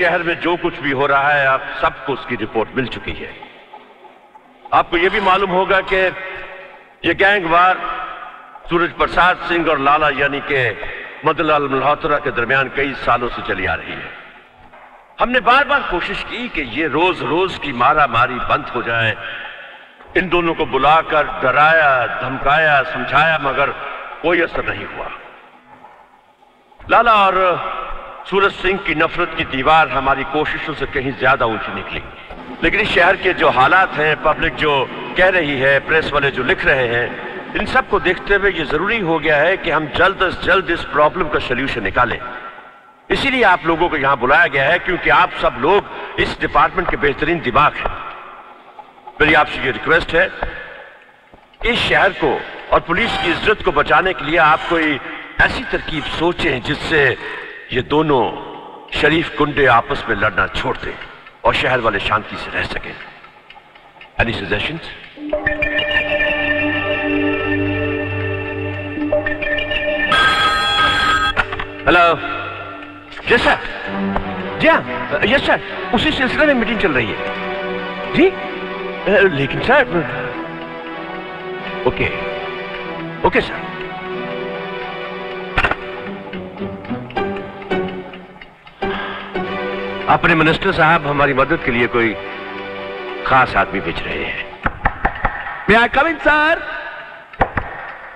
शहर में जो कुछ भी हो रहा है, आप सबको उसकी रिपोर्ट मिल चुकी है। आपको यह भी मालूम होगा कि यह गैंगवार सूरज प्रसाद सिंह और लाला यानी के मदनलाल मल्होत्रा के दरमियान कई सालों से चली आ रही है। हमने बार बार कोशिश की कि ये रोज रोज की मारा मारी बंद हो जाए। इन दोनों को बुलाकर डराया, धमकाया, समझाया, मगर कोई असर नहीं हुआ। लाला और सूरज सिंह की नफरत की दीवार हमारी कोशिशों से कहीं ज़्यादा ऊँची निकली। लेकिन इस शहर के जो हालात हैं, पब्लिक जो कह रही है, प्रेस वाले जो लिख रहे हैं, इन सबको देखते हुए ये ज़रूरी हो गया है कि हम जल्द से जल्द इस प्रॉब्लम का सोल्यूशन निकालें। इसीलिए आप लोगों को यहाँ बुलाया गया है, क्योंकि आप सब लोग इस डिपार्टमेंट के बेहतरीन दिमाग हैं। मेरी आपसे ये रिक्वेस्ट है, इस शहर को और पुलिस की इज़्ज़त को बचाने के लिए आप कोई ऐसी तरकीब सोचें जिससे ये दोनों शरीफ कुंडे आपस में लड़ना छोड़ दें और शहर वाले शांति से रह सकें। Any suggestions hello yes sir जी हाँ यस सर उसी सिलसिले में मीटिंग चल रही है। जी? लेकिन सर ओके ओके सर अपने मिनिस्टर साहब हमारी मदद के लिए कोई खास आदमी भेज रहे हैं मैं कविन सर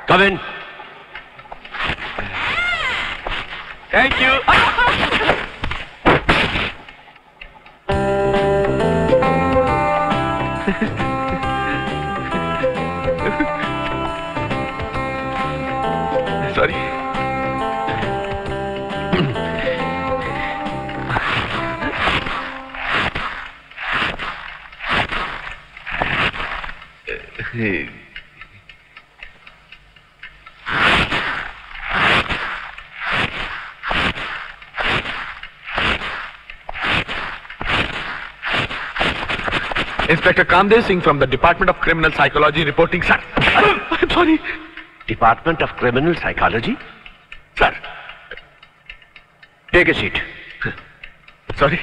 कविन थैंक इन Thank you. Sorry. Inspector Kamdev Singh from the Department of Criminal Psychology reporting, sir. I'm sorry. Department of criminal psychology Sir. Take a seat Sorry.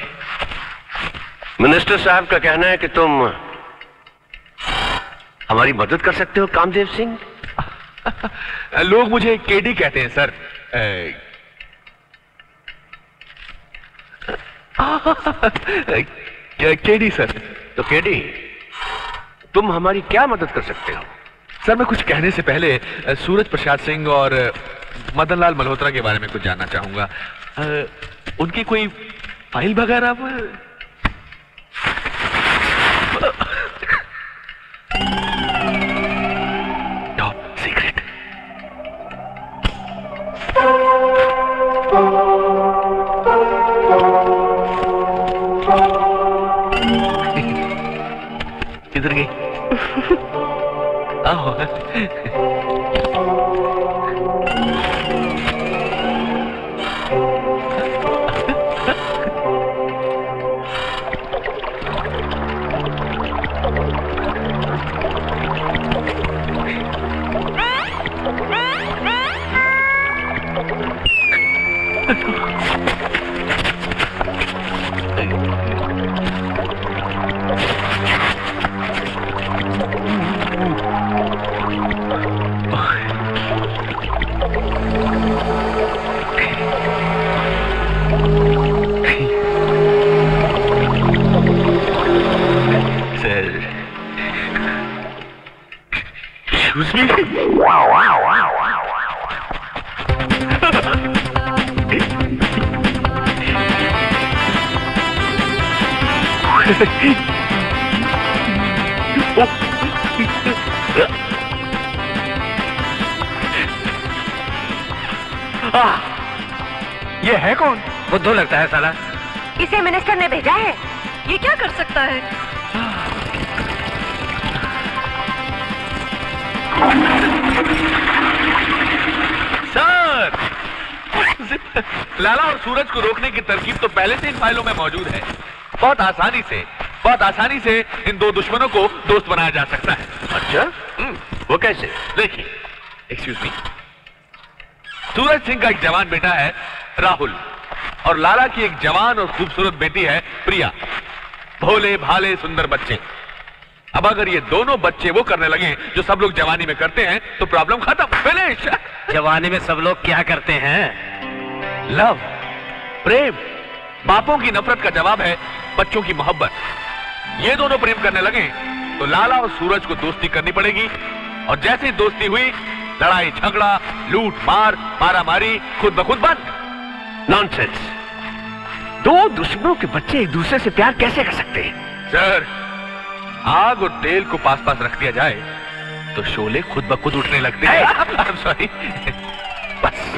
Minister साहब का कहना है कि तुम हमारी मदद कर सकते हो कामदेव सिंह? लोग मुझे केडी कहते हैं सर। KD sir. तो केडी तुम हमारी क्या मदद कर सकते हो? सर मैं कुछ कहने से पहले सूरज प्रसाद सिंह और अ, मदनलाल मल्होत्रा के बारे में कुछ जानना चाहूँगा। उनकी कोई फ़ाइल वगैरह? आओ ये है कौन? बुद्धू लगता है साला। इसे मिनिस्टर ने भेजा है। ये क्या कर सकता है? सर लाला और सूरज को रोकने की तरकीब तो पहले से इन फाइलों में मौजूद है। बहुत आसानी से बहुत आसानी से इन दो दुश्मनों को दोस्त बनाया जा सकता है। अच्छा? हम्म, वो कैसे? देखिए एक्सक्यूज मी सूरज सिंह का एक जवान बेटा है राहुल। और लाला की एक जवान और खूबसूरत बेटी है प्रिया। भोले भाले सुंदर बच्चे। अब अगर ये दोनों बच्चे वो करने लगे जो सब लोग जवानी में करते हैं तो प्रॉब्लम खत्म। फिनिश जवानी में सब लोग क्या करते हैं? लव प्रेम बापों की नफरत का जवाब है बच्चों की मोहब्बत। ये दोनों प्रेम करने लगे तो लाला और सूरज को दोस्ती करनी पड़ेगी। और जैसे दोस्ती हुई लड़ाई झगड़ा लूट मार मारा मारी खुद ब खुद बंद। नॉनसेंस दो दुश्मनों के बच्चे एक दूसरे से प्यार कैसे कर सकते हैं? सर आग और तेल को पास पास रख दिया जाए तो शोले खुद ब खुद उठने लगते हैं। सॉरी बस।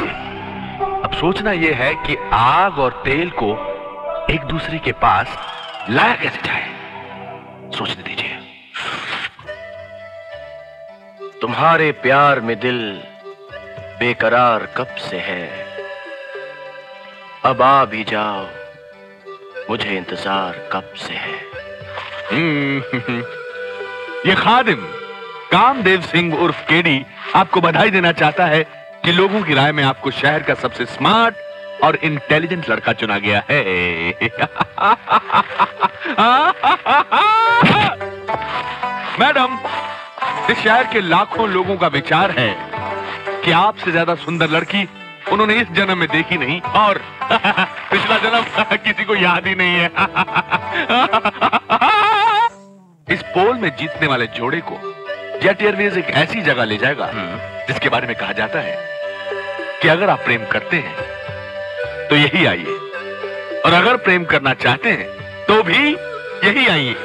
अब सोचना यह है कि आग और तेल को एक दूसरे के पास लाया कैसे जाए? सोचने दीजिए। तुम्हारे प्यार में दिल बेकरार कब से है? अब आ भी जाओ। मुझे इंतज़ार कब से है। हम्म, ये खादिम कामदेव सिंह उर्फ़ केडी आपको बधाई देना चाहता है कि लोगों की राय में आपको शहर का सबसे स्मार्ट और इंटेलिजेंट लड़का चुना गया है। मैडम इस शहर के लाखों लोगों का विचार है कि आपसे ज़्यादा सुंदर लड़की उन्होंने इस जन्म में देखी नहीं और पिछला जन्म किसी को याद ही नहीं है। इस पोल में जीतने वाले जोड़े को जेट एयरवेज एक ऐसी जगह ले जाएगा जिसके बारे में कहा जाता है कि अगर आप प्रेम करते हैं तो यही आइए। और अगर प्रेम करना चाहते हैं तो भी यही आइए।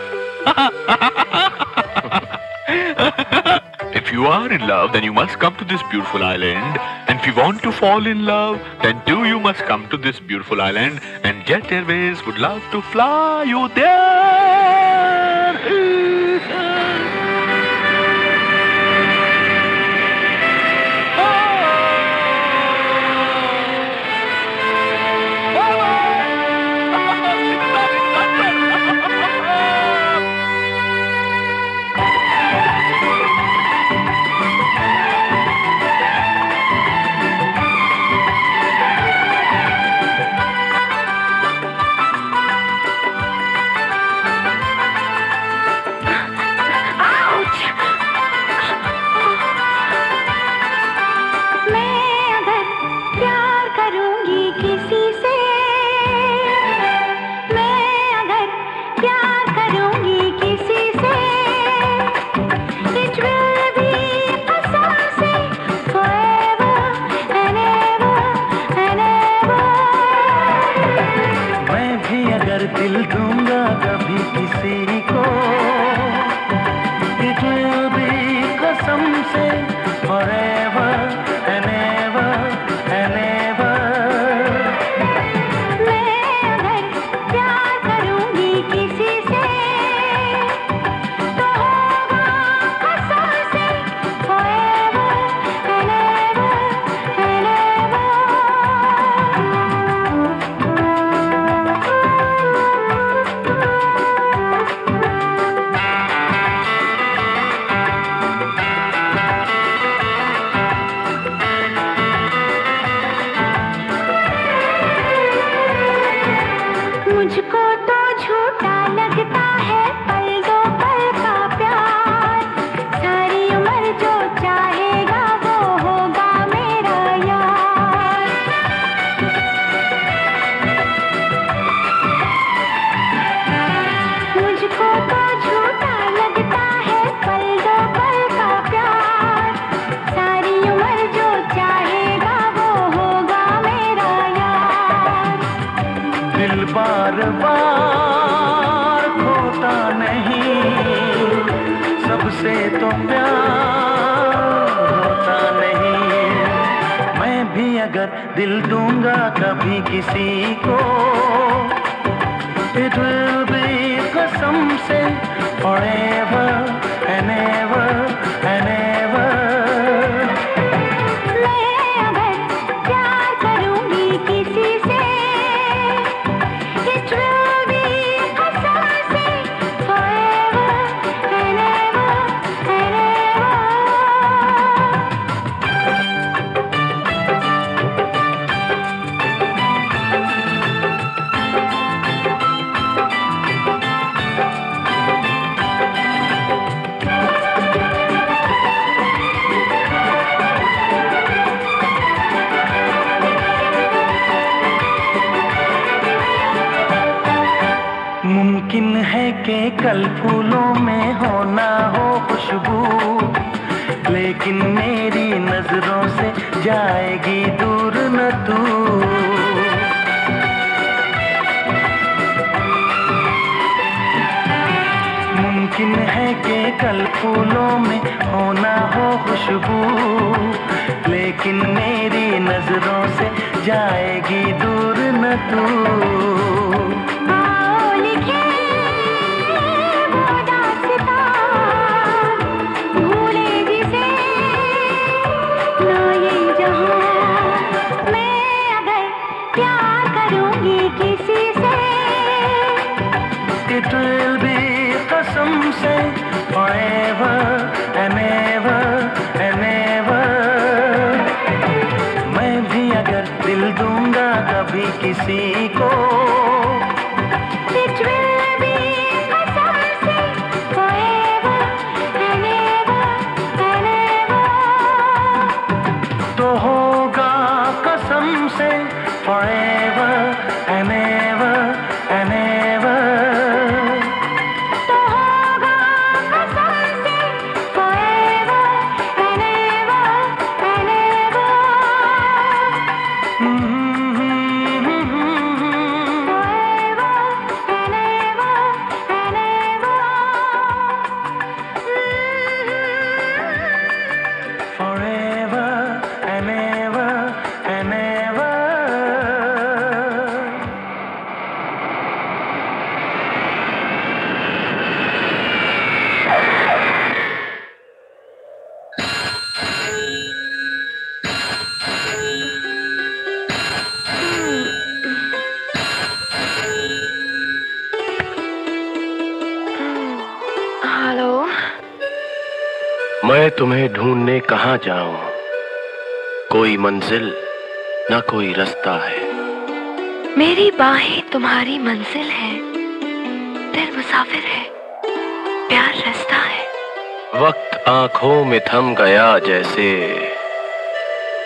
If you are in love, then you must come to this beautiful island. And if you want to fall in love, then too you must come to this beautiful island. And Jet Airways would love to fly you there. कभी किसी को It मंजिल न कोई रास्ता है। मेरी बाहें तुम्हारी मंजिल है। दिल मुसाफिर है। प्यार रास्ता है। वक्त आँखों में थम गया जैसे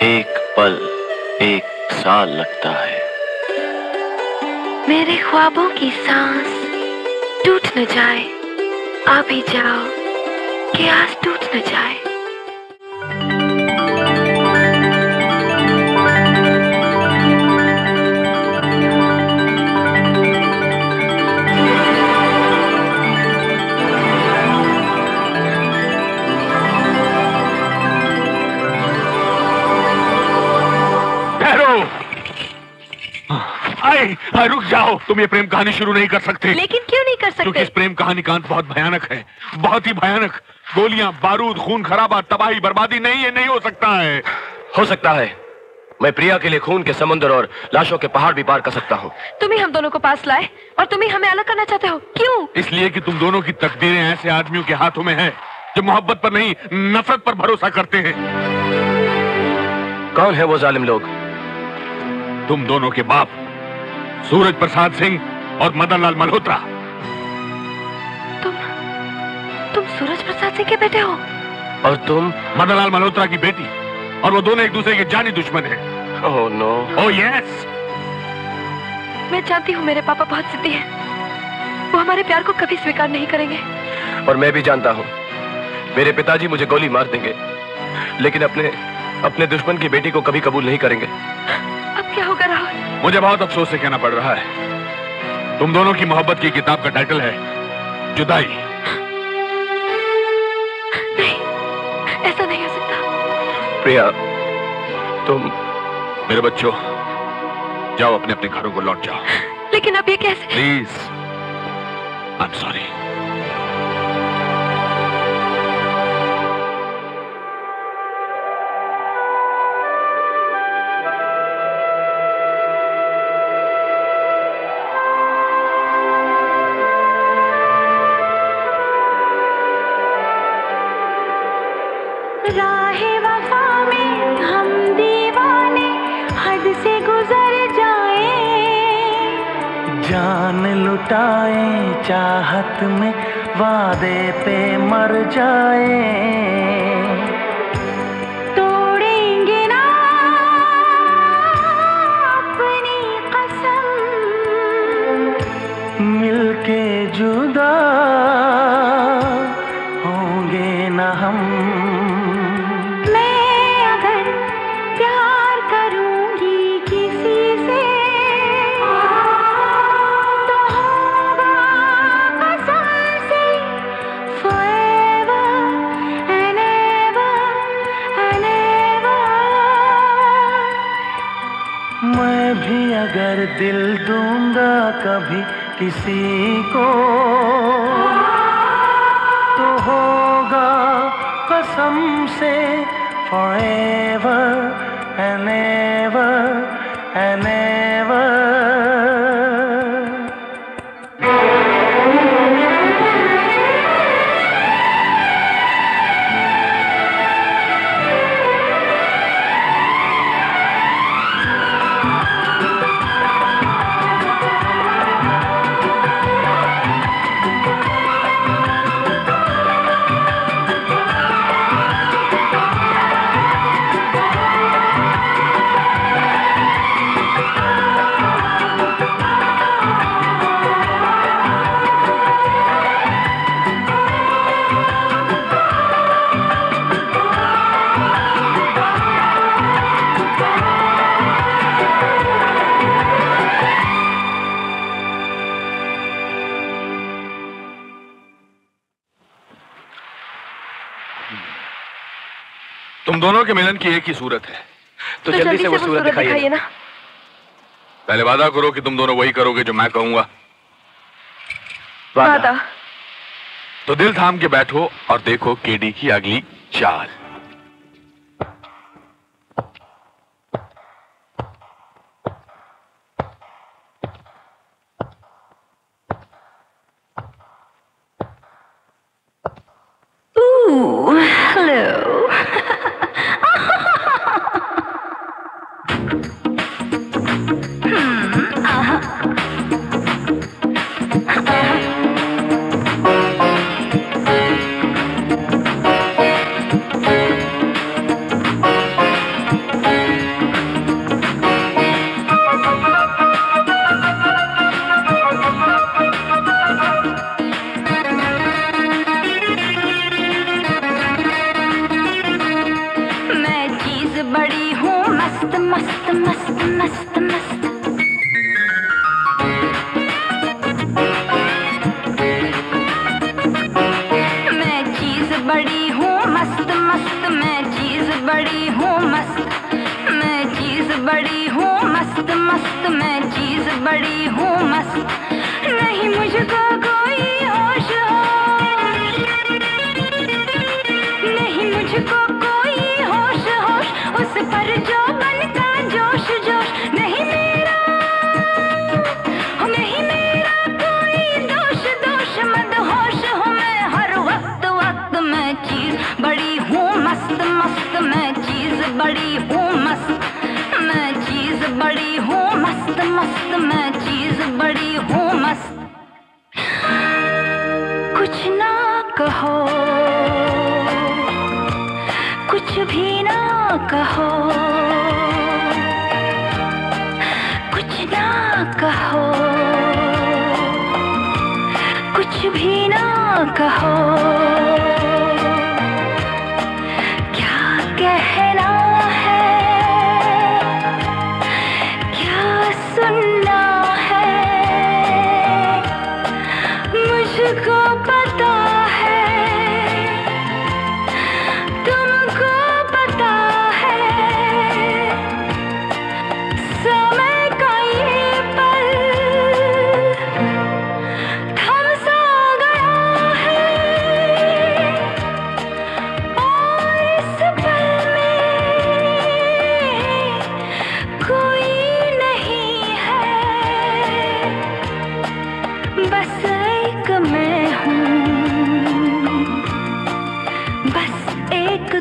एक पल एक साल लगता है। मेरे ख्वाबों की सांस टूट न जाए। आ भी जाओ कि आज टूट न जाए। जाओ तुम ये प्रेम कहानी शुरू नहीं कर सकते। लेकिन क्यों नहीं कर सकते? क्योंकि इस प्रेम कहानी का अंत बहुत भयानक है। बहुत ही भयानक। गोलियाँ बारूद खून खराबा तबाही बर्बादी नहीं ये नहीं हो सकता है। हो सकता है। मैं प्रिया के लिए खून के समुद्र और लाशों के पहाड़ भी पार कर सकता हूँ। तुम ही हम दोनों को पास लाए और तुम ही हमें अलग करना चाहते हो? क्यों? इसलिए कि तुम दोनों की तकदीरें ऐसे आदमियों के हाथों में है जो मोहब्बत पर नहीं नफरत पर भरोसा करते हैं। कौन है वो जालिम लोग? तुम दोनों के बाप। सूरज प्रसाद सिंह और मदन लाल मल्होत्रा। तुम तुम सूरज प्रसाद सिंह के बेटे हो? और तुम मदन लाल मल्होत्रा की बेटी। और वो दोनों एक दूसरे के जानी दुश्मन हैं। ओह नो ओ यस मैं जानती हूँ मेरे पापा बहुत जिद्दी हैं। वो हमारे प्यार को कभी स्वीकार नहीं करेंगे। और मैं भी जानता हूँ मेरे पिताजी मुझे गोली मार देंगे लेकिन अपने अपने दुश्मन की बेटी को कभी कबूल नहीं करेंगे। मुझे बहुत अफसोस से कहना पड़ रहा है। तुम दोनों की मोहब्बत की किताब का टाइटल है जुदाई। नहीं, ऐसा नहीं हो सकता। प्रिया तुम मेरे बच्चों जाओ अपने अपने घरों को लौट जाओ। लेकिन अब ये कैसे? प्लीज़ आई एम सॉरी लुटाए चाहत में वादे पे मर जाए। किसी को दोनों के मिलन की एक ही सूरत है। तो, तो जल्दी, से वो सूरत दिखाइए ना। पहले वादा करो कि तुम दोनों वही करोगे जो मैं कहूँगा। वादा। तो दिल थाम के बैठो और देखो केडी की अगली चाल।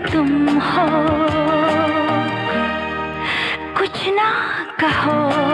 तुम हो कुछ ना कहो।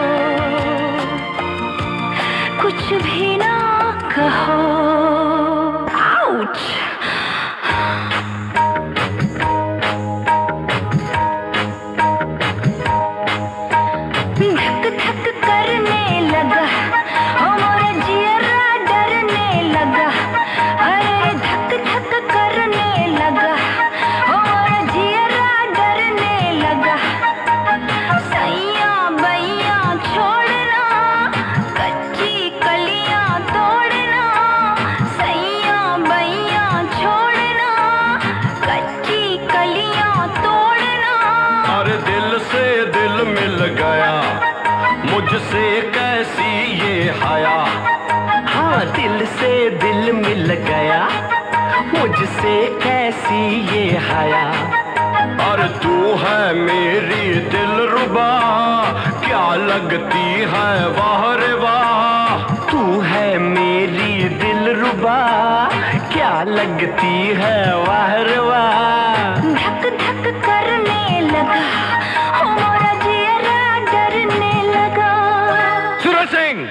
ये हया और तू है मेरी दिल रुबा क्या लगती है वाह रे वाह? तू है मेरी दिल रुबा क्या लगती है वाह रे वाह? धक धक करने लगा ओ जियरा डरने लगा। सूरज सिंह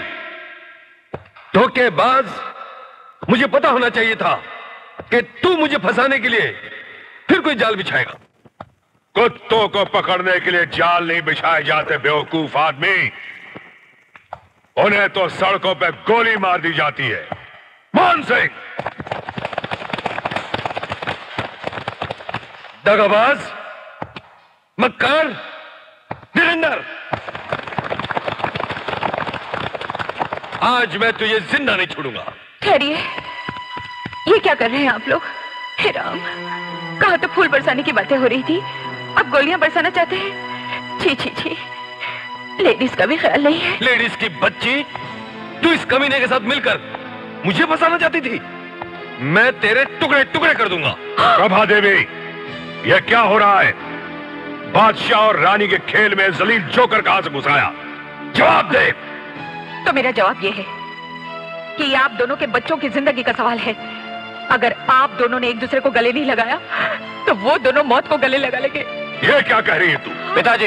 धोखेबाज मुझे पता होना चाहिए था कि तू मुझे फंसाने के लिए फिर कोई जाल बिछाएगा। कुत्तों को पकड़ने के लिए जाल नहीं बिछाए जाते बेवकूफ़ आदमी। उन्हें तो सड़कों पे गोली मार दी जाती है। मान सिंह! दगाबाज! मक्कार! निरंदर आज मैं तुझे ज़िंदा नहीं छोड़ूँगा। ठहरिए। ये क्या कर रहे हैं आप लोग? हे राम। कहा तो फूल बरसाने की बातें हो रही थी। अब गोलियाँ बरसाना चाहते हैं। छी छी छी। लेडीज़ का भी ख्याल नहीं है। लेडीज़ की बच्ची तू इस कमीने के साथ मिलकर मुझे फंसाना चाहती थी। मैं तेरे टुकड़े टुकड़े कर दूँगा। प्रभा देवी यह क्या हो रहा है? बादशाह और रानी के खेल में जलील जोकर कहाँ से घुसाया जवाब दे। तो मेरा जवाब ये है कि आप दोनों के बच्चों की ज़िंदगी का सवाल है। अगर आप दोनों ने एक दूसरे को गले नहीं लगाया तो वो दोनों मौत को गले लगा लेंगे। ये क्या कह रही है तू? पिताजी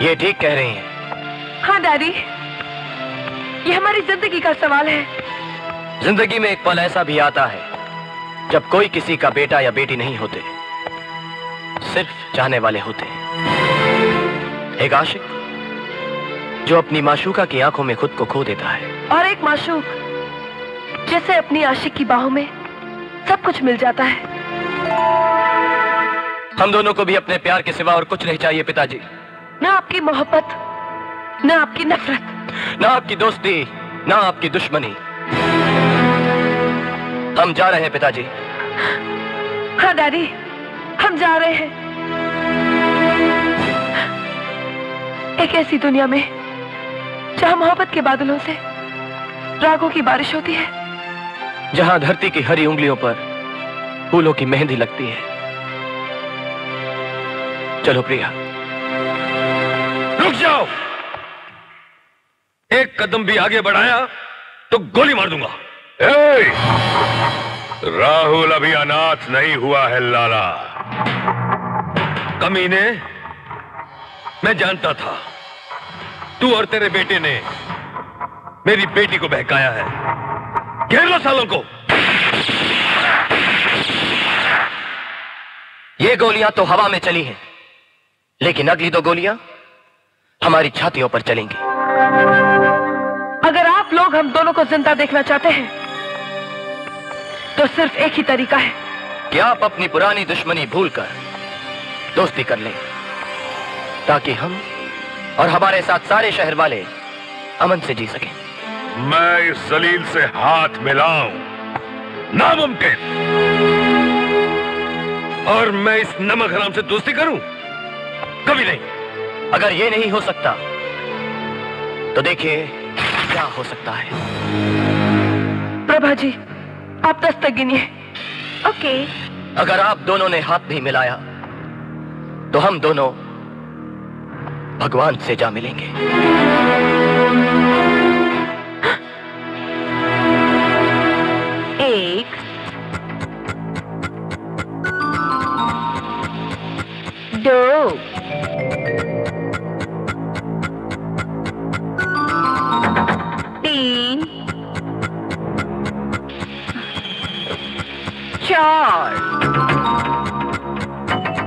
ये ठीक कह रही है। हाँ डैडी। ये हमारी ज़िंदगी का सवाल है। ज़िंदगी में एक पल ऐसा भी आता है जब कोई किसी का बेटा या बेटी नहीं होते। सिर्फ़ चाहने वाले होते एक आशिक जो अपनी माशूका की आँखों में खुद को खो देता है। और एक माशूक जैसे अपनी आशिक की बाहों में सब कुछ मिल जाता है। हम दोनों को भी अपने प्यार के सिवा और कुछ नहीं चाहिए पिताजी। ना आपकी मोहब्बत ना आपकी नफरत। ना आपकी दोस्ती ना आपकी दुश्मनी। हम जा रहे हैं पिताजी। हाँ डैडी हम जा रहे हैं। एक ऐसी दुनिया में जहाँ मोहब्बत के बादलों से रागों की बारिश होती है। जहाँ धरती की हरी उंगलियों पर फूलों की मेहंदी लगती है। चलो प्रिया। रुक जाओ। एक कदम भी आगे बढ़ाया तो गोली मार दूँगा। ए, राहुल अभी अनाथ नहीं हुआ है लाला। कमीने मैं जानता था तू और तेरे बेटे ने मेरी बेटी को बहकाया है। घेर लो सालों को। ये गोलियाँ तो हवा में चली हैं लेकिन अगली दो गोलियाँ हमारी छातियों पर चलेंगी। अगर आप लोग हम दोनों को ज़िंदा देखना चाहते हैं तो सिर्फ़ एक ही तरीका है। कि आप अपनी पुरानी दुश्मनी भूलकर दोस्ती कर लें ताकि हम और हमारे साथ सारे शहर वाले अमन से जी सकें। मैं इस जलील से हाथ मिलाऊं। नामुमकिन। और मैं इस नमक हराम से दोस्ती करूँ? कभी नहीं। अगर ये नहीं हो सकता तो देखिए क्या हो सकता है। प्रभा जी आप दस्तक गिनिए। ओके। अगर आप दोनों ने हाथ भी मिलाया तो हम दोनों भगवान से जा मिलेंगे। दो तीन चार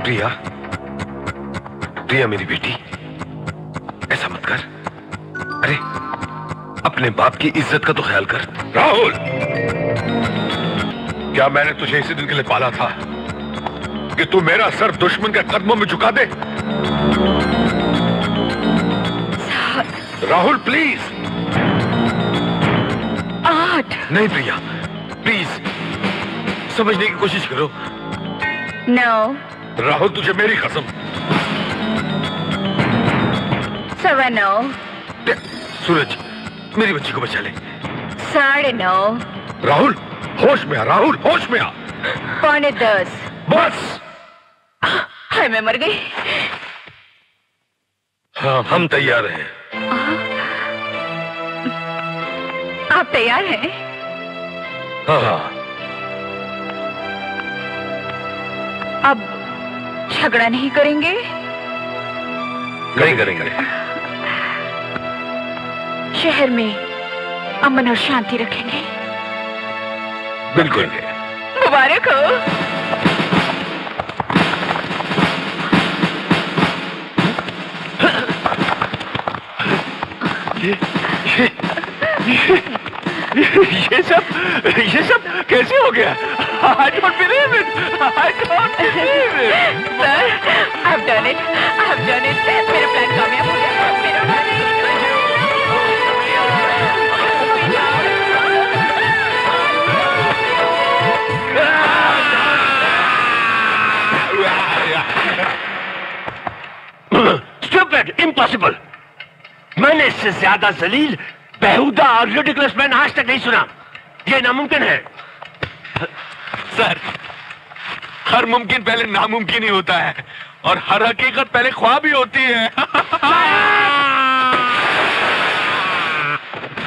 प्रिया प्रिया मेरी बेटी. ऐसा मत कर. अरे अपने बाप की इज़्ज़त का तो ख्याल कर. राहुल! क्या मैंने तुझे इसी दिन के लिए पाला था? कि तू मेरा सर दुश्मन के कदमों में झुका दे। राहुल प्लीज़ आठ। नहीं प्रिया प्लीज़ समझने की कोशिश करो। नौ। राहुल तुझे मेरी कसम। सवा नौ। सूरज मेरी बच्ची को बचा ले। साढ़े नौ। राहुल होश में आ राहुल होश में आ। पौने दस। बस। हाय मैं मर गई। हाँ हम तैयार हैं। आप तैयार हैं? हाँ हाँ। अब झगड़ा नहीं करेंगे? नहीं करेंगे। शहर में अमन और शांति रखेंगे। बिल्कुल। मुबारक हो। ये सब ये सब कैसे हो गया? I don't believe it I don't believe it. Sir I've done it I've done it मेरा प्लान कामयाब हो गया। मेरा स्टूपिड इम्पॉसिबल मैंने इससे ज़्यादा जलील बेहुदा और रिडिकुलस मैन आज तक नहीं सुना। ये नामुमकिन है। सर हर मुमकिन पहले नामुमकिन ही होता है और हर हकीकत पहले ख्वाब ही होती है।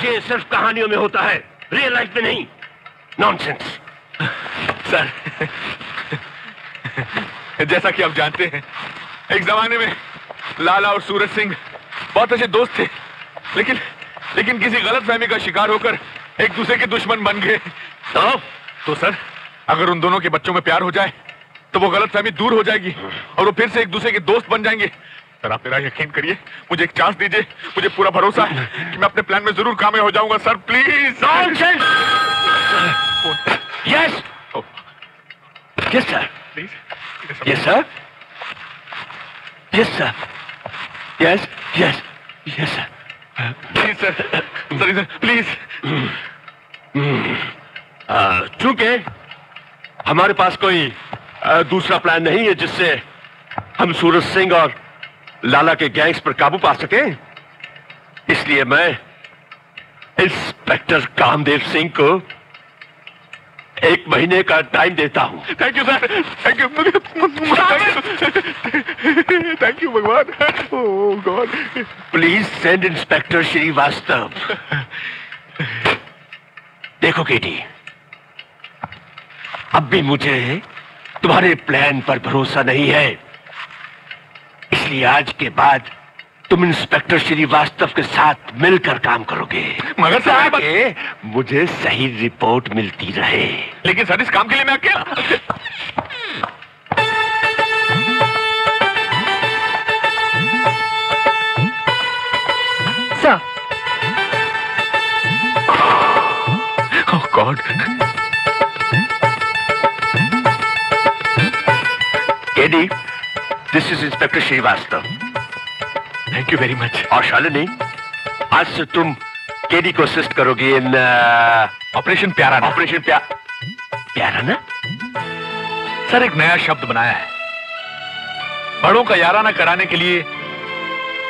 ये सिर्फ़ कहानियों में होता है रियल लाइफ में नहीं। नॉनसेंस सर जैसा कि आप जानते हैं एक जमाने में लाला और सूरज सिंह बहुत अच्छे दोस्त थे लेकिन लेकिन किसी गलत फहमी का शिकार होकर एक दूसरे के दुश्मन बन गए। तो, तो सर? अगर उन दोनों के बच्चों में प्यार हो जाए तो वो गलत फहमी दूर हो जाएगी और वो फिर से एक दूसरे के दोस्त बन जाएँगे। सर आप मेरा यकीन करिए मुझे एक चांस दीजिए मुझे पूरा भरोसा है कि मैं अपने प्लान में ज़रूर कामयाब हो जाऊँगा। Sir please. Yes yes sir yes sir yes sir yes yes yes sir please sir sorry sir please चूँकि हमारे पास कोई दूसरा प्लान नहीं है जिससे हम सूरज सिंह और लाला के गैंग्स पर काबू पा सके, इसलिए मैं इंस्पेक्टर कामदेव सिंह को एक महीने का टाइम देता हूँ। Thank you sir thank you thank you भगवान. God please send inspector Shrivastava देखो केटी अब भी मुझे तुम्हारे प्लान पर भरोसा नहीं है। इसलिए आज के बाद तुम इंस्पेक्टर श्रीवास्तव के साथ मिलकर काम करोगे। मगर ताकि मुझे सही रिपोर्ट मिलती रहे। लेकिन सर इस काम के लिए मैं अकेला sir. Oh God KD this is inspector Shrivastava. Thank you very much और शालिनी आज से तुम केडी को असिस्ट करोगे इन ऑपरेशन प्यारा ना ऑपरेशन प्या प्यारा ना सर एक नया शब्द बनाया है। बड़ों का याराना कराने के लिए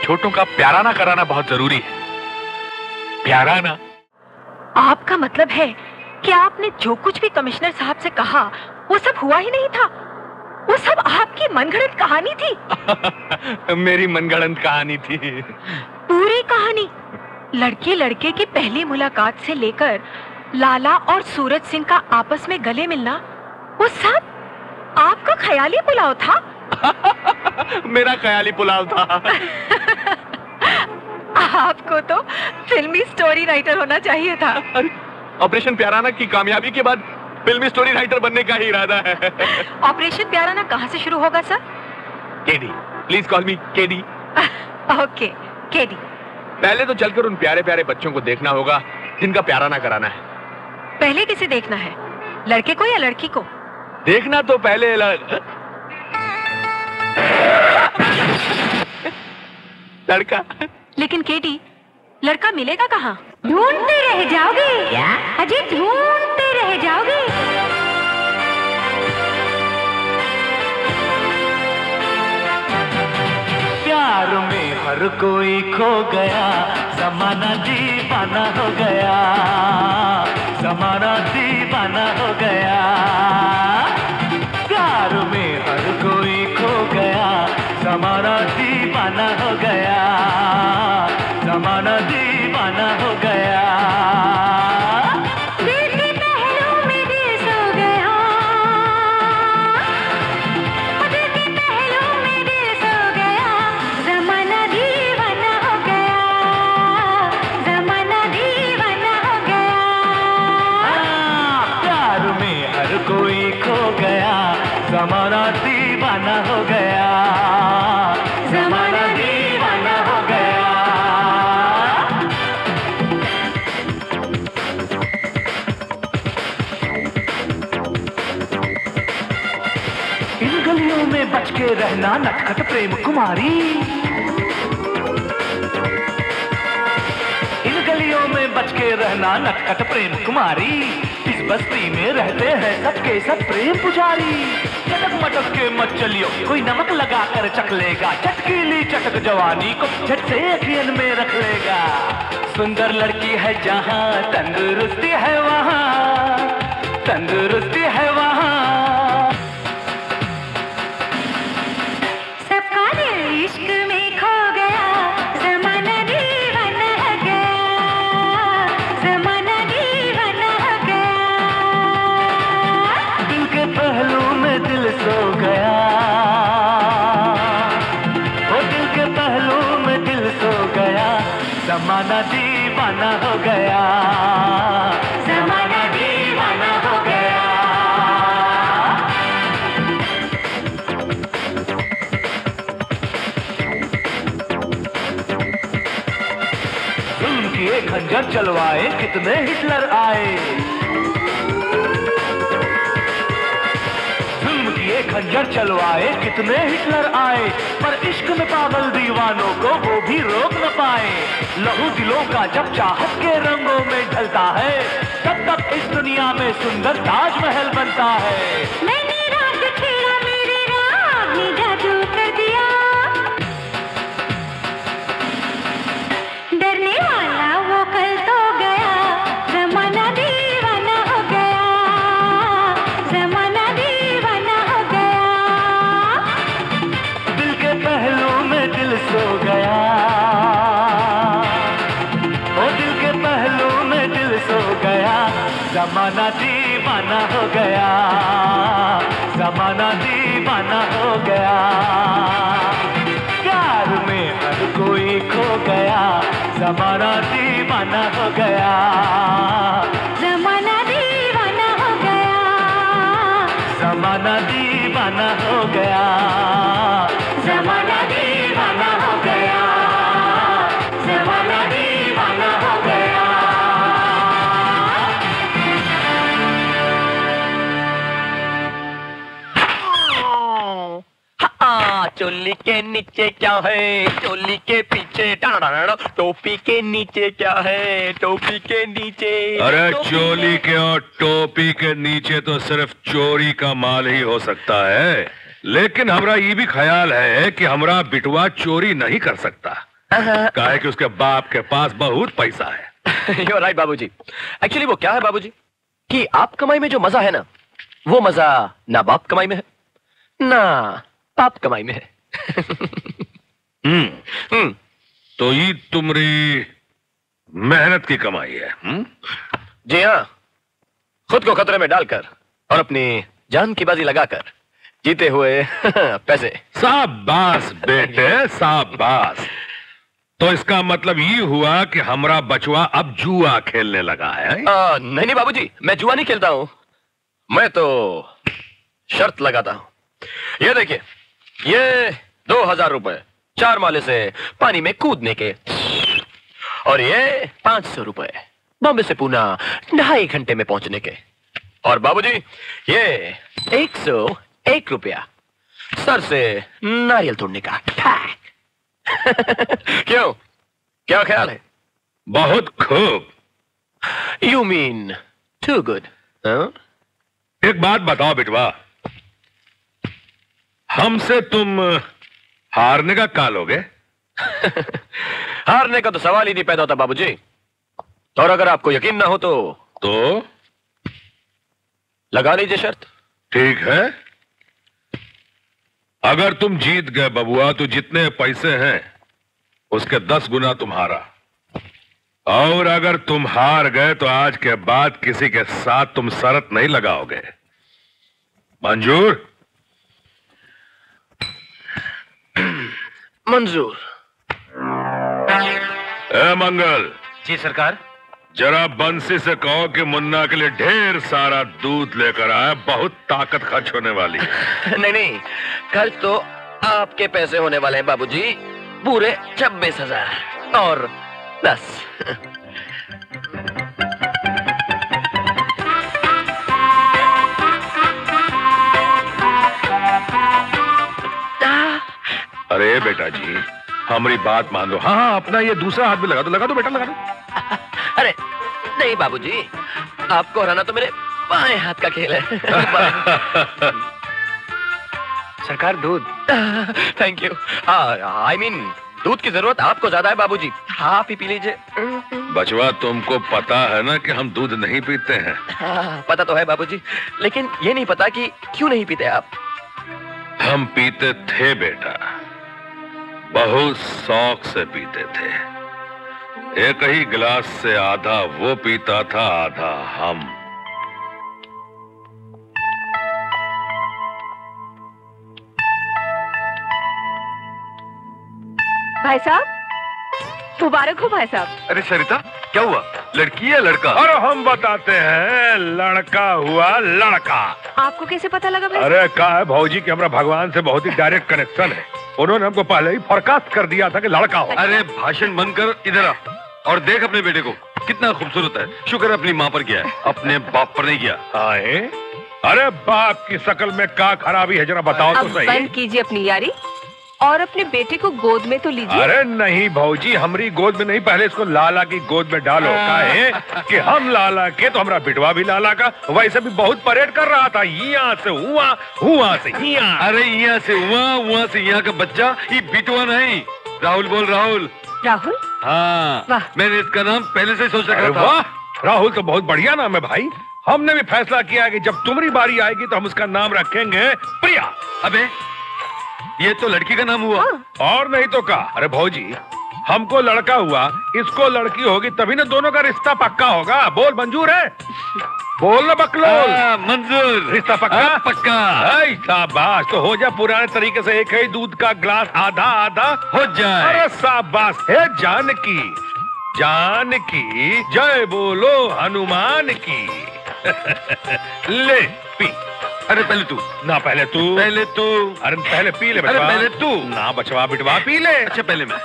छोटों का प्याराना कराना बहुत ज़रूरी है। प्याराना? आपका मतलब है कि आपने जो कुछ भी कमिश्नर साहब से कहा वो सब हुआ ही नहीं था? वो सब आपकी मनगढ़ंत कहानी थी। मेरी मनगढ़ंत कहानी थी। पूरी कहानी। लड़के लड़के की पहली मुलाकात से लेकर लाला और सूरज सिंह का आपस में गले मिलना वो सब आपका ख्याली पुलाव था। मेरा ख्याली पुलाव था। आपको तो फिल्मी स्टोरी राइटर होना चाहिए था। ऑपरेशन प्याराना की कामयाबी के बाद फिल्मी स्टोरी राइटर बनने का ही इरादा है। ऑपरेशन प्याराना कहाँ से शुरू होगा sir? KD please call me KD. Okay KD. पहले तो चलकर उन प्यारे प्यारे बच्चों को देखना होगा जिनका प्याराना कराना है। पहले किसे देखना है? लड़के को या लड़की को? देखना तो पहले ल... लड़का। लेकिन केडी लड़का मिलेगा कहाँ? ढूंढते रह जाओगे। क्या? अजय ढूंढते रह जाओगे? प्यार में हर कोई खो गया समाना दीवाना हो गया समाना दीवाना हो गया। प्रेम कुमारी। इन गलियों में बच के रहना नटखट प्रेम कुमारी। इस बस्ती में रहते हैं सबके सब प्रेम पुजारी। चटक मटक के मत चलियो कोई नमक लगा कर चख लेगा। चटकीली चटक जवानी को झट से अखियन में रख लेगा। सुंदर लड़की है जहाँ, तंदुरुस्ती है वहाँ, तंदुरुस्ती है वहाँ। चलवाए कितने हिटलर आए। जुल्म किए खंजर चलवाए कितने हिटलर आए, पर इश्क में पागल दीवानों को वो भी रोक न पाए। लहू दिलों का जब चाहत के रंगों में ढलता है, तब तक इस दुनिया में सुंदर ताजमहल बनता है। मैंने जमाना दीवाना चोली के नीचे क्या है? चोली के पीछे टोपी के नीचे क्या है? टोपी के नीचे अरे चोली के और टोपी के नीचे तो सिर्फ़ चोरी का माल ही हो सकता है। लेकिन हमरा ये भी ख्याल है कि हमरा बिटवा चोरी नहीं कर सकता। काहे कि उसके बाप के पास बहुत पैसा है। यू राइट बाबूजी। एक्चुअली वो क्या है बाबूजी? कि आप कमाई में जो मज़ा है ना वो मज़ा ना बाप कमाई में है ना बाप कमाई में है। हम्म हम्म तो ये तुम्हारी मेहनत की कमाई है हम्म? जी हाँ खुद को खतरे में डालकर और अपनी जान की बाजी लगाकर जीते हुए पैसे। शाबाश बेटे शाबाश। तो इसका मतलब ये हुआ कि हमारा बचवा अब जुआ खेलने लगा है? आ, नहीं नहीं बाबूजी मैं जुआ नहीं खेलता हूँ। मैं तो शर्त लगाता हूँ। ये देखिए ये दो हज़ार रुपए चार माले से पानी में कूदने के। और ये पाँच सौ रुपए बॉम्बे से पूना ढाई घंटे में पहुँचने के। और बाबूजी ये एक सौ एक रुपया सर से नारियल तोड़ने का। क्यों? क्या ख्याल है? बहुत खूब। यू मीन टू गुड एक बात बताओ बिटवा हमसे तुम हारने का का लोगे हारने का तो सवाल ही नहीं पैदा होता बाबूजी। और अगर आपको यकीन ना हो तो तो? लगा लीजिए शर्त। ठीक है। अगर तुम जीत गए बबुआ तो जितने पैसे हैं उसके दस गुना तुम्हारा और अगर तुम हार गए तो आज के बाद किसी के साथ तुम शरत नहीं लगाओगे। मंजूर? मंजूर। ए मंगल। जी सरकार। जरा बंसी से कहो कि मुन्ना के लिए ढेर सारा दूध लेकर आए बहुत ताकत खर्च होने वाली है। नहीं नहीं खर्च तो आपके पैसे होने वाले हैं बाबूजी। पूरे छब्बीस हज़ार और दस। अरे बेटा जी हमारी बात मान लो। हाँ हाँ अपना ये दूसरा हाथ भी लगा दो लगा दो बेटा लगा दो। अरे नहीं बाबूजी आपको हराना तो मेरे बाएँ हाथ का खेल है। सरकार दूध। थैंक यू आई मीन दूध की ज़रूरत आपको ज़्यादा है बाबूजी। आप ही पी लीजिए। बचवा तुमको पता है ना कि हम दूध नहीं पीते हैं। हाँ, पता तो है बाबूजी लेकिन ये नहीं पता कि क्यों नहीं पीते आप। हम पीते थे बेटा। बहुत शौक से पीते थे। एक ही गिलास से आधा वो पीता था, आधा हम। भाई साहब मुबारक हो भाई साहब। अरे सरिता क्या हुआ? लड़की या लड़का? और हम बताते हैं लड़का हुआ लड़का। आपको कैसे पता लगा भाई? अरे का है भाजी की हमारा भगवान से बहुत ही डायरेक्ट कनेक्शन है। उन्होंने हमको पहले ही फोरकास्ट कर दिया था कि लड़का हो। अरे भाषण बंद कर इधर आ। और देख अपने बेटे को कितना खूबसूरत है। शुक्र है अपनी माँ पर गया है। अपने बाप पर नहीं गया। आए? अरे बाप की शकल में का खराबी है जरा बताओ तो सही। बंद कीजिए अपनी यारी। और अपने बेटे को गोद में तो लीजिए। अरे नहीं भाजी हमारी गोद में नहीं पहले इसको लाला की गोद में डालो। का है कि हम लाला के तो हमारा बिटवा भी लाला का। वैसे भी बहुत परेड कर रहा था यहाँ से हुआ हुआ से यहाँ अरे यहाँ से हुआ वहाँ से यहाँ का बच्चा ये बिटवा नहीं। राहुल बोल राहुल। राहुल? हाँ। मैंने इसका नाम पहले से सोच रखा था। राहुल तो बहुत बढ़िया नाम है भाई। हमने भी फैसला किया कि जब तुम्हारी बारी आएगी तो हम उसका नाम रखेंगे प्रिया। अबे ये तो लड़की का नाम हुआ। और नहीं तो का। अरे भौजी हमको लड़का हुआ इसको लड़की होगी तभी ना दोनों का रिश्ता पक्का होगा। बोल मंजूर है? बोल ना बकलोल। हाँ, मंजूर। रिश्ता पक्का? हाँ, पक्का। ऐ, शाबाश। तो हो जा पुराने तरीके से एक ही दूध का ग्लास आधा आधा। हो जाए। अरे शाबाश। है जानकी जानकी जय बोलो हनुमान की। ले पी। अरे पहले तू। ना पहले तू। पहले तू। अरे पहले पी ले अरे पहले तू। ना बचवा बिटवा पी ले। अच्छा पहले मैं।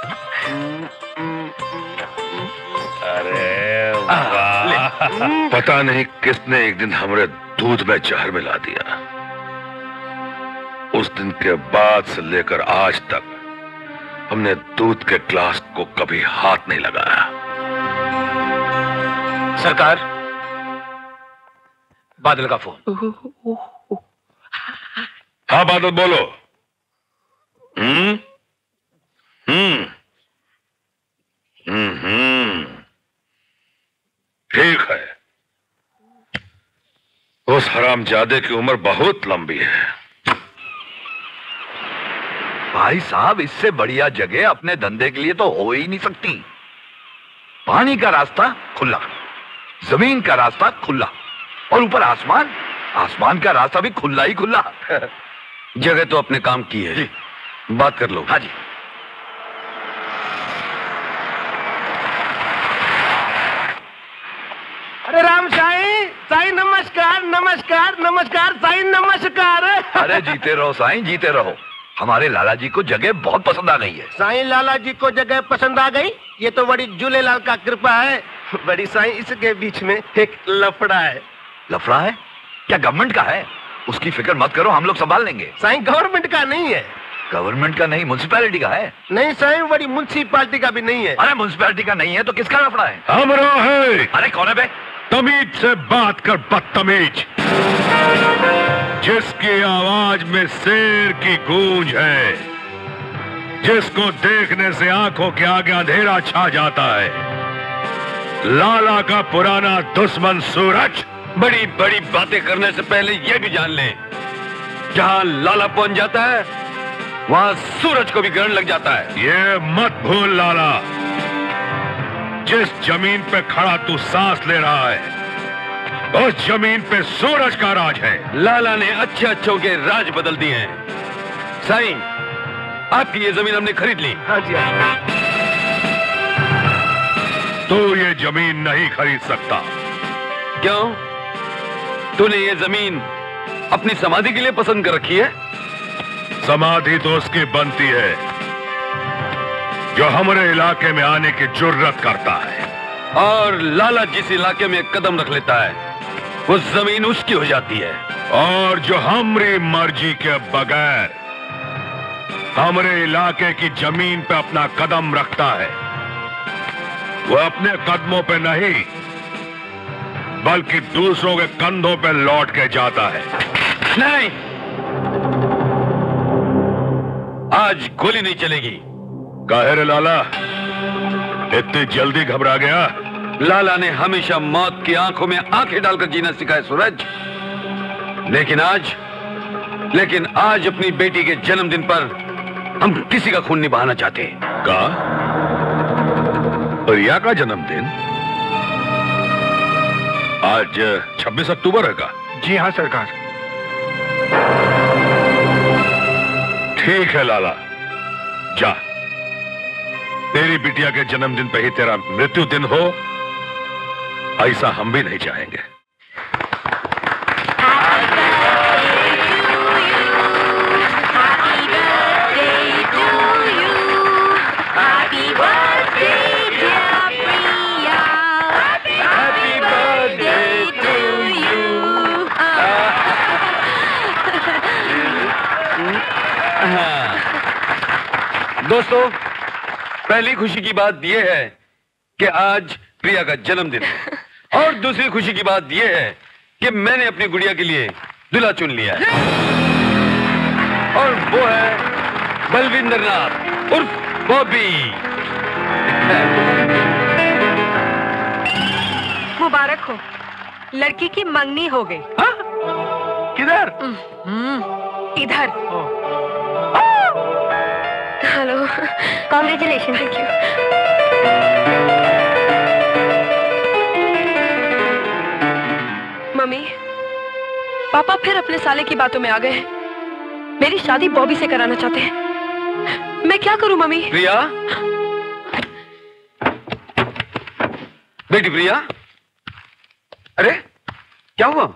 अरे वाह। पता नहीं किसने एक दिन हमारे दूध में जहर मिला दिया। उस दिन के बाद से लेकर आज तक हमने दूध के ग्लास को कभी हाथ नहीं लगाया। सरकार बादल का फ़ोन। हाँ बादल बोलो। हम्म? हम्म। हम्म हम्म। ठीक है। उस हरामजादे की उम्र बहुत लंबी है। भाई साहब, इससे बढ़िया जगह अपने धंधे के लिए तो हो ही नहीं सकती। पानी का रास्ता खुला, ज़मीन का रास्ता खुला, और ऊपर आसमान आसमान का रास्ता भी खुला ही खुला। जगह तो अपने काम की है। जी। बात कर लो। हाँ जी। अरे राम साई साई नमस्कार नमस्कार नमस्कार साई नमस्कार। अरे जीते रहो साई जीते रहो। हमारे लाला जी को जगह बहुत पसंद आ गई है। साईं लाला जी को जगह पसंद आ गई? ये तो बड़ी झूलेलाल का कृपा है। बड़ी साईं इसके बीच में एक लफड़ा है। लफड़ा है? क्या गवर्नमेंट का है? उसकी फ़िक्र मत करो हम लोग संभाल लेंगे। साईं गवर्नमेंट का नहीं है। गवर्नमेंट का नहीं म्यूनसिपैलिटी का है। नहीं साईं बड़ी म्यूनसिपालिटी का भी नहीं है। अरे म्यूनसिपैलिटी का नहीं है तो किसका लफड़ा है? हमरा है अरे कौन है बे? तमीज से बात कर बदतमीज। जिसकी आवाज़ में शेर की गूंज है जिसको देखने से आँखों के आगे अंधेरा छा जाता है लाला का पुराना दुश्मन सूरज। बड़ी बड़ी बातें करने से पहले ये भी जान लें। जहाँ लाला पहुँच जाता है वहाँ सूरज को भी ग्रहण लग जाता है। ये मत भूल लाला। जिस ज़मीन पे खड़ा तू सांस ले रहा है उस ज़मीन पे सूरज का राज है। लाला ने अच्छे अच्छों के राज बदल दिए हैं। साईं आपकी ये ज़मीन हमने खरीद ली। हाँ जी। तू ये ज़मीन नहीं खरीद सकता। क्यों? तूने ये ज़मीन अपनी समाधि के लिए पसंद कर रखी है? समाधि तो उसकी बनती है जो हमारे इलाके में आने की जुर्रत करता है। और लाला जिस इलाके में कदम रख लेता है वो ज़मीन उसकी हो जाती है। और जो हमारी मर्ज़ी के बगैर हमारे इलाके की ज़मीन पे अपना कदम रखता है वो अपने कदमों पे नहीं बल्कि दूसरों के कंधों पर लौट के जाता है। नहीं। आज गोली नहीं चलेगी। काहे लाला? इतनी जल्दी घबरा गया? लाला ने हमेशा मौत की आँखों में आँखें डालकर जीना सिखाया सूरज। लेकिन आज लेकिन आज अपनी बेटी के जन्मदिन पर हम किसी का खून नहीं बहाना चाहते का? का जन्मदिन? आज 26 अक्टूबर है का? जी हाँ सरकार। ठीक है लाला। जा। तेरी बिटिया के जन्मदिन पे ही तेरा मृत्यु दिन हो ऐसा हम भी नहीं चाहेंगे। दोस्तों पहली खुशी की बात यह है कि आज प्रिया का जन्मदिन है। और दूसरी खुशी की बात यह है कि मैंने अपनी गुड़िया के लिए दूल्हा चुन लिया है। और वो है बलविंदर नाथ उर्फ़ बॉबी। मुबारक हो। लड़की की मंगनी हो गई। किधर? इधर। Hello congratulation thank you mummy papa फिर अपने साले की बातों में आ गए मेरी शादी बॉबी से कराना चाहते हैं। मैं क्या करूँ मम्मी? प्रिया? बेटी प्रिया? अरे क्या हुआ?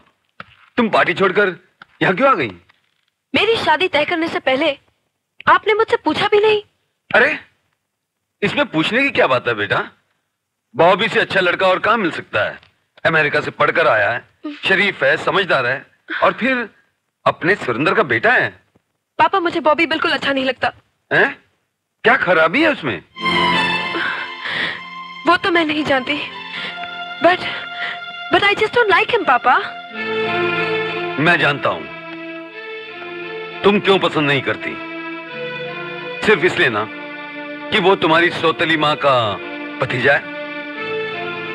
तुम पार्टी छोड़कर यहाँ क्यों आ गई? मेरी शादी तय करने से पहले आपने मुझसे पूछा भी नहीं। अरे इसमें पूछने की क्या बात है बेटा? बॉबी से अच्छा लड़का और कहाँ मिल सकता है? अमेरिका से पढ़कर आया है शरीफ है समझदार है और फिर अपने सुरेंद्र का बेटा है? पापा मुझे बॉबी बिल्कुल अच्छा नहीं लगता। हैं? क्या खराबी है उसमें? वो तो मैं नहीं जानती। But but I just don't like him papa. मैं जानता हूँ। तुम क्यों पसंद नहीं करती? सिर्फ़ इसलिए ना कि वो तुम्हारी सोतली माँ का भतीजा है।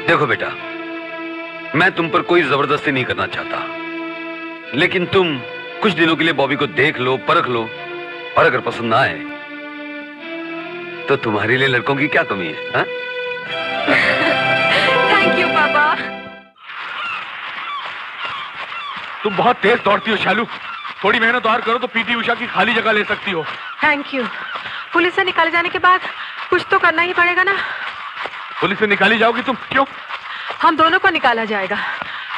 देखो बेटा मैं तुम पर कोई ज़बरदस्ती नहीं करना चाहता। लेकिन तुम कुछ दिनों के लिए बॉबी को देख लो परख लो और अगर पसंद ना आए तो तुम्हारे लिए लड़कों की क्या कमी है हा? थैंक यू पापा तुम बहुत तेज दौड़ती हो शालू। थोड़ी मेहनत और करो तो पीटी उषा की खाली जगह ले सकती हो। थैंक यू पुलिस से निकाले जाने के बाद कुछ तो करना ही पड़ेगा ना। पुलिस से निकाली जाओगी तुम? क्यों? हम दोनों को निकाला जाएगा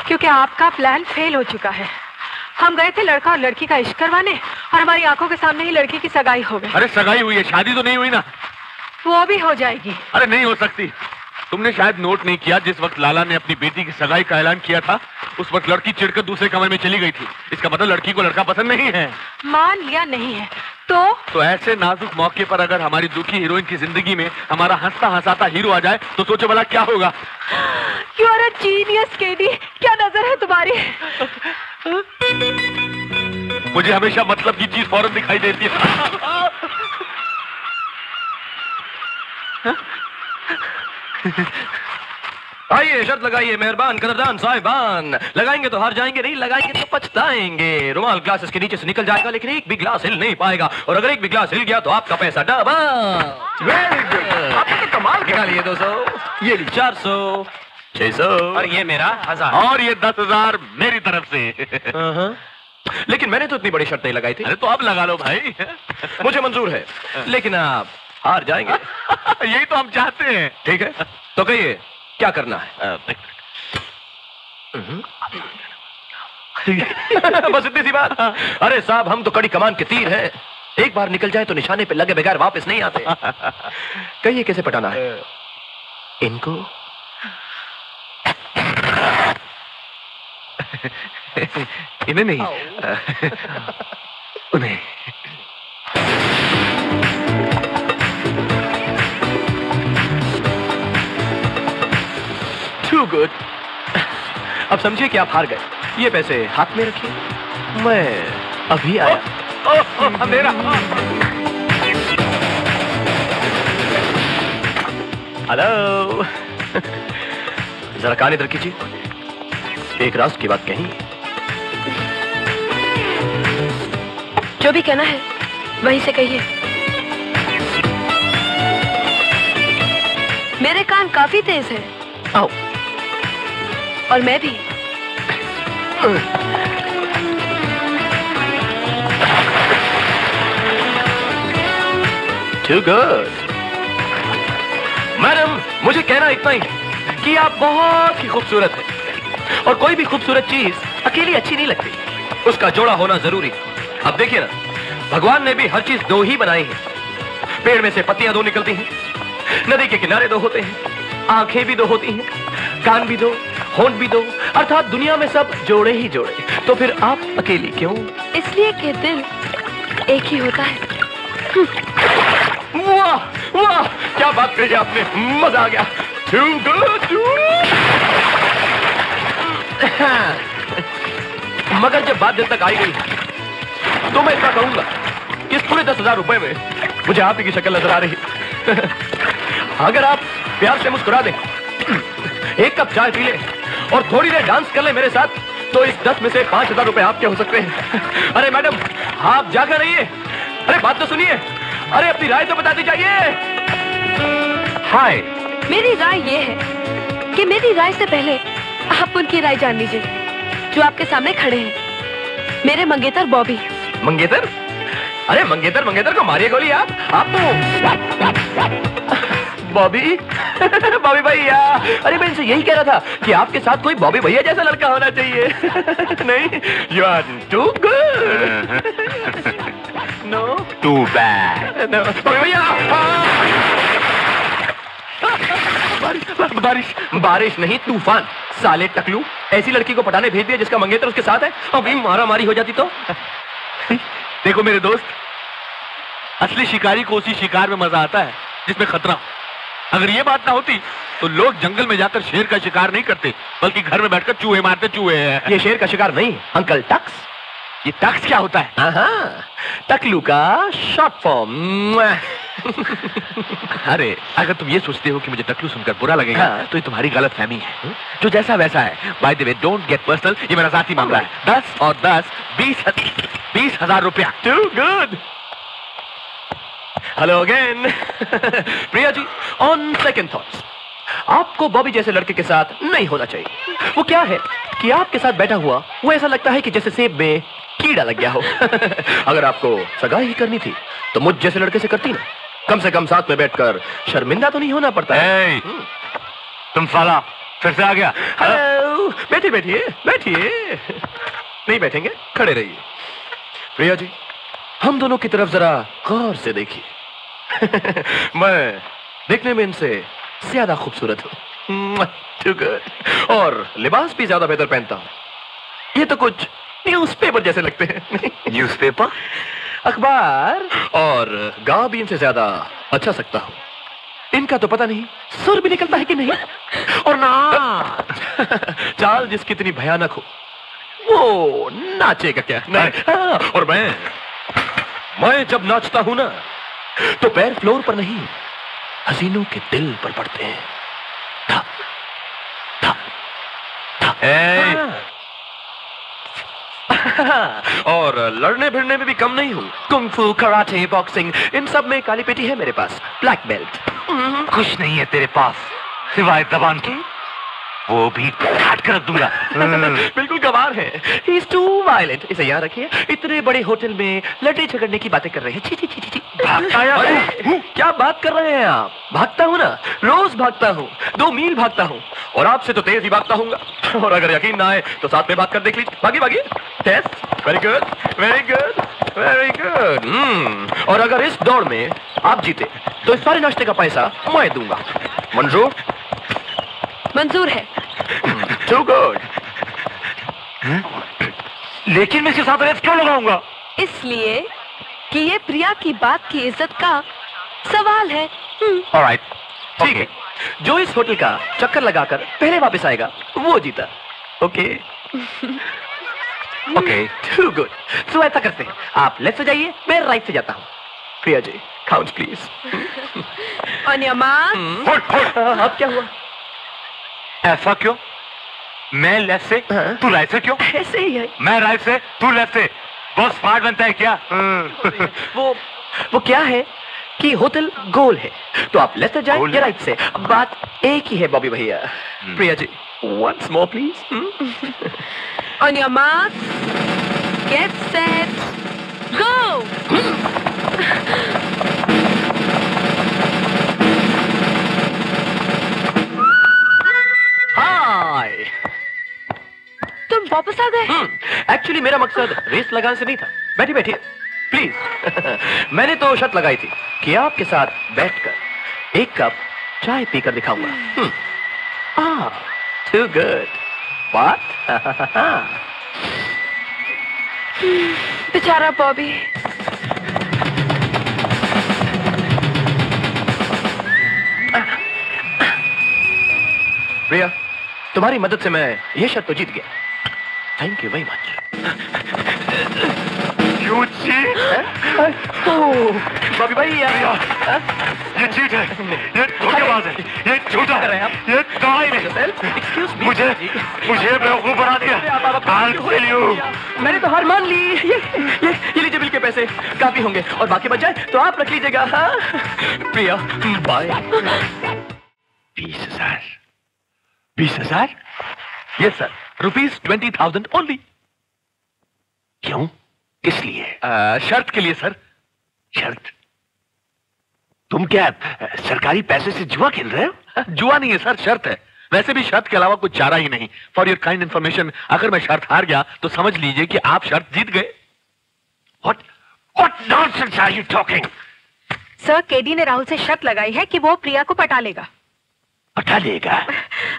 क्योंकि आपका प्लान फेल हो चुका है। हम गए थे लड़का और लड़की का इश्क करवाने और हमारी आँखों के सामने ही लड़की की सगाई हो गई। अरे सगाई हुई है शादी तो नहीं हुई ना। वो भी हो जाएगी। अरे नहीं हो सकती। तुमने शायद नोट नहीं किया जिस वक्त लाला ने अपनी बेटी की सगाई का ऐलान किया था उस वक्त लड़की चिड़कर दूसरे कमरे में चली गई थी। इसका मतलब लड़की को लड़का पसंद नहीं है। मान लिया नहीं है। तो? तो ऐसे नाजुक मौके पर अगर हमारी दुखी हीरोइन की ज़िंदगी में हमारा हंसता हंसाता हीरो आ जाए तो सोचो भला क्या होगा। You are a genius KD क्या नज़र है तुम्हारी? मुझे हमेशा मतलब की चीज़ फ़ौरन दिखाई देती है। आइए शर्त लगाइए मेहरबान कदरदान साहिबान। लगाएँगे तो हार जाएँगे नहीं लगाएँगे तो पछताएँगे। रुमाल ग्लासेस के नीचे से निकल जाएगा लेकिन एक भी ग्लास हिल नहीं पाएगा। और अगर एक भी ग्लास हिल गया तो आपका पैसा डबल। वेरी गुड आपने तो कमाल निकालिए दो सौ। ये ली चार सौ। छह सौ। और ये मेरा हज़ार। और ये दस हज़ार मेरी तरफ़ से। लेकिन मैंने तो इतनी बड़ी शर्त नहीं लगाई थी। अरे तो अब लगा लो भाई। मुझे मंजूर है। लेकिन आप हार जाएँगे। यही तो हम चाहते हैं। ठीक है? तो कहिए क्या करना है? बस इतनी सी बात। अरे साहब हम तो कड़ी कमान के तीर हैं। एक बार निकल जाए तो निशाने पे लगे बगैर वापस नहीं आते। कहिए कैसे पटाना है? इनको। इन्हें नहीं। उन्हें। टू गुड अब समझिए कि आप हार गए। ये पैसे हाथ में रखिए। मैं अभी आया। अंधेरा हेलो जरा कान इधर कीजिए। एक राज की बात कही। जो भी कहना है वहीं से कहिए। मेरे कान काफ़ी तेज है। आओ। और मैं भी। टू गुड मैडम मुझे कहना इतना ही है कि आप बहुत ही खूबसूरत हैं। और कोई भी खूबसूरत चीज़ अकेली अच्छी नहीं लगती। उसका जोड़ा होना ज़रूरी अब देखिए ना, भगवान ने भी हर चीज़ दो ही बनाई है। पेड़ में से पत्तियाँ दो निकलती हैं, नदी के किनारे दो होते हैं। आँखें भी दो होती हैं कान भी दो होंठ भी दो अर्थात दुनिया में सब जोड़े ही जोड़े। तो फिर आप अकेली क्यों? इसलिए कि दिल एक ही होता है। वाह वाह क्या बात कही आपने मज़ा आ गया। टू गुड मगर जब बात दिल तक आई गई तो मैं इतना कहूँगा कि इस पूरे दस हज़ार रुपए में मुझे आप ही की शक्ल नज़र आ रही है। अगर आप प्यार से मुस्कुरा दें एक कप चाय पी ले और थोड़ी देर डांस कर ले मेरे साथ तो इस दस में से पाँच हज़ार रुपए आपके हो सकते हैं। अरे मैडम आप जाकर रहिए। अरे बात तो सुनिए। अरे अपनी राय तो बता दी जाइए। हाय। मेरी राय ये है कि मेरी राय से पहले आप उनकी राय जान लीजिए जो आपके सामने खड़े हैं। मेरे मंगेतर बॉबी। मंगेतर? अरे मंगेतर मंगेतर को मारिए गोली आप। आप तो बॉबी? बॉबी भैया। अरे मैं इनसे यही कह रहा था कि आपके साथ कोई बॉबी भैया जैसा लड़का होना चाहिए। नहीं you are too good no too bad no भैया बारिश बारिश बारिश नहीं तूफ़ान। साले टकलू ऐसी लड़की को पटाने भेज दिया जिसका मंगेतर उसके साथ है। अभी मारा मारी हो जाती तो। देखो मेरे दोस्त, असली शिकारी को उसी शिकार में मज़ा आता है, जिसमें खतरा हो। अगर ये बात ना होती तो लोग जंगल में जाकर शेर का शिकार नहीं करते, बल्कि घर में बैठकर चूहे मारते चूहे ये शेर का शिकार नहीं, अंकल टक्स। ये टक्स क्या होता है? टकलू का शॉर्ट फॉर्म अरे अगर तुम ये सोचते हो कि मुझे टकलू सुनकर बुरा लगेगा हाँ। तो ये तुम्हारी गलत फहमी है। जो जैसा वैसा है। By the way don't get personal ये मेरा जाती मामला है। दस और दस बीस बीस हज़ार रुपया। Too good hello again Priya ji on second thoughts आपको बॉबी जैसे लड़के के साथ नहीं होना चाहिए। वो क्या है कि आपके साथ बैठा हुआ वो ऐसा लगता है कि जैसे सेब में कीड़ा लग गया हो। अगर आपको सगाई ही करनी थी तो मुझ जैसे लड़के से करती ना। कम से कम साथ में बैठकर शर्मिंदा तो नहीं होना पड़ता। ए, तुम साला फिर से आ गया। हेलो बैठिए बैठिए बैठिए। नहीं बैठेंगे खड़े रहिए। प्रिया जी हम दोनों की तरफ़ जरा गौर से देखिए। मैं देखने में इनसे ज़्यादा खूबसूरत हूँ। और लिबास भी ज़्यादा बेहतर पहनता हूँ। ये तो कुछ न्यूज़पेपर जैसे लगते हैं। न्यूज़पेपर? अखबार। और गा भी इनसे ज़्यादा अच्छा सकता हूँ। इनका तो पता नहीं सुर भी निकलता है कि नहीं? और ना। चाल जिसकी इतनी भयानक हो वो नाचेगा क्या? नहीं। हाँ, और मैं मैं जब नाचता हूँ ना तो पैर फ्लोर पर नहीं हसीनों के दिल पर पड़ते हैं। था, था, था। हाँ। और लड़ने भिड़ने में भी कम नहीं हूँ। कुंफू कराटे बॉक्सिंग इन सब में काली पेटी है मेरे पास। ब्लैक बेल्ट कुछ नहीं है तेरे पास। सिवाय दबान के। वो भी काट कर रख दूँगा बिल्कुल गवार है। ही इज़ टू वायलेंट इसे यहाँ रखिए इतने बड़े होटल में लड़ने झगड़ने की बातें कर रहे हैं। छी छी छी छी छी। भागता या अरे, क्या बात कर रहे हैं आप? भागता हूँ ना? रोज भागता हूँ। दो मील भागता हूँ। और आपसे तो तेज ही भागता हूँ और अगर यकीन ना आए तो साथ में भाग कर देख लीजिए। भागी भागी yes very good very good very good और अगर इस दौड़ में आप जीते तो इस सारे नाश्ते का पैसा मैं दूँगा। मंजूर? मंजूर है। टू गुड लेकिन मैं इसके साथ रेस क्यों लगाऊँगा? इसलिए कि ये प्रिया की बात की इज़्ज़त का सवाल है। हम्म, ऑलराइट ठीक है। जो इस होटल का चक्कर लगाकर पहले वापस आएगा वो जीता। ओके ओके टू गुड तो ऐसा करते हैं। आप लेफ़्ट से जाइए मैं राइट से जाता हूँ। Priya ji count please on your mark. अब क्या हुआ? ऐसा क्यों? मैं लेफ़्ट से तू राइट से क्यों? ऐसे ही है। मैं राइट से तू लेफ़्ट से। बहुत स्मार्ट बनता है क्या? वो वो क्या है कि होटल गोल है। तो आप लेफ़्ट से जाए या राइट से। बात एक ही है बॉबी भैया। Priya ji once more please On your mark. Get set. Go. हाय तुम वापस आ गए? एक्चुअली मेरा मकसद रेस लगाने से नहीं था। बैठी बैठिए। प्लीज़ मैंने तो शर्त लगाई थी कि आपके साथ बैठकर एक कप चाय पीकर दिखाऊँगा। टू गुड बात बेचारा बॉबी। प्रिया तुम्हारी मदद से मैं ये शर्त तो जीत गया। Thank you very much Bobby भाई ये चीट है। ये धोखेबाज है। ये झूठा है। ये दवाई नहीं। मुझे मुझे बेवकूफ़ बना दिया. मैंने तो हार मान ली। ये ये ये लीजिए बिल के पैसे। काफ़ी होंगे। और बाकी बच जाए तो आप रख लीजिएगा हाँ? प्रिया बाय बीस हज़ार बीस हज़ार? Yes sir rupees twenty thousand only क्यों? किस लिए शर्त के लिए सर। शर्त? तुम क्या सरकारी पैसे से जुआ खेल रहे हो? जुआ नहीं है सर शर्त है। वैसे भी शर्त के अलावा कुछ चारा ही नहीं। फॉर योर काइंड इन्फॉर्मेशन अगर मैं शर्त हार गया तो समझ लीजिए कि आप शर्त जीत गए। What what nonsense are you talking sir KD ने राहुल से शर्त लगाई है कि वो प्रिया को पटा लेगा। पटा लेगा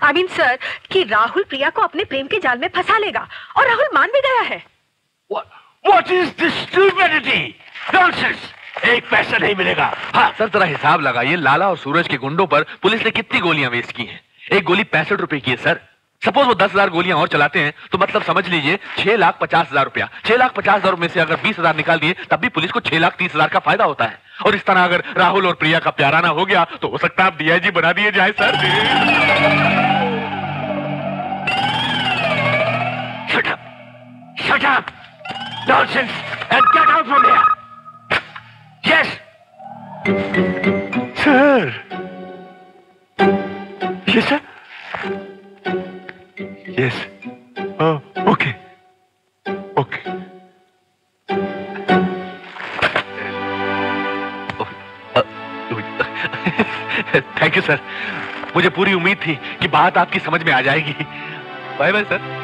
आई मीन सर कि राहुल प्रिया को अपने प्रेम के जाल में फंसा लेगा और राहुल मान भी गया है। What is this stupidity? Nonsense! एक पैसा नहीं मिलेगा। हाँ सर जरा हिसाब लगाइए। लाला और सूरज के गुंडों पर पुलिस ने कितनी गोलियाँ वेस्ट की हैं? एक गोली पैंसठ रुपए की है सर। सपोज़ वो दस हज़ार गोलियाँ और चलाते हैं तो मतलब समझ लीजिए, छह लाख पचास हज़ार रुपया। छह लाख पचास हज़ार में से अगर बीस हज़ार निकाल दिए, तब भी पुलिस को छह लाख तीस हज़ार का फ़ायदा होता है। और इस तरह अगर राहुल और प्रिया का प्याराना हो गया तो हो सकता है आप डीआईजी बना दिए जाए, सर। Sir? yes. Oh, okay. Okay. Thank you sir मुझे पूरी उम्मीद थी कि बात आपकी समझ में आ जाएगी bye bye sir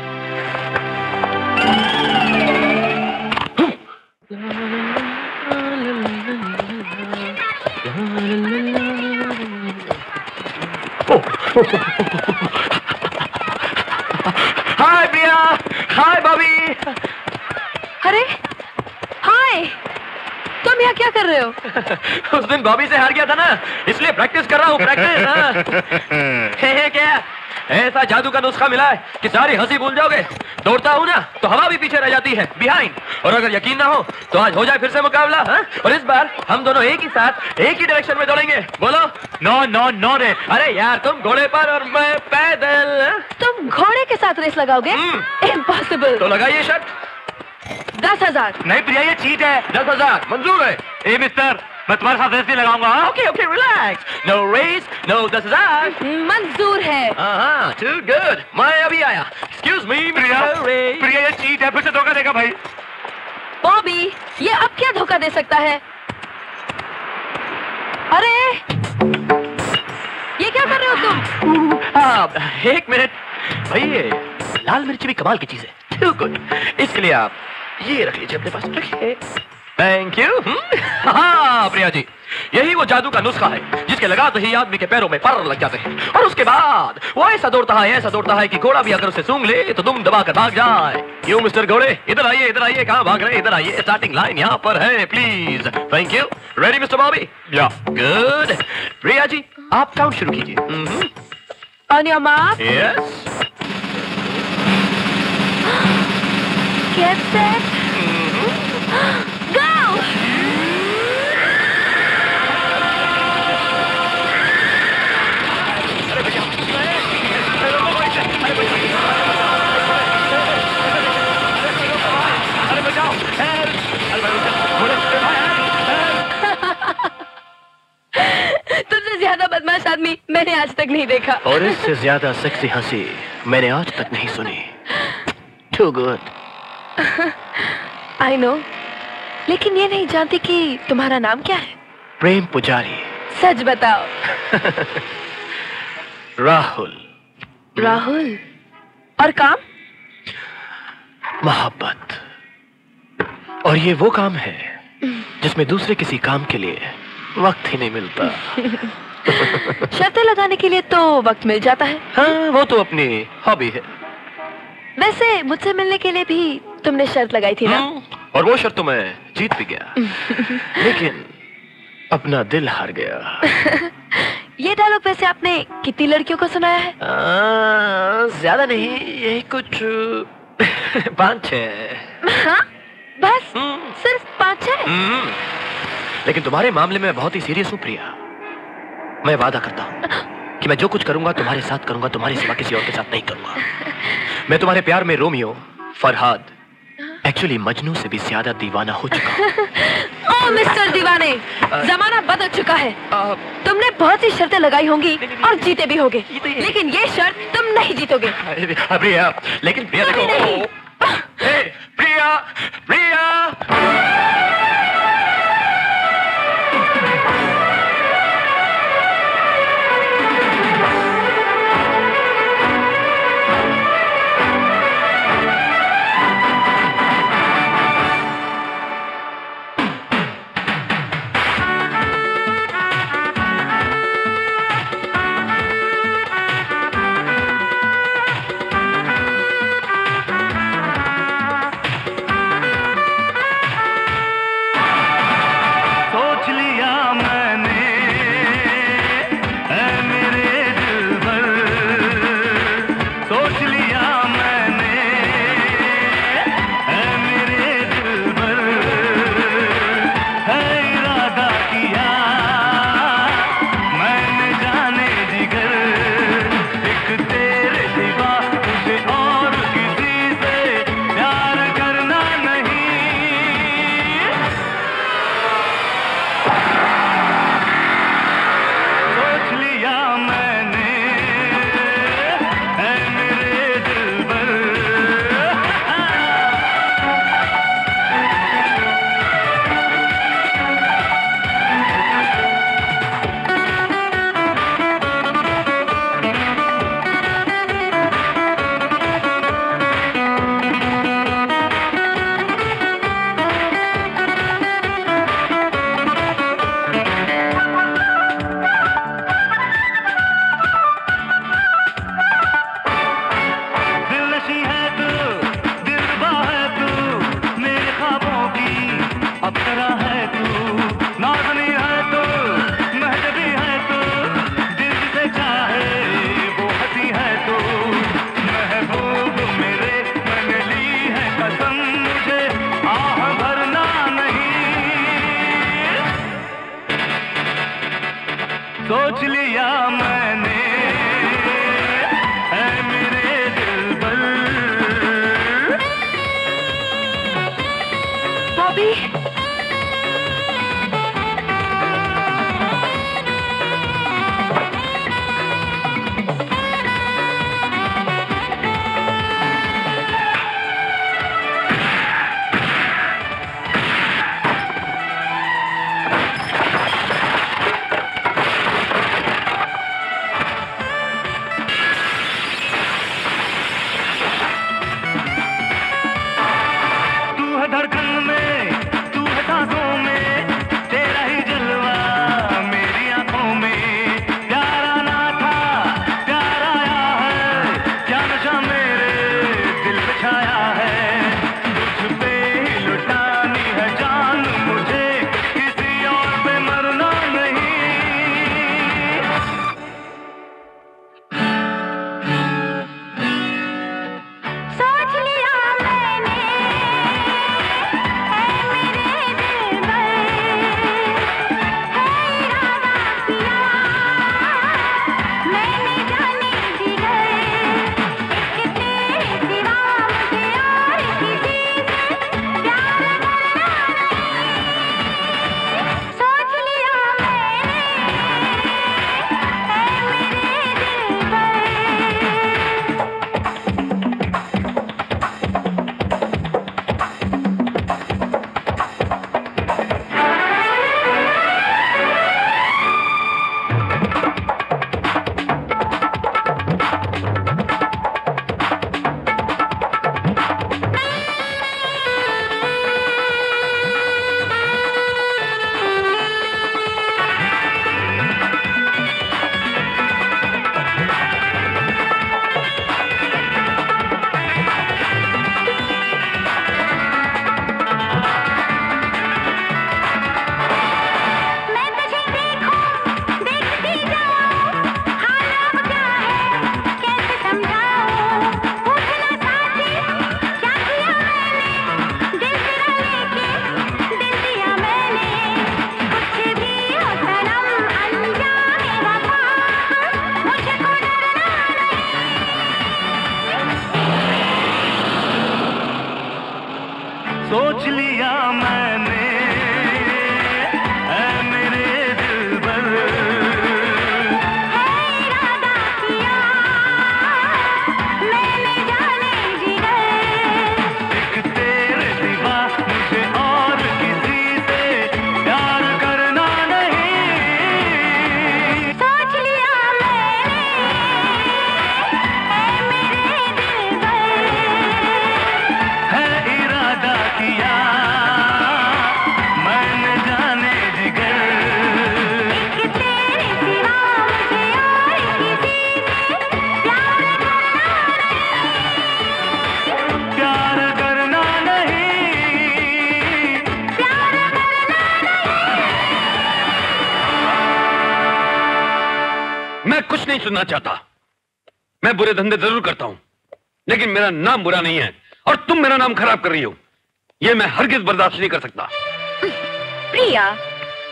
Oh. Priya hi Bobby अरे हाय। तुम यहाँ क्या कर रहे हो? उस दिन बॉबी से हार गया था ना इसलिए प्रैक्टिस कर रहा हूँ प्रैक्टिस हाँ। हे, हे, क्या? ऐसा जादू का नुस्खा मिला है कि सारी हँसी भूल जाओगे। दौड़ता हूँ ना तो हवा भी पीछे रह जाती है बिहाइंड और अगर यकीन ना हो तो आज हो जाए फिर से मुकाबला हाँ? और इस बार हम दोनों एक ही साथ एक ही डायरेक्शन में दौड़ेंगे। बोलो नो नो नो रे। अरे यार तुम घोड़े पर और मैं पैदल हाँ? साथ रेस लगाओगे? इम्पॉसिबल तो लगाइए शर्ट। दस हज़ार। नहीं प्रिया ये चीट है। दस हज़ार। मंजूर है। ए मिस्टर मैं तुम्हारे साथ रेस नहीं लगाऊँगा। Okay okay relax no race no दस हज़ार। मंजूर है। हाँ टू गुड मैं अभी आया। एक्सक्यूज मी प्रिया प्रिया ये चीट है। फिर से धोखा देगा भाई। बॉबी ये अब क्या धोखा दे सकता है? अरे! ये क्या कर रहे हो तुम? हाँ, एक मिनट भाई, ये लाल मिर्ची भी कमाल की चीज़ है। गुड इसके लिए आप ये रख लीजिए अपने पास। रखिए। थैंक यू हाँ प्रिया जी। यही वो जादू का नुस्खा है, जिसके लगाते ही आदमी के पैरों में पर लग जाते हैं। और उसके बाद वो ऐसा दौड़ता है, ऐसा दौड़ता है कि घोड़ा भी अगर उसे सूंघ ले तो तुम दबा कर भाग जाए। यू मिस्टर घोड़े इधर आइए इधर आइए, कहाँ भाग रहे इधर आइए स्टार्टिंग लाइन यहाँ पर है please thank you ready mister Bobby good Priya ji, आप काउंट शुरू कीजिए। On your mark? Yes. Get set. Mm -hmm. ज़्यादा बदमाश आदमी मैंने आज तक नहीं देखा। और इससे ज़्यादा सेक्सी हँसी मैंने आज तक नहीं सुनी। टू गुड आई नो लेकिन ये नहीं जानती कि तुम्हारा नाम क्या है? प्रेम पुजारी। सच बताओ। राहुल। राहुल? और काम? मोहब्बत। और ये वो काम है जिसमें दूसरे किसी काम के लिए वक्त ही नहीं मिलता। शर्तें लगाने के लिए तो वक्त मिल जाता है। हाँ वो तो अपनी हॉबी है। वैसे मुझसे मिलने के लिए भी तुमने शर्त लगाई थी ना? और वो शर्त तो मैं जीत भी गया। लेकिन अपना दिल हार गया। ये डायलॉग वैसे आपने कितनी लड़कियों को सुनाया है? ज़्यादा नहीं यही कुछ पाँच छह हाँ। बस सिर्फ़ पाँच छह हम्म, लेकिन तुम्हारे मामले में बहुत ही सीरियस हूँ प्रिया। मैं वादा करता हूँ कि मैं जो कुछ करूँगा तुम्हारे साथ करूँगा तुम्हारे सिवा किसी और के साथ नहीं करूँगा। मैं तुम्हारे प्यार में रोमियो फरहाद एक्चुअली मजनू से भी ज़्यादा दीवाना हो चुका हूँ। ओ मिस्टर दीवाने जमाना बदल चुका है। तुमने बहुत सी शर्तें लगाई होंगी और जीते भी होगे। लेकिन ये शर्त तुम नहीं जीतोगे। प्रिया लेकिन प्रिया देखो। प्रिया प्रिया! सुनना चाहता। मैं बुरे धंधे ज़रूर करता हूँ लेकिन मेरा नाम बुरा नहीं है और तुम मेरा नाम खराब कर रही हो। यह मैं हरगिज बर्दाश्त नहीं कर सकता। प्रिया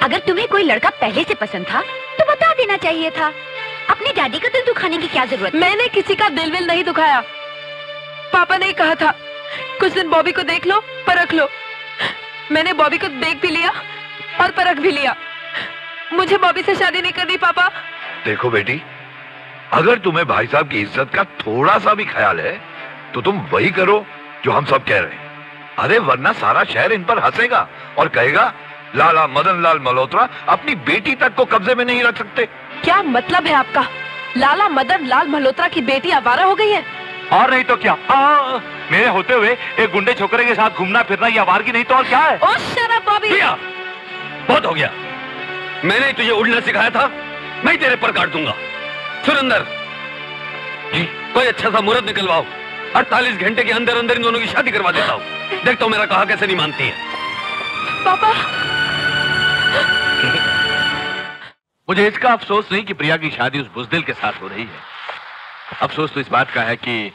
अगर तुम्हें कोई लड़का पहले से पसंद था तो बता देना चाहिए था। अपने डैडी का दिल दुखाने की क्या ज़रूरत? मैंने किसी का दिल विल नहीं दुखाया। पापा ने कहा था कुछ दिन बॉबी को देख लो परख लो। मैंने बॉबी को देख भी लिया और परख भी लिया। मुझे बॉबी से शादी नहीं करनी पापा। देखो बेटी अगर तुम्हें भाई साहब की इज़्ज़त का थोड़ा सा भी ख्याल है तो तुम वही करो जो हम सब कह रहे हैं। अरे वरना सारा शहर इन पर हंसेगा और कहेगा लाला मदन लाल मल्होत्रा अपनी बेटी तक को कब्जे में नहीं रख सकते। क्या मतलब है आपका? लाला मदन लाल मल्होत्रा की बेटी आवारा हो गई है? और नहीं तो क्या? आ, मेरे होते हुए एक गुंडे छोकरे के साथ घूमना फिरना ये आवारगी नहीं तो और क्या है? ओ शराब बॉबी! बहुत हो गया। मैंने तुझे उड़ना सिखाया था मैं तेरे पर काट दूँगा। सुरेंदर जी कोई अच्छा सा मुहूर्त निकलवाओ। 48 घंटे के अंदर अंदर इन दोनों की शादी करवा देता हूँ। देखता हूँ मेरा कहा कैसे नहीं मानती है। पापा। मुझे इसका अफसोस नहीं कि प्रिया की शादी उस बुजदिल के साथ हो रही है। अफसोस तो इस बात का है कि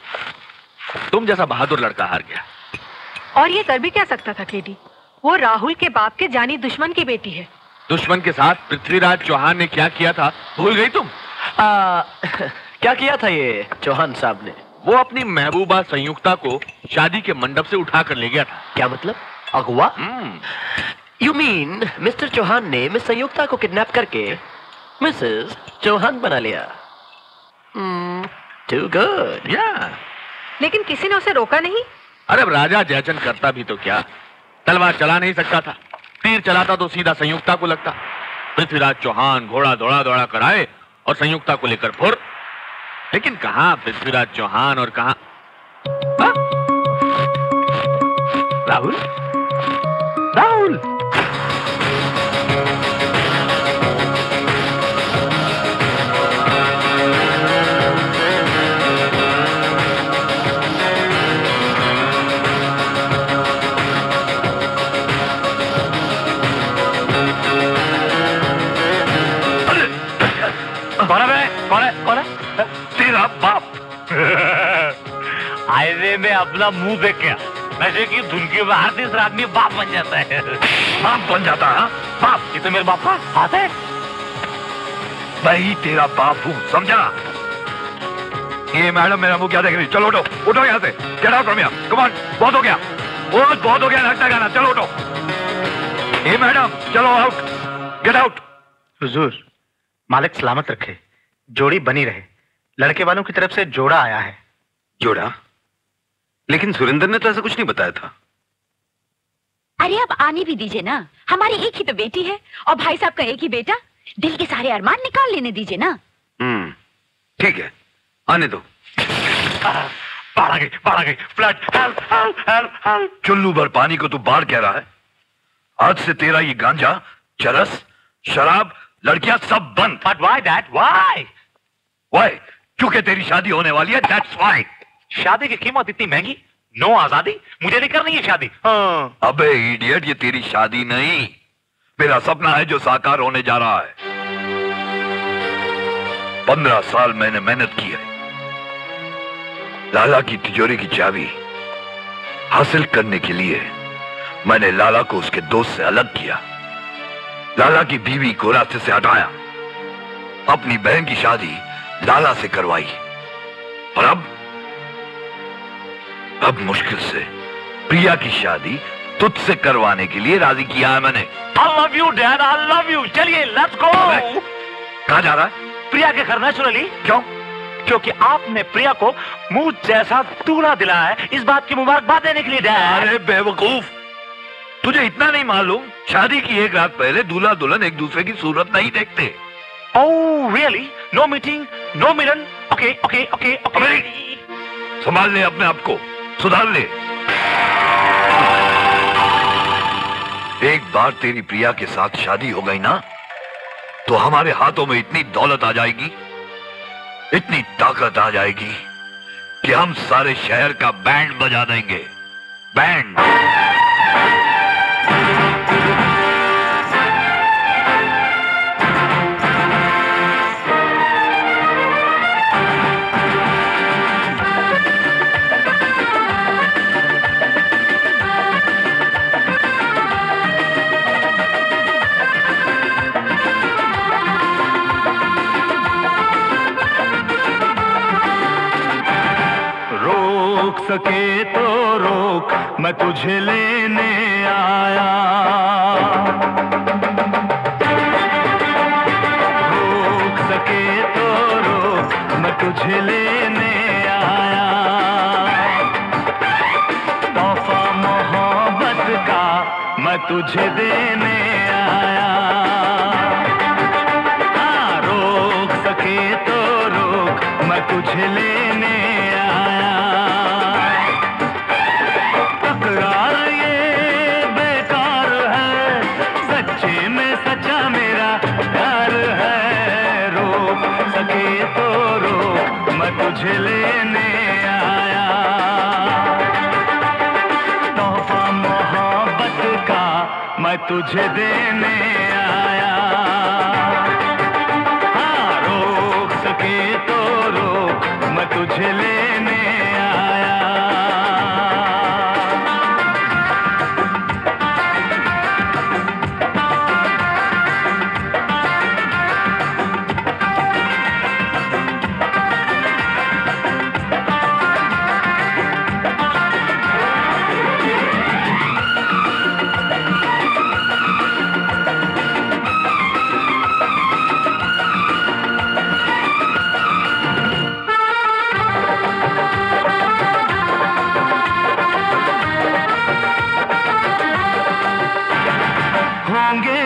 तुम जैसा बहादुर लड़का हार गया। और ये कर भी क्या सकता था केडी वो राहुल के बाप के जानी दुश्मन की बेटी है। दुश्मन के साथ पृथ्वीराज चौहान ने क्या किया था? भूल गई तुम? आ, क्या किया था ये चौहान साहब ने? वो अपनी महबूबा संयुक्ता को शादी के मंडप से उठा कर ले गया था। क्या मतलब? अगवा? यू मीन मिस्टर चौहान ने मिस संयुक्ता को किडनैप करके मिसेस चौहान बना लिया? टू गुड या लेकिन किसी ने उसे रोका नहीं? अरे राजा जयचन करता भी तो क्या? तलवार चला नहीं सकता था। तीर चलाता तो सीधा संयुक्ता को लगता। पृथ्वीराज चौहान घोड़ा दौड़ा दौड़ा कर आए। और संयुक्ता को लेकर फुर लेकिन कहा पृथ्वीराज चौहान और कहा? हाँ? राहुल राहुल? हाईवे में अपना मुँह देख के वैसे की धुन की बाहर तीसरा आदमी बाप बन जाता है। बाप बन जाता है बाप ये तो मेरे बाप का हाथ है। मैं ही तेरा बाप हूँ समझा? ये मैडम मेरा मुँह क्या देख रही? चलो उठो उठो यहाँ से। Get out from here come बहुत हो गया। बहुत बहुत हो गया नाचना गाना। चलो उठो। ये मैडम चलो आउट गेट आउट हुजूर मालिक सलामत रखे जोड़ी बनी रहे। लड़के वालों की तरफ़ से जोड़ा आया है। जोड़ा? लेकिन सुरेंद्र ने तो ऐसा कुछ नहीं बताया था। अरे अब आने भी दीजिए ना। हमारी एक ही तो बेटी है और भाई साहब का एक ही बेटा। दिल के सारे अरमान निकाल लेने दीजिए ना। हम्म ठीक है आने दो। बाढ़ गई बाढ़ गई। Flood help help help help चुल्लू भर पानी को तू बाढ़ कह रहा है। आज से तेरा ये गांजा चरस शराब लड़कियाँ सब बंद। But why that why why क्योंकि तेरी शादी होने वाली है दैट्स वाई शादी की कीमत इतनी महँगी? नो आज़ादी? मुझे नहीं करनी है शादी। हाँ। अबे इडियट ये तेरी शादी नहीं। मेरा सपना है जो साकार होने जा रहा है। पंद्रह साल मैंने मेहनत की है। लाला की तिजोरी की चाबी हासिल करने के लिए मैंने लाला को उसके दोस्त से अलग किया। लाला की बीवी को रास्ते से हटाया। अपनी बहन की शादी लाला से करवाई। और अब अब मुश्किल से। प्रिया की शादी तुझसे करवाने के लिए राज़ी किया है मैंने। I love you dad I love you चलिए लेट्स गो कहा जा रहा है? प्रिया के घर नेचुरली क्यों? क्योंकि आपने प्रिया को मुँह जैसा दूल्हा दिलाया है। इस बात की मुबारकबाद देने के लिए डैड अरे बेवकूफ़। तुझे इतना नहीं मालूम शादी की एक रात पहले दूल्हा दुल्हन एक दूसरे की सूरत नहीं देखते। Oh really no meeting no मिलन? ओके ओके ओके ओके संभाल ले अपने आप को। सुधार ले। एक बार तेरी प्रिया के साथ शादी हो गई ना तो हमारे हाथों में इतनी दौलत आ जाएगी, इतनी ताकत आ जाएगी कि हम सारे शहर का बैंड बजा देंगे। बैंड। सके तो रोक मैं तुझे लेने आया। रोक सके तो रोक मैं तुझे लेने आया। तोहफा मोहब्बत का मैं तुझे देने तुझे देने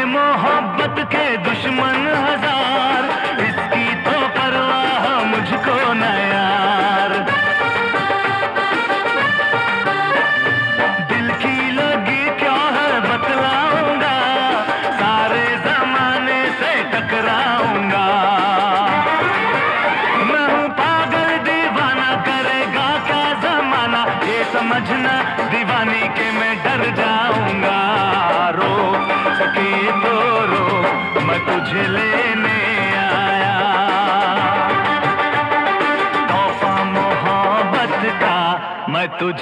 मोहब्बत के दुश्मन हज़ार।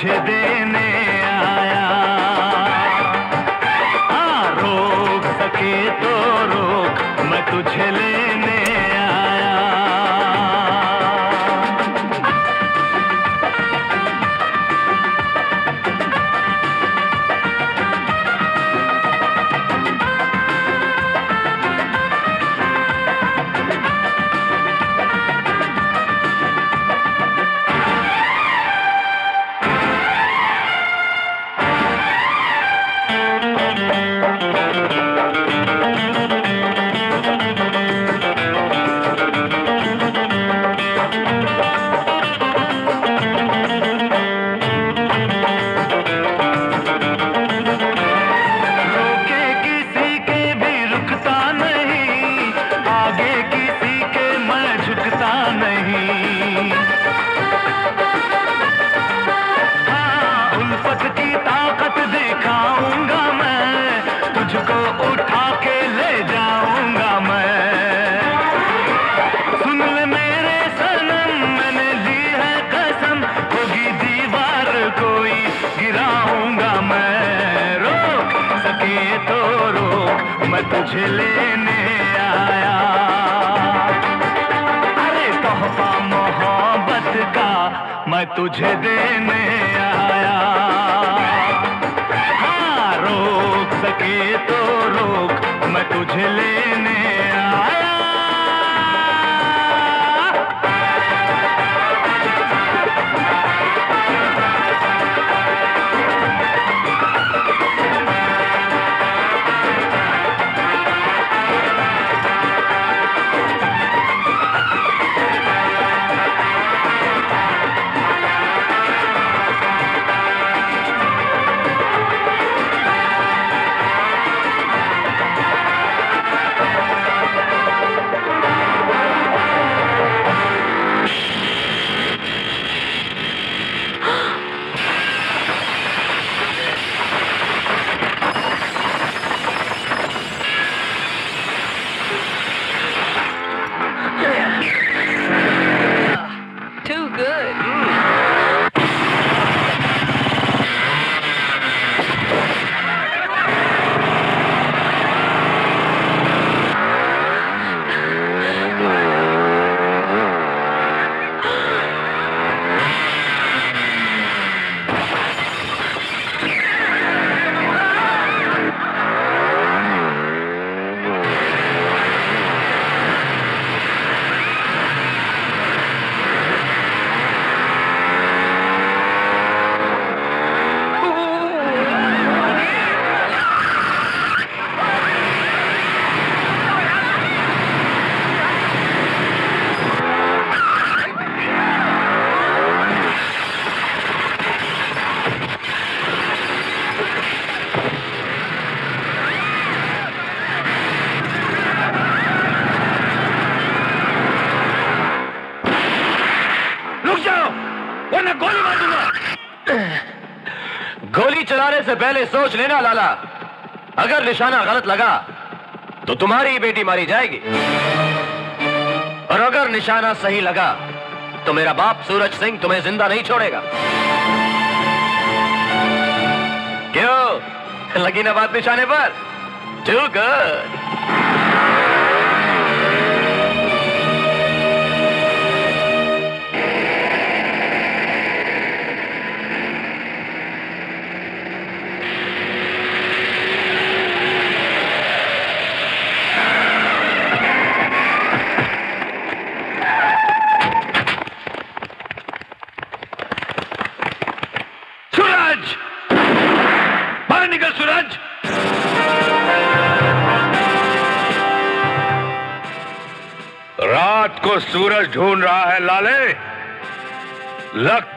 मुझे देने मुझे दे से पहले सोच लेना, लाला। अगर निशाना गलत लगा तो तुम्हारी बेटी मारी जाएगी। और अगर निशाना सही लगा तो मेरा बाप सूरज सिंह तुम्हें ज़िंदा नहीं छोड़ेगा। क्यों? लगी ना बात निशाने पर? टू गुड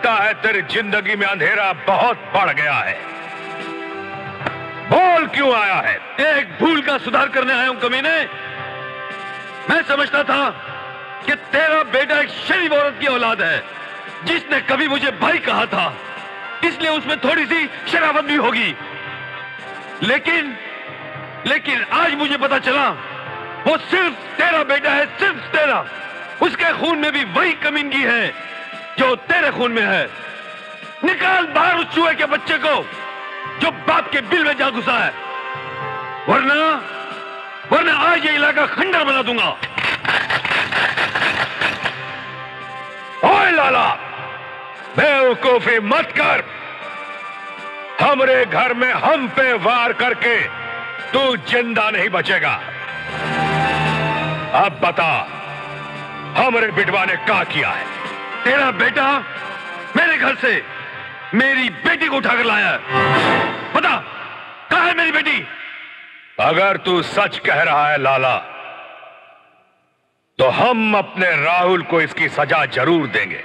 लगता है तेरी ज़िंदगी में अंधेरा बहुत बढ़ गया है। बोल क्यों आया है? एक भूल का सुधार करने आया हूँ कमीने। मैं समझता था कि तेरा बेटा एक शरीफ औरत की औलाद है, जिसने कभी मुझे भाई कहा था। इसलिए उसमें थोड़ी सी शराबत भी होगी। लेकिन लेकिन आज मुझे पता चला, वो सिर्फ़ तेरा बेटा है, सिर्फ़ तेरा। उसके खून में भी वही कमीनगी है। जो तेरे खून में है, निकाल बाहर उस चूहे के बच्चे को, जो बाप के बिल में जा घुसा है। वरना वरना आज ये इलाका खंडर बना दूँगा। ओए लाला, बेवकूफ़ी मत कर। हमरे घर में हम पे वार करके तू ज़िंदा नहीं बचेगा। अब बता, हमरे बिटवा ने क्या किया है? तेरा बेटा मेरे घर से मेरी बेटी को उठाकर लाया है। बता कहा है मेरी बेटी? अगर तू सच कह रहा है, लाला तो हम अपने राहुल को इसकी सजा ज़रूर देंगे।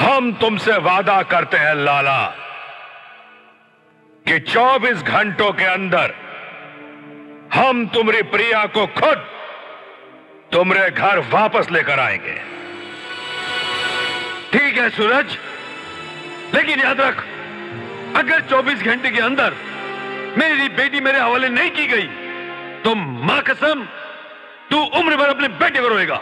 हम तुमसे वादा करते हैं, लाला, कि 24 घंटों के अंदर हम तुम्हारी प्रिया को खुद तुम्हारे घर वापस लेकर आएँगे। ठीक है, सूरज। लेकिन याद रख, अगर 24 घंटे के अंदर मेरी बेटी मेरे हवाले नहीं की गई तो माँ कसम, तू उम्र भर अपने बेटे को रोएगा।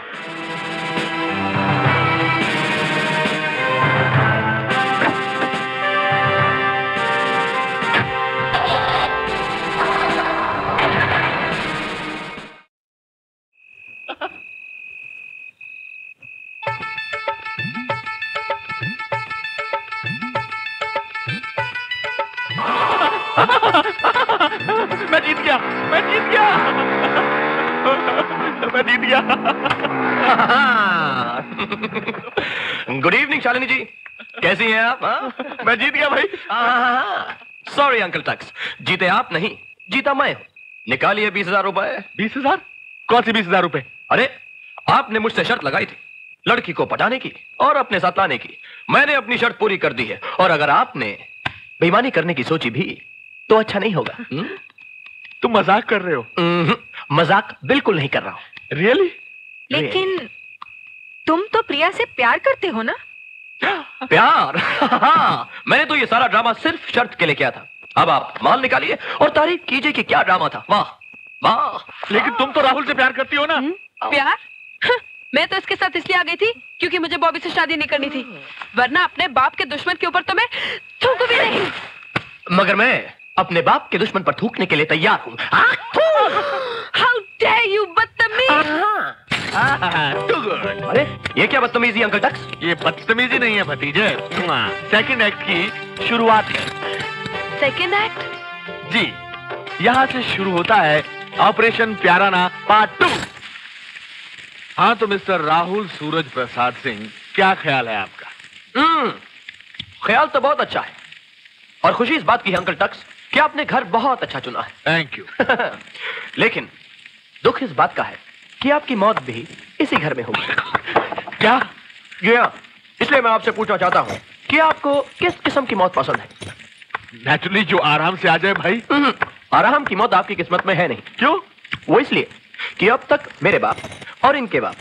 मैं जीत गया। मैं जीत गया। मैं जीत गया। गुड इवनिंग शालिनी जी कैसी हैं आप हाँ? मैं जीत गया भाई। सॉरी अंकल टक्स जीते आप नहीं जीता मैं हूँ। निकालिए बीस हज़ार रुपए। बीस हज़ार? कौन सी बीस हज़ार रुपए? अरे आपने मुझसे शर्त लगाई थी लड़की को पटाने की और अपने साथ लाने की। मैंने अपनी शर्त पूरी कर दी है। और अगर आपने बेईमानी करने की सोची भी तो अच्छा नहीं होगा। हम्म? तुम मज़ाक कर रहे हो। हम्म, मज़ाक बिल्कुल नहीं कर रहा हूँ। रियली लेकिन तुम तो प्रिया से प्यार करते हो ना? प्यार? हाँ, मैंने तो ये सारा ड्रामा सिर्फ़ शर्त के लिए किया था। अब आप माल निकालिए और तारीफ़ कीजिए कि क्या ड्रामा था। वाह वाह। लेकिन तुम तो राहुल से प्यार करती हो ना? प्यार? हं, मैं तो इसके साथ इसलिए आ गई थी क्योंकि मुझे बॉबी से शादी नहीं करनी थी। वरना अपने बाप के दुश्मन के ऊपर तो मैं थूक भी नहीं। मगर मैं अपने बाप के दुश्मन पर थूकने के लिए तैयार हूँ। बदतमीज! अरे ये क्या बदतमीजी अंकल टक्स ये बदतमीजी नहीं है भतीजे। सेकंड एक्ट की शुरुआत है। सेकेंड एक्ट जी यहाँ से शुरू होता है ऑपरेशन प्याराना पार्ट टू हाँ तो मिस्टर राहुल सूरज प्रसाद सिंह क्या ख्याल है आपका? हम्म ख्याल तो बहुत अच्छा है। और खुशी इस बात की है अंकल टक्स कि आपने घर बहुत अच्छा चुना है। थैंक यू लेकिन दुख इस बात का है कि आपकी मौत भी इसी घर में होगी। क्या? गया इसलिए मैं आपसे पूछना चाहता हूँ कि आपको किस किस्म की मौत पसंद है? नेचुरली जो आराम से आ जाए भाई। हम्म, आराम की मौत आपकी किस्मत में है नहीं। क्यों? वो इसलिए कि अब तक मेरे बाप और इनके बाप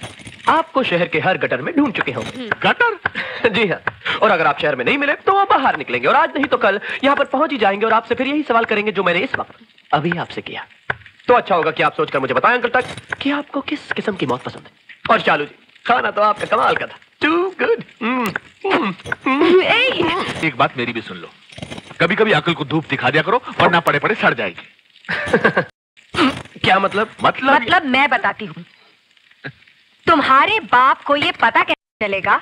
आपको शहर के हर गटर में ढूंढ चुके होंगे। गटर? जी हाँ। और अगर आप शहर में नहीं मिले तो वो बाहर निकलेंगे और आज नहीं तो कल यहाँ पर पहुँच ही जाएँगे और आपसे फिर यही सवाल करेंगे जो मैंने इस वक्त अभी आपसे किया। तो अच्छा होगा कि आप सोचकर मुझे बताएँ अंकल तक कि आपको किस किस्म की मौत पसंद है? और चालू जी खाना तो आपका कमाल का था। टू गुड एक बात मेरी भी सुन लो। कभी कभी अकल को धूप दिखा दिया करो वरना पड़े पड़े सड़ जाएगी। क्या मतलब? मतलब मतलब मैं बताती हूँ। तुम्हारे बाप को ये पता कैसे चलेगा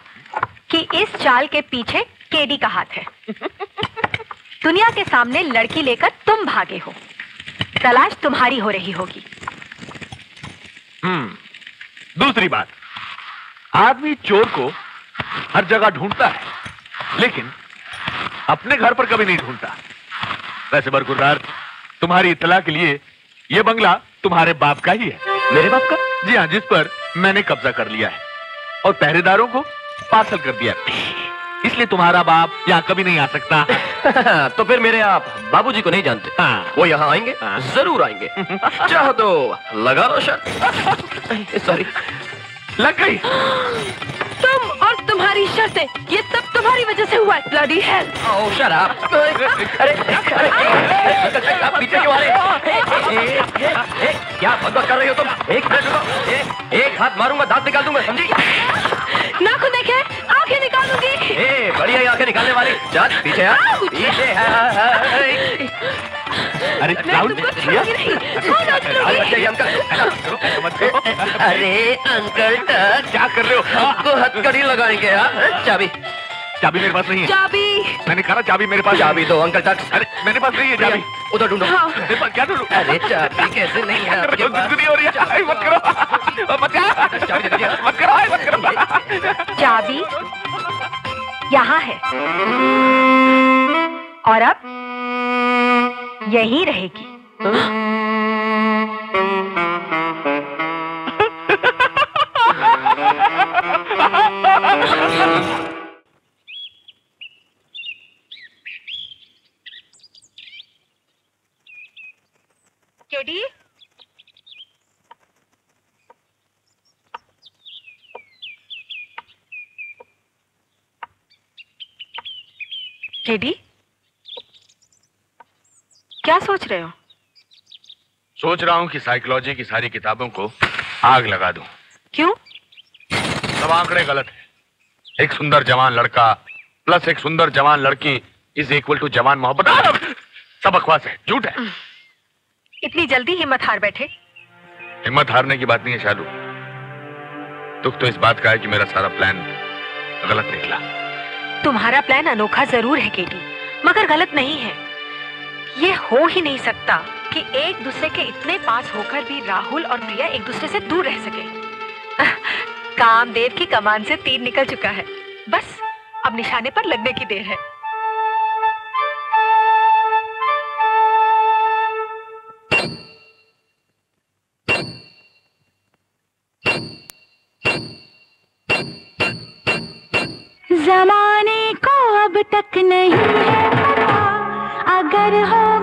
कि इस चाल के पीछे केडी का हाथ है। दुनिया के सामने लड़की लेकर तुम भागे हो। तलाश तुम्हारी हो रही होगी। हम्म दूसरी बात। आदमी चोर को हर जगह ढूंढता है लेकिन अपने घर पर कभी नहीं ढूंढता। वैसे बरकुरदार तुम्हारी इतला के लिए यह बंगला तुम्हारे बाप का ही है। मेरे बाप का? जी हाँ जिस पर मैंने कब्जा कर लिया है और पहरेदारों को पार्सल कर दिया इसलिए तुम्हारा बाप यहाँ कभी नहीं आ सकता। तो फिर मेरे आप बाबूजी को नहीं जानते? वो यहाँ आएँगे ज़रूर आएँगे। चाहो तो लगा लो शर्त सॉरी लग गई। तुम और तुम्हारी शर्तें ये सब तुम्हारी वजह से हुआ है bloody hell oh shut up अरे पीछे क्यों आ रहे हैं? क्या बकवास कर रही हो तुम? एक मिनट रुको। एक हाथ मारूँगा दांत निकाल दूँगा समझी? नाखून देखे आँखें निकालूँगी। ए बढ़िया आँखें निकालने वाली। चल पीछे आ। पीछे आ अरे राहुल आज बच्चे अरे अंकल क्या कर रहे हो? आपको हथकड़ी लगाएँगे हाँ? चाबी। चाबी मेरे पास नहीं है। चाबी। मैंने कहा चाबी मेरे पास चाबी दो अंकल टक अरे मेरे पास नहीं है चाबी। उधर ढूंढो। हाँ। मेरे पास क्या ढूंढूं? अरे चाबी कैसे नहीं है आपके पास? ज़िंदगी हो रही है। मत करो। मत करो। चाबी दे। मत करो। मत करो। चाबी यहाँ है। और अब? यही रहेगी। केडी? केडी? क्या सोच रहे हो? सोच रहा हूँ कि साइकोलॉजी की सारी किताबों को आग लगा दूँ। क्यों? सब आंकड़े गलत है। एक सुंदर जवान लड़का प्लस एक सुंदर जवान लड़की इज़ इक्वल टू जवान मोहब्बत। सब बकवास है झूठ है। इतनी जल्दी हिम्मत हार बैठे? हिम्मत हारने की बात नहीं है शालू। दुख तो इस बात का है कि मेरा सारा प्लान गलत निकला। तुम्हारा प्लान अनोखा ज़रूर है केटी। मगर गलत नहीं है। ये हो ही नहीं सकता कि एक दूसरे के इतने पास होकर भी राहुल और प्रिया एक दूसरे से दूर रह सके। कामदेव की कमान से तीर निकल चुका है। बस, अब निशाने पर लगने की देर है। जमाने को अब तक नहीं है। पता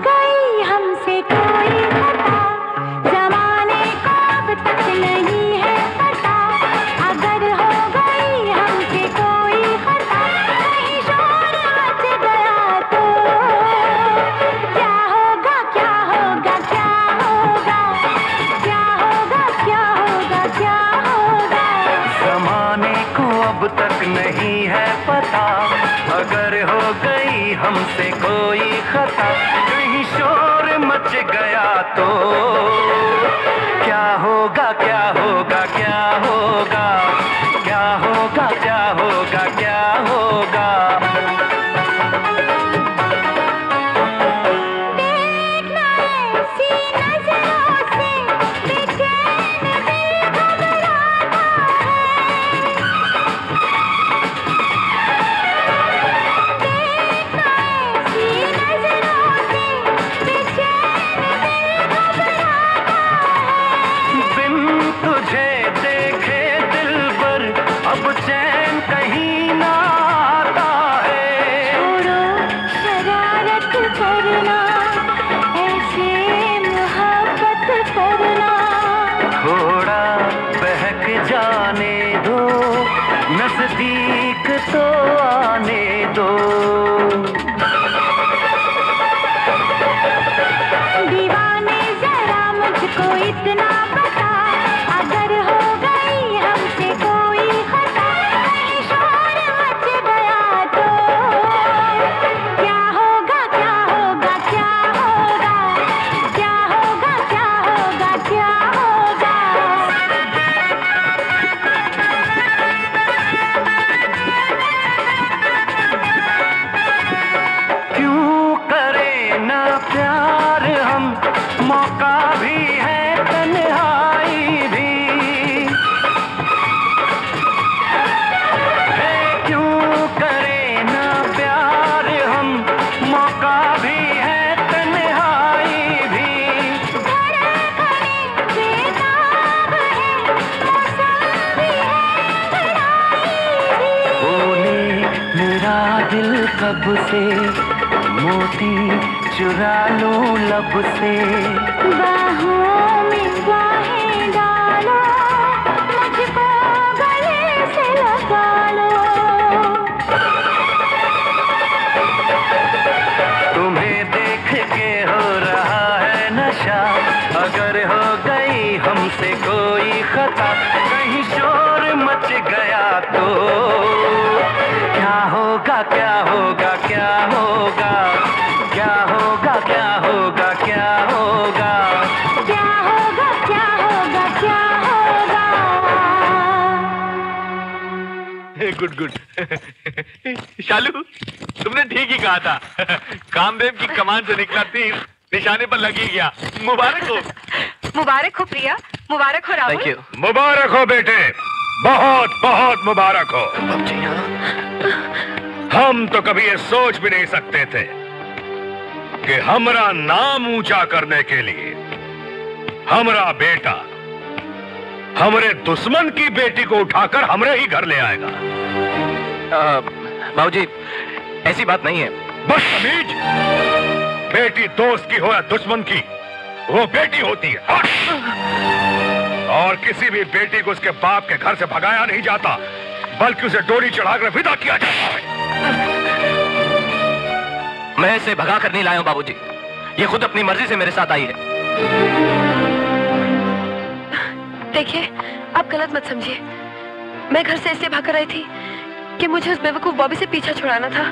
सबसे शालू तुमने ठीक ही कहा था। कामदेव की कमान से निकला तीर निशाने पर लगी गया। मुबारक हो। मुबारक हो प्रिया मुबारक हो राहुल। मुबारक हो बेटे। बहुत बहुत मुबारक हो। हम तो कभी ये सोच भी नहीं सकते थे कि हमारा नाम ऊँचा करने के लिए हमारा बेटा हमरे दुश्मन की बेटी को उठाकर हमरे ही घर ले आएगा। बाबूजी ऐसी बात नहीं है। बस। बदतमीज बेटी दोस्त की हो या दुश्मन की वो बेटी होती है! और किसी भी बेटी को उसके बाप के घर से भगाया नहीं जाता बल्कि उसे डोरी चढ़ाकर विदा किया जाता है। मैं इसे भगा कर नहीं लाया हूँ बाबूजी। ये खुद अपनी मर्ज़ी से मेरे साथ आई है। देखिए आप गलत मत समझिए। मैं घर से इसलिए भागकर आई थी कि मुझे उस बेवकूफ़ बॉबी से पीछा छुड़ाना था।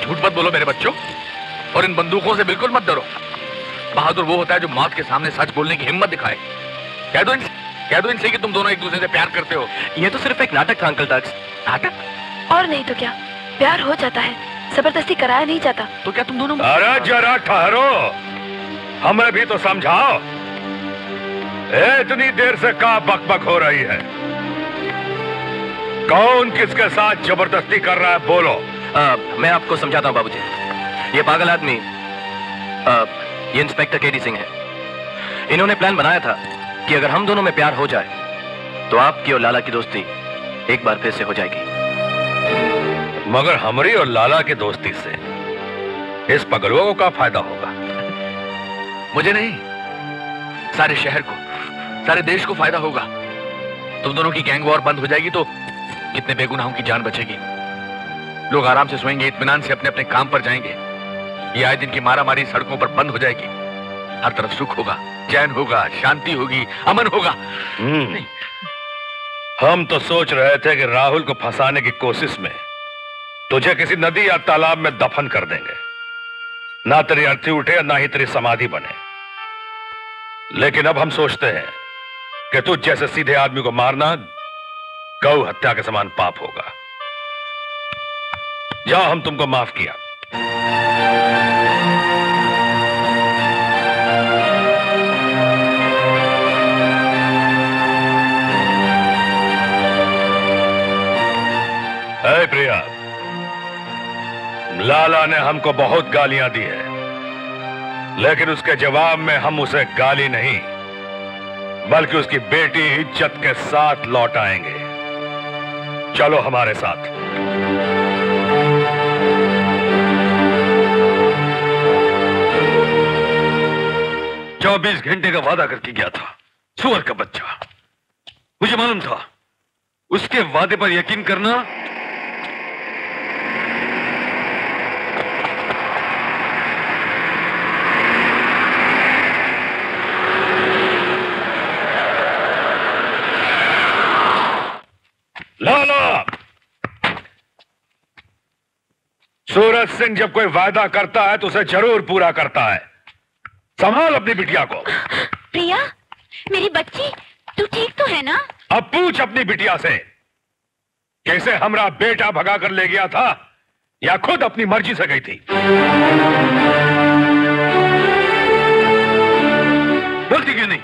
झूठ मत बोलो मेरे बच्चों। और इन बंदूकों से बिल्कुल मत डरो। बहादुर वो होता है जो मौत के सामने सच बोलने की हिम्मत दिखाए। कह दो इनसे कह दो इनसे कि तुम दोनों एक दूसरे से प्यार करते हो। ये तो सिर्फ़ एक नाटक था अंकल टक्स नाटक? और नहीं तो क्या? प्यार हो जाता है। ज़बरदस्ती कराया नहीं जाता। तो क्या तुम दोनों अरे जरा ठहरो। हमें भी तो समझाओ। इतनी देर से का बकबक हो रही है। कौन किसके साथ ज़बरदस्ती कर रहा है बोलो। आ, मैं आपको समझाता हूँ बाबूजी। ये पागल आदमी ये इंस्पेक्टर केडी सिंह है। इन्होंने प्लान बनाया था कि अगर हम दोनों में प्यार हो जाए तो आपकी और लाला की दोस्ती एक बार फिर से हो जाएगी। मगर हमारी और लाला की दोस्ती से इस पगलुआ को क्या फ़ायदा होगा? मुझे नहीं। सारे शहर को सारे देश को फ़ायदा होगा। तुम दोनों की गैंग वॉर बंद हो जाएगी तो कितने बेगुनाहों की जान बचेगी। लोग आराम से सोएँगे इतमान से अपने अपने काम पर जाएँगे। ये आए दिन की मारा मारी सड़कों पर बंद हो जाएगी। हर तरफ़ सुख होगा चैन होगा शांति होगी अमन होगा। हम्म। हम तो सोच रहे थे कि राहुल को फंसाने की कोशिश में तुझे किसी नदी या तालाब में दफन कर देंगे। ना तेरी अर्थी उठे ना ही तेरी समाधि बने। लेकिन अब हम सोचते हैं कि तू जैसे सीधे आदमी को मारना गौ हत्या के समान पाप होगा। जाओ हम तुमको माफ़ किया। प्रिया, लाला ने हमको बहुत गालियाँ दी है, लेकिन उसके जवाब में हम उसे गाली नहीं, बल्कि उसकी बेटी इज़्ज़त के साथ लौट आएँगे। चलो हमारे साथ। चौबीस घंटे का वादा करके गया था, सुअर का बच्चा। मुझे मालूम था, उसके वादे पर यकीन करना लाला सूरज सिंह जब कोई वायदा करता है तो उसे ज़रूर पूरा करता है। संभाल अपनी बिटिया को। प्रिया मेरी बच्ची तू ठीक तो है ना? अब पूछ अपनी बिटिया से कैसे हमारा बेटा भगा कर ले गया था या खुद अपनी मर्ज़ी से गई थी? बोलती क्यों नहीं?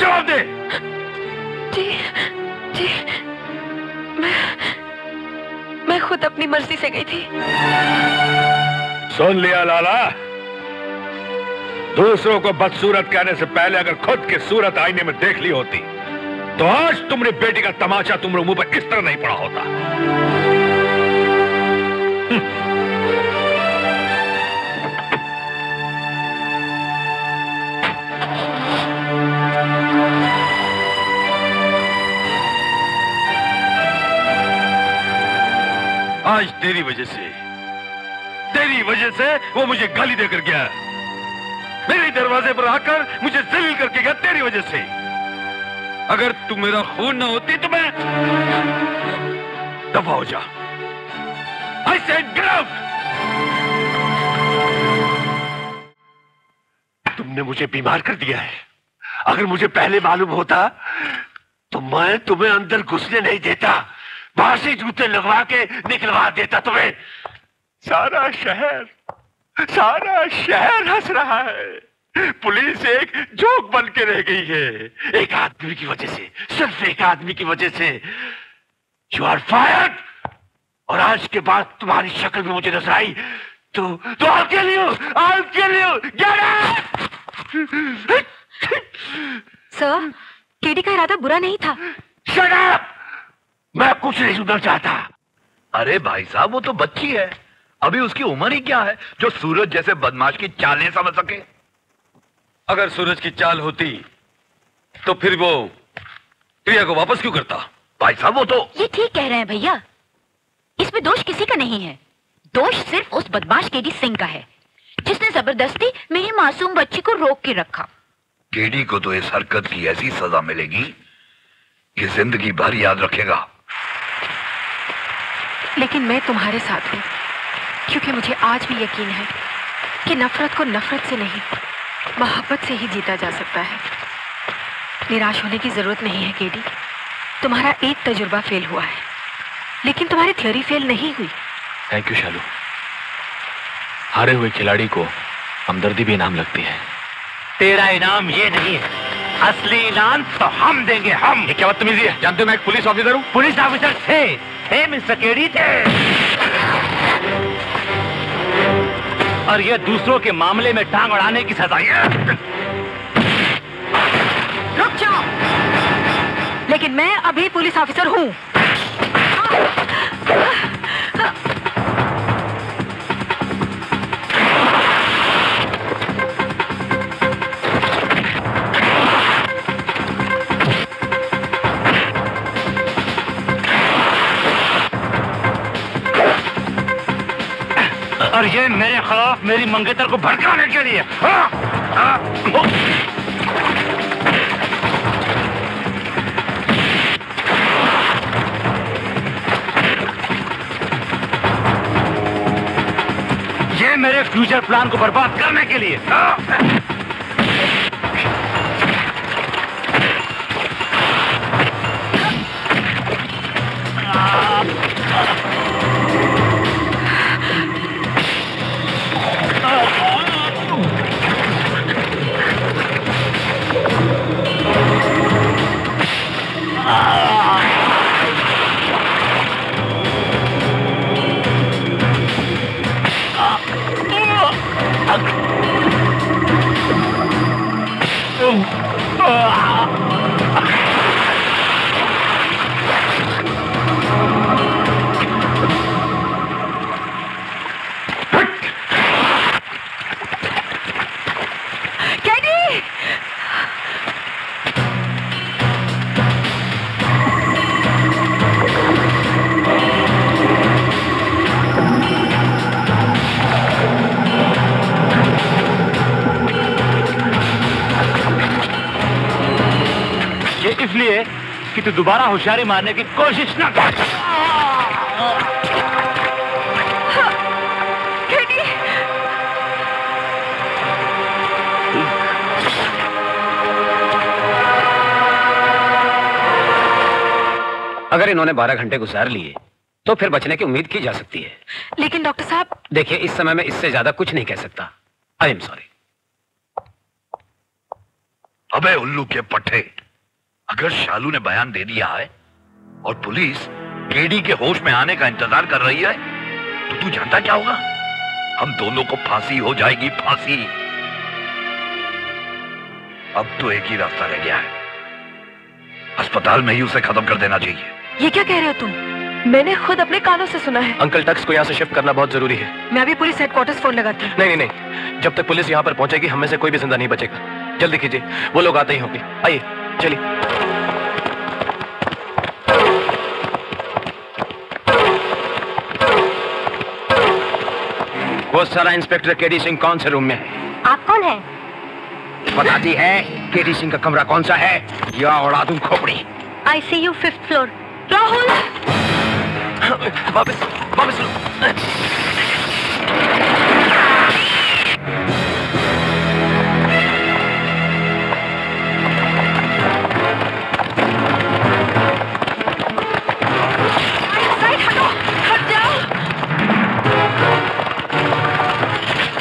जवाब दे। जी जी मैं मैं खुद अपनी मर्ज़ी से गई थी। सुन लिया, लाला। दूसरों को बदसूरत कहने से पहले अगर खुद की सूरत आईने में देख ली होती तो आज तुमने बेटी का तमाचा तुम्हारे मुँह पर इस तरह नहीं पड़ा होता। आज तेरी वजह से। तेरी वजह से वो मुझे गाली देकर गया। मेरे दरवाजे पर आकर मुझे जलील करके गया तेरी वजह से। अगर तू मेरा खून ना होती तो मैं दफ़ा हो जा। आई गेट तुमने मुझे बीमार कर दिया है। अगर मुझे पहले मालूम होता तो मैं तुम्हें अंदर घुसने नहीं देता। से जूते लगवा के निकलवा देता तुम्हें। सारा शहर सारा शहर हंस रहा है। पुलिस एक जोक बन के रह गई है। एक आदमी की वजह से सिर्फ़ एक आदमी की वजह से। यू आर फायर्ड और आज के बाद तुम्हारी शक्ल में मुझे नज़र आई तो तो you! I'll kill you! Sir KD का इरादा बुरा नहीं था। Up! मैं कुछ नहीं सुधर चाहता। अरे भाई साहब वो तो बच्ची है। अभी उसकी उम्र ही क्या है जो सूरज जैसे बदमाश की चालें समझ सके? अगर सूरज की चाल होती तो फिर वो प्रिया को वापस क्यों करता? भाई साहब वो तो ये ठीक कह रहे हैं भैया। इसमें दोष किसी का नहीं है। दोष सिर्फ़ उस बदमाश केडी सिंह का है जिसने ज़बरदस्ती मेरी मासूम बच्ची को रोक के रखा। केडी को तो इस हरकत की ऐसी सजा मिलेगी कि ज़िंदगी भर याद रखेगा। लेकिन मैं तुम्हारे साथ हूँ क्योंकि मुझे आज भी यकीन है कि नफरत को नफरत से नहीं मोहब्बत से ही जीता जा सकता है। निराश होने की ज़रूरत नहीं है केडी। तुम्हारा एक तजुर्बा फेल हुआ है लेकिन तुम्हारी थ्योरी फेल नहीं हुई। Thank you Shalu. हारे हुए खिलाड़ी को हमदर्दी भी इनाम लगती है। तेरा इनाम ये नहीं है। असली इनाम तो हम देंगे हम। ये क्या बदतमीजी है? जानते हो मैं एक पुलिस ऑफिसर हूँ? पुलिस ऑफिसर थे। थे, मिस्टर केडी थे। और ये दूसरों के मामले में टांग उड़ाने की सजा है रुक जाओ। लेकिन मैं अभी पुलिस ऑफिसर हूँ। और ये मेरे खिलाफ मेरी मंगेतर को भड़काने के लिए हाँ, हाँ। ये मेरे फ्यूचर प्लान को बर्बाद करने के लिए हाँ। केडी इसलिए कि तू दोबारा होशियारी मारने की कोशिश ना कर। अगर इन्होंने बारह घंटे गुजार लिए तो फिर बचने की उम्मीद की जा सकती है। लेकिन डॉक्टर साहब देखिए इस समय में इससे ज़्यादा कुछ नहीं कह सकता। आई एम सॉरी अबे उल्लू के पट्टे अगर शालू ने बयान दे दिया है और पुलिस केडी के होश में आने का इंतज़ार कर रही है तो तू जानता क्या होगा? हम दोनों को फांसी हो जाएगी फांसी। अब तो एक ही रास्ता रह गया है। अस्पताल में ही उसे खत्म कर देना चाहिए। ये क्या कह रहे हो तुम? मैंने खुद अपने कानों से सुना है। अंकल टक्स को यहाँ से शिफ्ट करना बहुत ज़रूरी है। मैं अभी पुलिस हेडक्वार्टर्स फ़ोन लगाती हूँ। नहीं नहीं नहीं। जब तक पुलिस यहाँ पर पहुंचेगी हमें से कोई भी ज़िंदा नहीं बचेगा। जल्दी कीजिए। वो लोग आते ही होंगे। आइए। चलिए। वो सारा इंस्पेक्टर केडी सिंह कौन से रूम में है? आप कौन है? बताती है केडी सिंह का कमरा कौन सा है? या उड़ा दूँ खोपड़ी? I see you fifth floor Rahul वापस वापस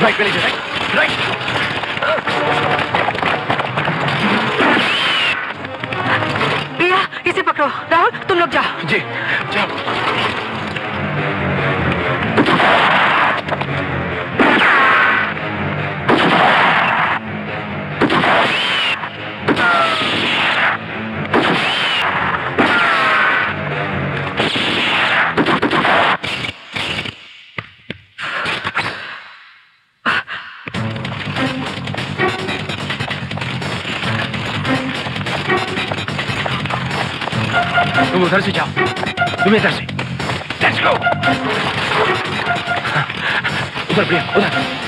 राइट पे लीजिए राइट राइट इसे पकड़ो। राहुल तुम लोग जाओ। जी जाओ। तुम उधर से जाओ तुम इधर से लेट्स गो उधर प्रिया उधर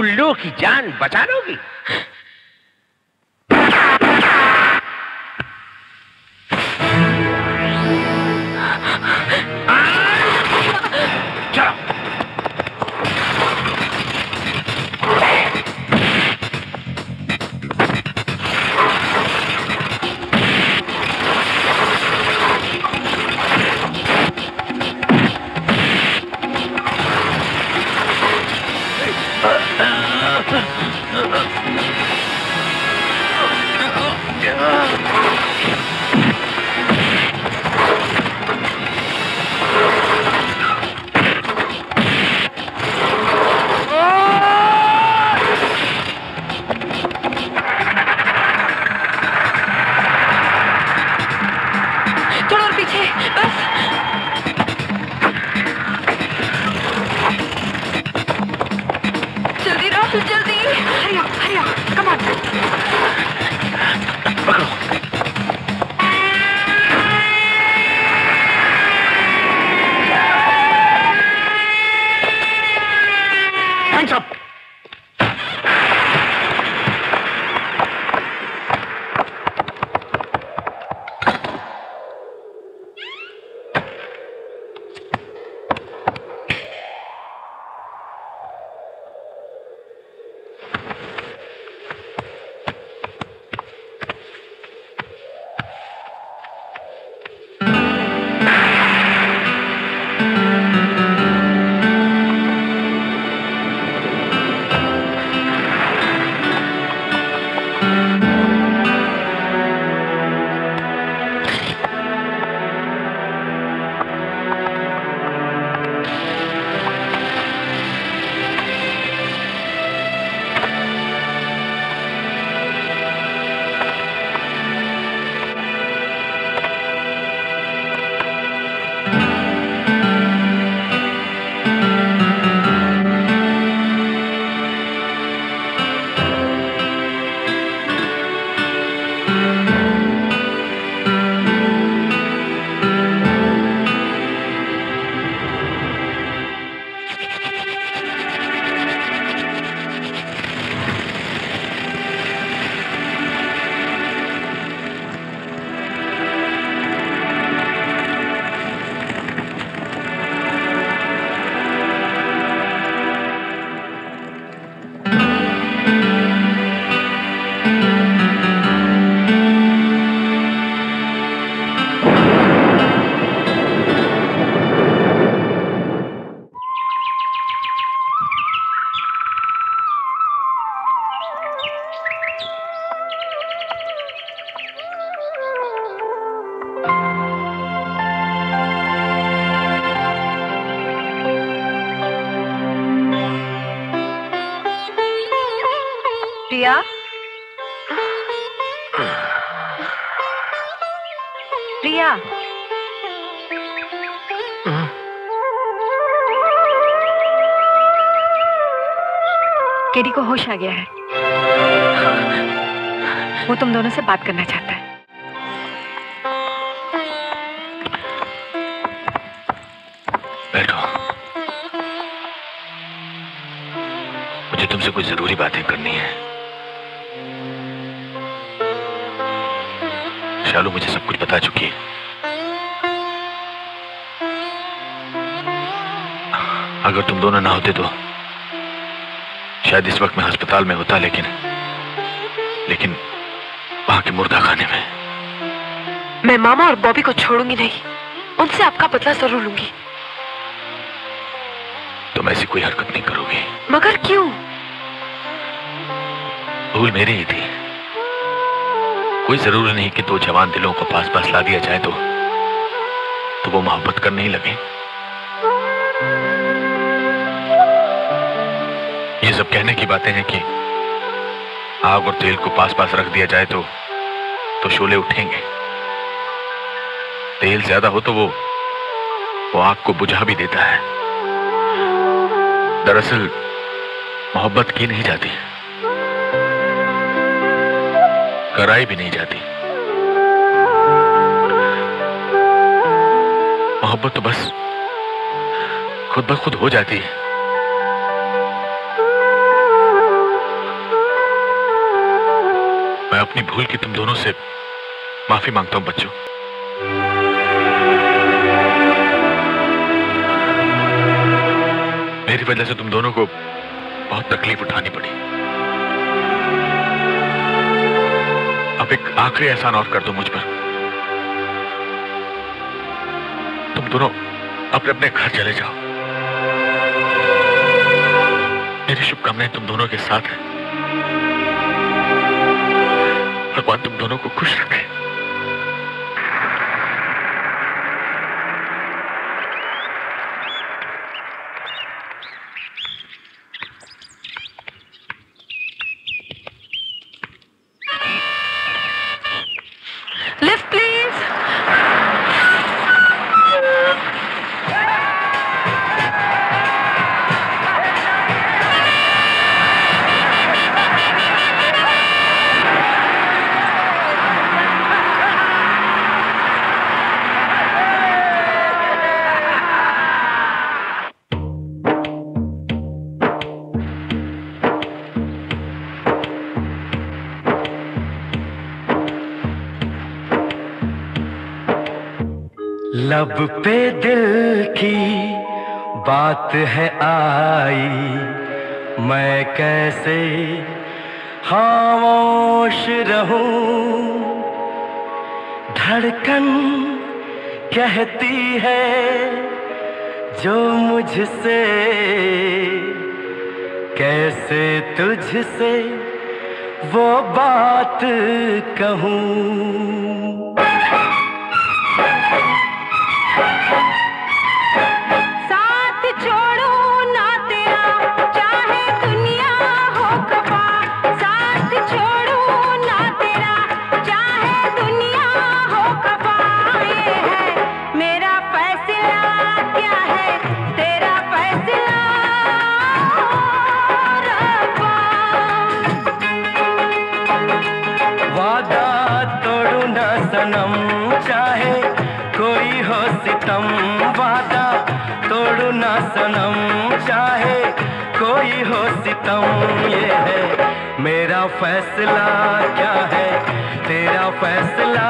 उल्लू की जान बचा लोगी? होश आ गया है। वो तुम दोनों से बात करना चाहता है। बैठो। मुझे तुमसे कुछ ज़रूरी बातें करनी है। शालू, मुझे सब कुछ बता चुकी है। अगर तुम दोनों ना होते तो शायद इस वक्त मैं अस्पताल में होता लेकिन लेकिन वहाँ के मुर्दा खाने में। मैं मामा और बॉबी को छोड़ूँगी नहीं। उनसे आपका बदला ज़रूर लूँगी। तुम तो ऐसी कोई हरकत नहीं करोगी। मगर क्यों? भूल मेरी ही थी। कोई ज़रूरी नहीं कि दो जवान दिलों को पास पास ला दिया जाए तो तो वो मोहब्बत करने ही लगे। सब कहने की बातें हैं कि आग और तेल को पास पास रख दिया जाए तो तो शोले उठेंगे। तेल ज़्यादा हो तो वो वो आग को बुझा भी देता है। दरअसल, मोहब्बत की नहीं जाती। कराई भी नहीं जाती। मोहब्बत तो बस खुद ब खुद हो जाती है। मैं अपनी भूल की तुम दोनों से माफ़ी माँगता हूँ, बच्चों। मेरी वजह से तुम दोनों को बहुत तकलीफ़ उठानी पड़ी। अब एक आखिरी एहसान और कर दो मुझ पर। तुम दोनों अपने अपने घर चले जाओ। मेरी शुभकामनाएँ तुम दोनों के साथ है। भगवान तुम दोनों को खुश रखे। लब पे दिल की बात है आई, मैं कैसे खामोश रहूँ? धड़कन कहती है जो मुझसे, कैसे तुझसे वो बात कहूँ? सितम ये है मेरा फैसला क्या है? तेरा फैसला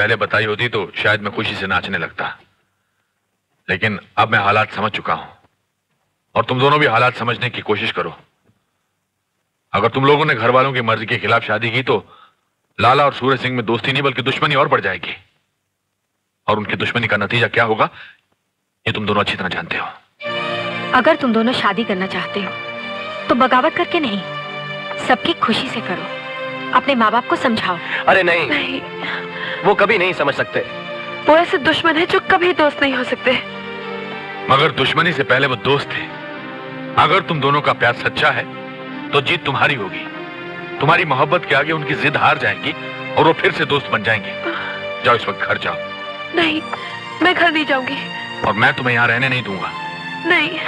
पहले बताई होती तो शायद मैं खुशी से नाचने लगता। लेकिन अब मैं हालात समझ चुका हूँ। और तुम दोनों भी हालात समझने की कोशिश करो। अगर तुम लोगों ने घर वालों की मर्ज़ी के खिलाफ शादी की तो लाला और सूरज सिंह में दोस्ती नहीं बल्कि दुश्मनी और बढ़ जाएगी। और उनकी दुश्मनी का नतीजा क्या होगा ये तुम दोनों अच्छी तरह जानते हो। अगर तुम दोनों शादी करना चाहते हो तो बगावत करके नहीं सबकी खुशी से करो। अपने माँ बाप को समझाओ। अरे नहीं, वो कभी नहीं समझ सकते। वो ऐसे दुश्मन है जो कभी दोस्त नहीं हो सकते। मगर दुश्मनी से पहले वो दोस्त थे अगर तुम दोनों का प्यार सच्चा है तो जीत तुम्हारी होगी। तुम्हारी मोहब्बत के आगे उनकी जिद हार जाएगी और वो फिर से दोस्त बन जाएँगे। जाओ इस वक्त घर जाओ। नहीं मैं घर नहीं जाऊँगी। और मैं तुम्हें यहाँ रहने नहीं दूँगा। नहीं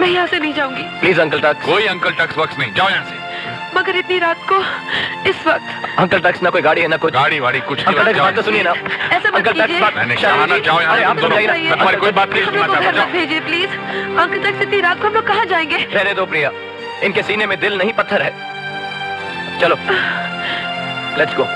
मैं यहाँ से नहीं जाऊँगी। प्लीज़ अंकल टक्स। कोई अंकल टक्स वक्स नहीं। जाओ यहाँ से। मगर इतनी रात को इस वक्त। अंकल टैक्स ना कोई गाड़ी है ना कुछ। गाड़ी वाड़ी कुछ अंकल टैक्स बात तो सुनिए ना। ऐसा मत अंकल टैक्स कीजिए। बात मैंने कहा ना जाओ यहाँ अरे आप तुम दोनों। समझाइए ना। तुम्हारी कोई बात नहीं भेजिए प्लीज़ अंकल टैक्स इतनी रात को हम लोग कहाँ जाएँगे? रहने दो प्रिया। इनके सीने में दिल नहीं पत्थर है। चलो लेट्स गो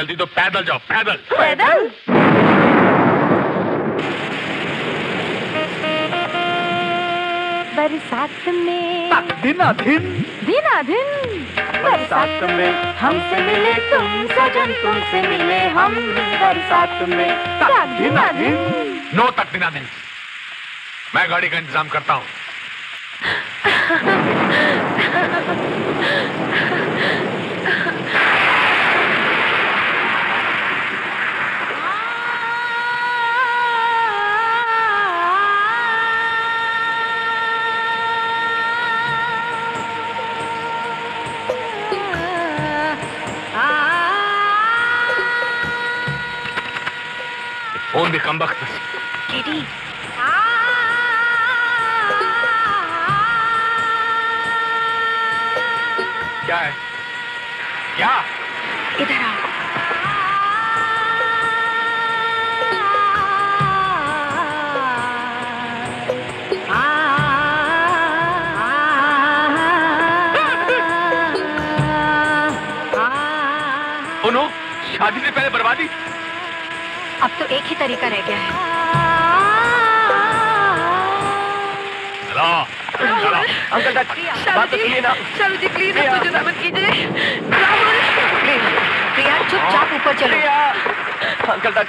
चलती तो पैदल जाओ पैदल। पैदल? बरसात में दिना दिन दिना दिन बरसात में हमसे मिले तुम सजन तुमसे मिले हम। बरसात में दिना दिन नो तक बिना दिन मैं गाड़ी का इंतज़ाम करता हूँ। कम वक्त केडी क्या है? क्या? इधर आओ। शादी से पहले बर्बादी। अब तो एक ही तरीका रह गया है। चलो चलो। अंकल बात तो सुनिए ना। शालू जी प्लीज़ जुदा मत कीजिए। राहुल प्रिया चुपचाप ऊपर चलो। अंकल तक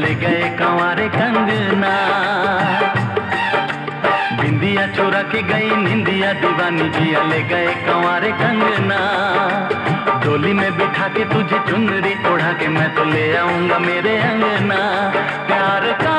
दीवानी गए कंवर कंगना। बिंदिया छोरा के गई, निंदिया दीवानी जी ले गए कंवर कंगना। डोली में बिठा के तुझे चुनरी ओढ़ा के मैं तो ले आऊँगा मेरे अंगना। प्यार का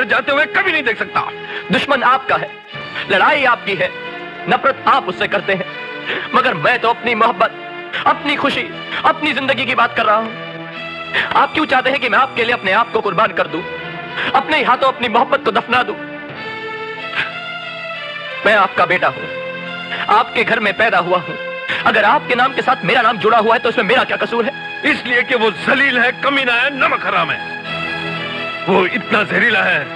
घर जाते हुए कभी नहीं देख सकता। दुश्मन आपका है, लड़ाई आपकी है, नफरत आप उससे करते हैं। मगर मैं तो अपनी मोहब्बत, अपनी खुशी, अपनी ज़िंदगी की बात कर रहा हूँ। आप क्यों चाहते हैं कि मैं आपके लिए अपने आप को कुर्बान कर दूँ? अपने हाथों अपनी मोहब्बत को दफना दूँ? मैं आपका बेटा हूँ, आपके घर में पैदा हुआ हूँ। अगर आपके नाम के साथ मेरा नाम जुड़ा हुआ है तो इसमें मेरा क्या कसूर है? इसलिए कि वो जलील है, कमीना है, नमक हराम है। वो इतना जहरीला है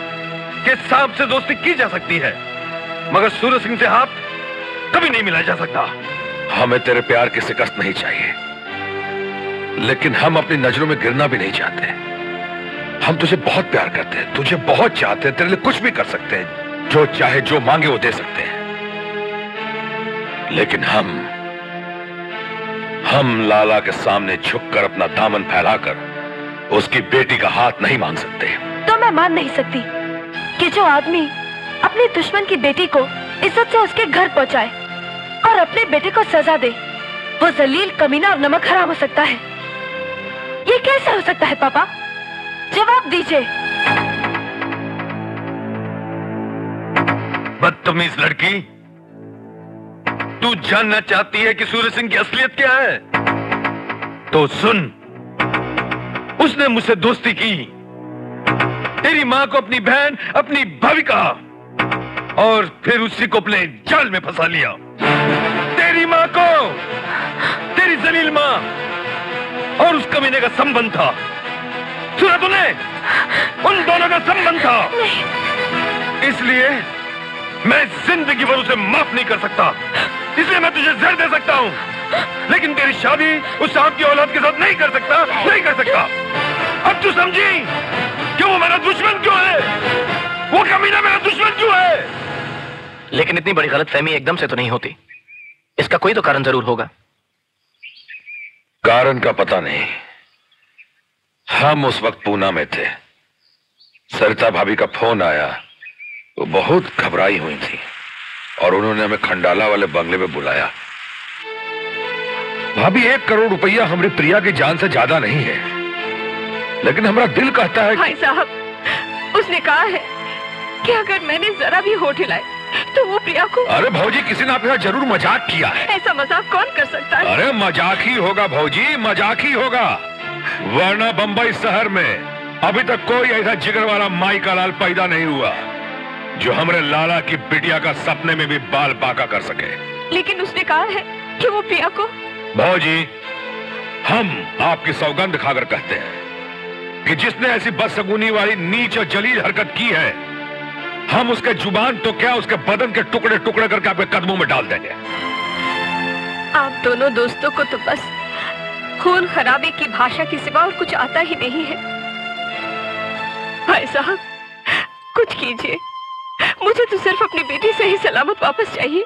कि सांप से दोस्ती की जा सकती है। मगर सूरज सिंह से हाथ कभी नहीं मिलाया जा सकता। हमें तेरे प्यार की शिकस्त नहीं चाहिए। लेकिन हम अपनी नज़रों में गिरना भी नहीं चाहते। हम तुझे बहुत प्यार करते हैं। तुझे बहुत चाहते हैं। तेरे लिए कुछ भी कर सकते हैं। जो चाहे जो मांगे वो दे सकते हैं। लेकिन हम हम लाला के सामने झुककर अपना दामन फैलाकर उसकी बेटी का हाथ नहीं मांग सकते। तो मैं मान नहीं सकती कि जो आदमी अपने दुश्मन की बेटी को इज़्ज़त से उसके घर पहुँचाए और अपने बेटे को सजा दे वो जलील कमीना और नमक हराम हो सकता है। ये कैसे हो सकता है पापा? जवाब दीजिए। बदतमीज लड़की तू जानना चाहती है कि सूर्य सिंह की असलियत क्या है? तो सुन। उसने मुझसे दोस्ती की। तेरी माँ को अपनी बहन अपनी भाभी कहा और फिर उसी को अपने जाल में फंसा लिया। तेरी माँ को तेरी जलील माँ और उस कमीने का संबंध था। सुना तूने? उन दोनों का संबंध था। इसलिए मैं ज़िंदगी भर उसे माफ़ नहीं कर सकता। इसलिए मैं तुझे जहर दे सकता हूँ। लेकिन तेरी शादी उस सांप की औलाद के साथ नहीं कर सकता नहीं कर सकता। अब तू समझी कि वो मेरा दुश्मन क्यों है? वो कमीना मेरा दुश्मन क्यों है? लेकिन इतनी बड़ी गलत फहमी एकदम से तो नहीं होती। इसका कोई तो कारण ज़रूर होगा। कारण का पता नहीं। हम उस वक्त पूना में थे। सरिता भाभी का फ़ोन आया। वो बहुत घबराई हुई थी। और उन्होंने हमें खंडाला वाले बंगले में बुलाया। भाभी एक करोड़ रुपया हमारी प्रिया की जान से ज़्यादा नहीं है। लेकिन हमारा दिल कहता है भाई साहब उसने कहा है कि अगर मैंने जरा भी होठ हिलाए तो वो प्रिया को अरे भाजी किसी ने आपके साथ ज़रूर मज़ाक किया है। ऐसा मज़ाक कौन कर सकता है? अरे मज़ाक ही होगा भाजी मज़ाक ही होगा। वरना बंबई शहर में अभी तक कोई ऐसा जिगर वाला माई का लाल पैदा नहीं हुआ जो हमारे लाला की बिटिया का सपने में भी बाल बाका कर सके। लेकिन उसने कहा है कि वो प्रिया को भौजी हम आपकी सौगंध खाकर कहते हैं कि जिसने ऐसी बदसगुनी वाली नीच और जलील हरकत की है हम उसके ज़ुबान तो क्या उसके बदन के टुकड़े टुकड़े करके आपके कदमों में डाल देंगे। आप दोनों दोस्तों को तो बस खून खराबे की भाषा के सिवा और कुछ आता ही नहीं है। भाई साहब कुछ कीजिए। मुझे तो सिर्फ़ अपनी बेटी से ही सलामत वापस चाहिए।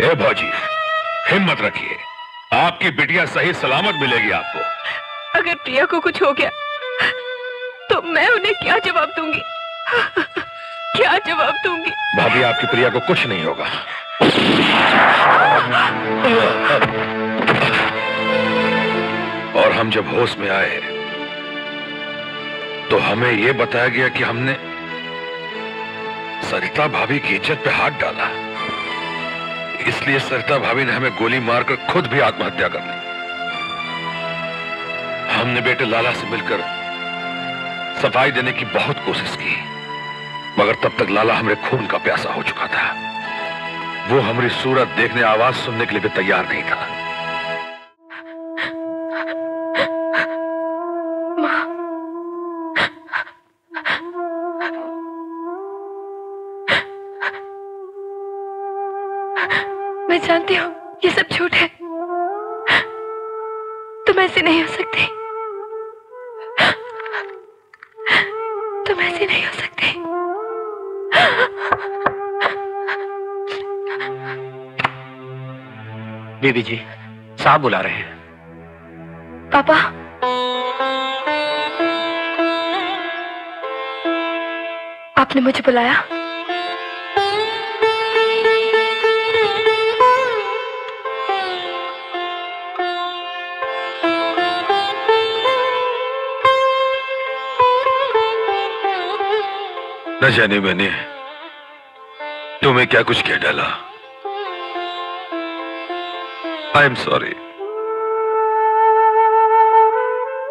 ए भौजी हिम्मत रखिए। आपकी बिटिया सही सलामत मिलेगी आपको। अगर प्रिया को कुछ हो गया तो मैं उन्हें क्या जवाब दूँगी? क्या जवाब दूँगी? भाभी आपकी प्रिया को कुछ नहीं होगा। और हम जब होश में आए तो हमें यह बताया गया कि हमने सरिता भाभी की इज़्ज़त पे हाथ डाला। इसलिए सरिता भाभी ने हमें गोली मारकर खुद भी आत्महत्या कर ली। हमने बेटे लाला से मिलकर सफ़ाई देने की बहुत कोशिश की, मगर तब तक लाला हमारे खून का प्यासा हो चुका था। वो हमारी सूरत देखने आवाज़ सुनने के लिए भी तैयार नहीं था। मैं जानती हूँ ये सब झूठ है। तुम ऐसे नहीं हो सकते। तुम ऐसे नहीं हो सकते। बीबी जी साहब बुला रहे हैं। पापा। आपने मुझे बुलाया। न जाने मैंने तुम्हें क्या कुछ कह डाला। आई एम सॉरी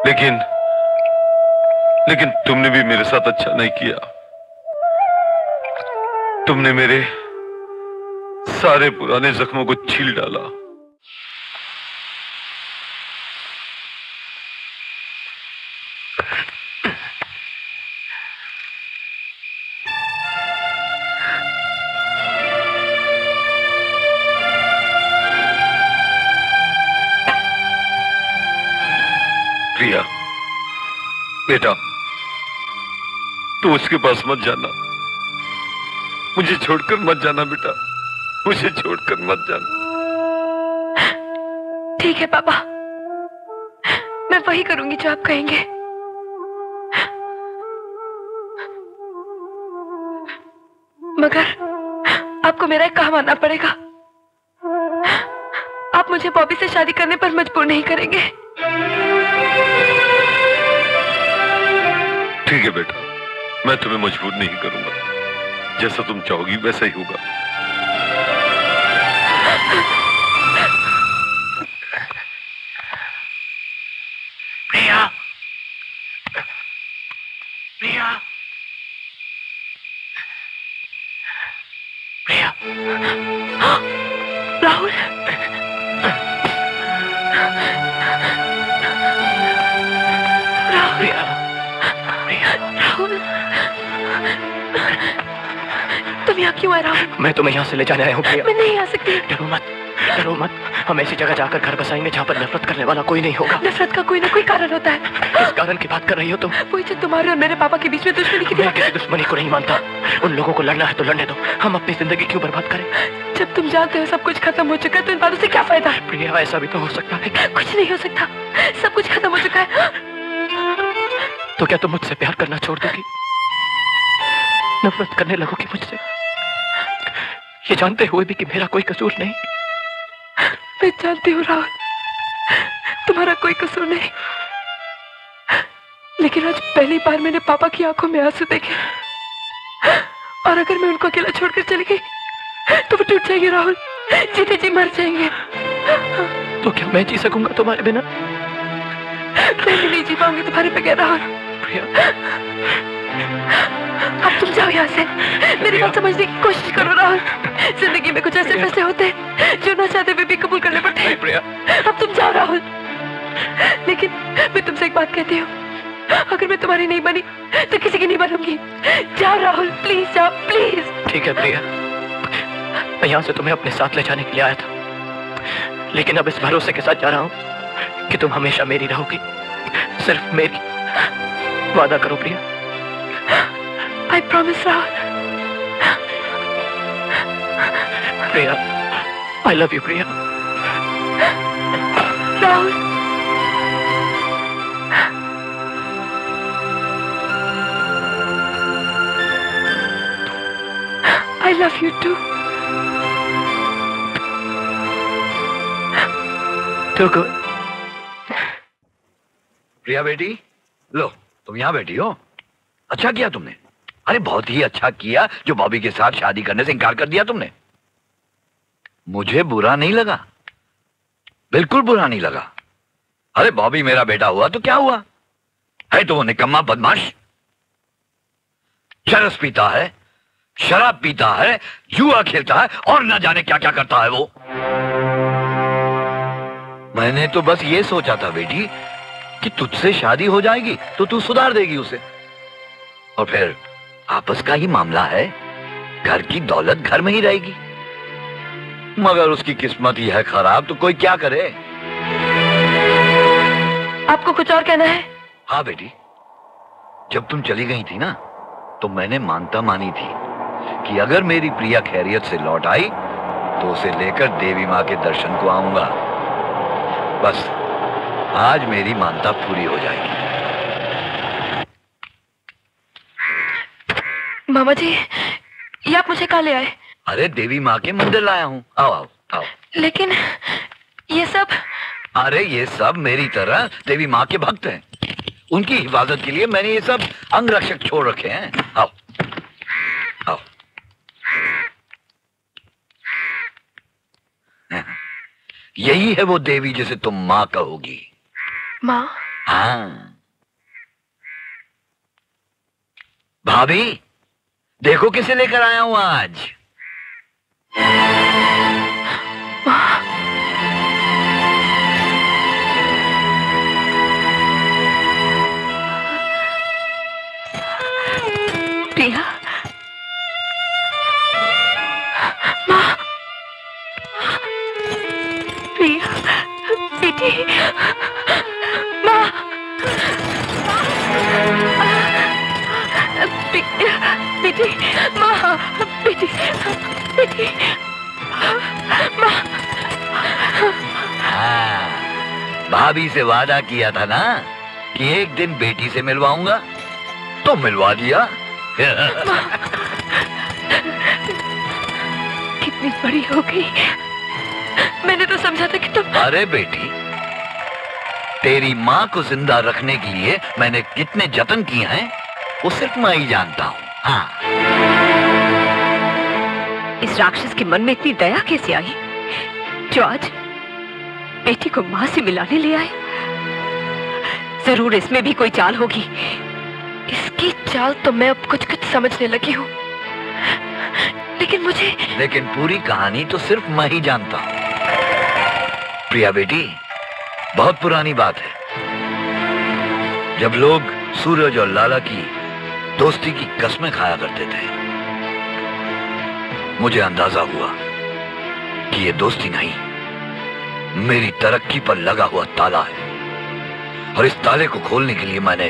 लेकिन लेकिन तुमने भी मेरे साथ अच्छा नहीं किया। तुमने मेरे सारे पुराने जख्मों को छील डाला। बेटा, तू उसके पास मत जाना। मुझे छोड़कर मत जाना बेटा। मुझे छोड़कर मत जाना। ठीक है, पापा। मैं वही करूँगी जो आप कहेंगे। मगर आपको मेरा एक कहा मानना पड़ेगा। आप मुझे बॉबी से शादी करने पर मजबूर नहीं करेंगे। ठीक है बेटा मैं तुम्हें मजबूर नहीं करूँगा। जैसा तुम चाहोगी वैसा ही होगा। मैं तुम्हें यहाँ से ले जाने आया हूँ मैं नहीं आ सकती। डरो मत डरो मत। हम ऐसी जगह जाकर घर बसाएँगे जहाँ पर नफरत करने वाला कोई नहीं होगा। नफरत का कोई ना कोई कारण होता है। किस कारण की बात कर रही हो तुम? वही जो तुम्हारे और मेरे पापा के बीच में दुश्मनी की मैं किसी दुश्मनी को नहीं मानता। उन लोगों को लड़ना है तो लड़ने दो। हम अपनी ज़िंदगी क्यों बर्बाद करें? जब तुम जानते हो सब कुछ खत्म हो चुका है तो इन बातों से क्या फ़ायदा? प्रिया ऐसा भी तो हो सकता है कुछ नहीं हो सकता। सब कुछ खत्म हो चुका है। तो क्या तुम मुझसे प्यार करना छोड़ दोगी? नफरत करने लगोगी मुझसे? ये जानते हुए भी कि मेरा कोई कसूर नहीं। मैं जानती हूँ राहुल तुम्हारा कोई कसूर नहीं। लेकिन आज पहली बार मैंने पापा की आँखों में आँसू देखे। और अगर मैं उनको अकेला छोड़कर चली गई तो वो टूट जाएँगे राहुल जीते जी मर जाएँगे। तो क्या मैं जी सकूँगा तुम्हारे बिना? मैं भी नहीं जी पाऊँगी तुम्हारे बगैर राहुल। प्रिया अब तुम जाओ यहाँ से। मेरी बात समझने की कोशिश करो राहुल। ज़िंदगी में कुछ ऐसे फैसले होते हैं जो ना चाहते हुए भी कबूल करने पड़ते। हैं प्रिया। अब तुम जाओ राहुल। लेकिन मैं तुमसे एक बात कहती हूँ। अगर मैं तुम्हारी नहीं बनी तो किसी की नहीं बनूँगी। जाओ राहुल प्लीज़ जाओ प्लीज़ ठीक है प्रिया। मैं यहाँ से तुम्हें अपने साथ ले जाने के लिए आया था। लेकिन अब इस भरोसे के साथ जा रहा हूँ कि तुम हमेशा मेरी रहोगी। सिर्फ़ मेरी। वादा करो प्रिया। I promise Rahul Priya I love you Priya Rahul I love you too. Too good. Priya बेटी लो तुम यहाँ बैठी हो अच्छा किया तुमने अरे बहुत ही अच्छा किया जो बॉबी के साथ शादी करने से इनकार कर दिया तुमने। मुझे बुरा नहीं लगा। बिल्कुल बुरा नहीं लगा। अरे बॉबी मेरा बेटा हुआ तो क्या हुआ? है तो वो निकम्मा बदमाश। चरस पीता है, शराब पीता है, जुआ खेलता है और ना जाने क्या क्या करता है वो। मैंने तो बस ये सोचा था बेटी कि तुझसे शादी हो जाएगी तो तू सुधार देगी उसे। और फिर आपस का ही मामला है। घर की दौलत घर में ही रहेगी। मगर उसकी किस्मत ही है खराब तो कोई क्या करे? आपको कुछ और कहना है? हाँ बेटी जब तुम चली गई थी ना तो मैंने मानता मानी थी कि अगर मेरी प्रिया खैरियत से लौट आई तो उसे लेकर देवी माँ के दर्शन को आऊँगा। बस आज मेरी मानता पूरी हो जाएगी। मामा जी ये आप मुझे कहा ले आए? अरे देवी माँ के मंदिर लाया हूँ। आओ आओ आओ। लेकिन ये सब अरे ये सब मेरी तरह देवी माँ के भक्त हैं। उनकी हिफाजत के लिए मैंने ये सब अंगरक्षक छोड़ रखे हैं। आओ आओ। यही है वो देवी जिसे तुम माँ कहोगी। माँ? हाँ। भाभी देखो किसे लेकर आया हूँ आज। प्रिया। प्रिया बेटी। प्रिया बेटी माँ बेटी बेटी माँ। हाँ, भाभी से वादा किया था ना कि एक दिन बेटी से मिलवाऊँगा तो मिलवा दिया। कितनी बड़ी हो गई। मैंने तो समझा था कि तुम अरे बेटी तेरी माँ को ज़िंदा रखने के लिए मैंने कितने जतन किए हैं। वो सिर्फ़ मैं ही जानता हूँ। हाँ। इस राक्षस के मन में इतनी दया कैसे आई? जो आज बेटी को माँ से मिलाने ले आए। ज़रूर इसमें भी कोई चाल होगी। इसकी चाल तो मैं अब कुछ कुछ समझने लगी हूँ। लेकिन मुझे लेकिन पूरी कहानी तो सिर्फ़ मैं ही जानता हूँ। प्रिया बेटी बहुत पुरानी बात है। जब लोग सूरज और लाला की दोस्ती की कस्में खाया करते थे। मुझे अंदाज़ा हुआ कि ये दोस्ती नहीं मेरी तरक्की पर लगा हुआ ताला है। और इस ताले को खोलने के लिए मैंने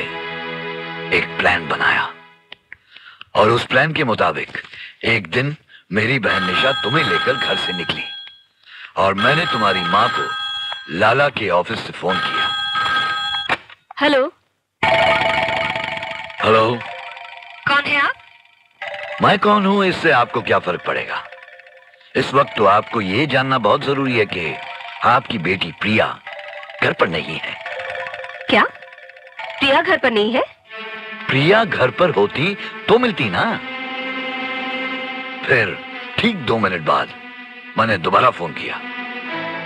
एक प्लान बनाया। और उस प्लान के मुताबिक एक दिन मेरी बहन निशा तुम्हें लेकर घर से निकली और मैंने तुम्हारी माँ को लाला के ऑफ़िस से फ़ोन किया। हेलो। हेलो। कौन है आप? मैं कौन हूँ? इससे आपको क्या फ़र्क पड़ेगा? इस वक्त तो आपको ये जानना बहुत ज़रूरी है कि आपकी बेटी प्रिया घर पर नहीं है। क्या? प्रिया घर पर नहीं है? प्रिया घर पर होती तो मिलती ना? फिर ठीक दो मिनट बाद मैंने दोबारा फ़ोन किया।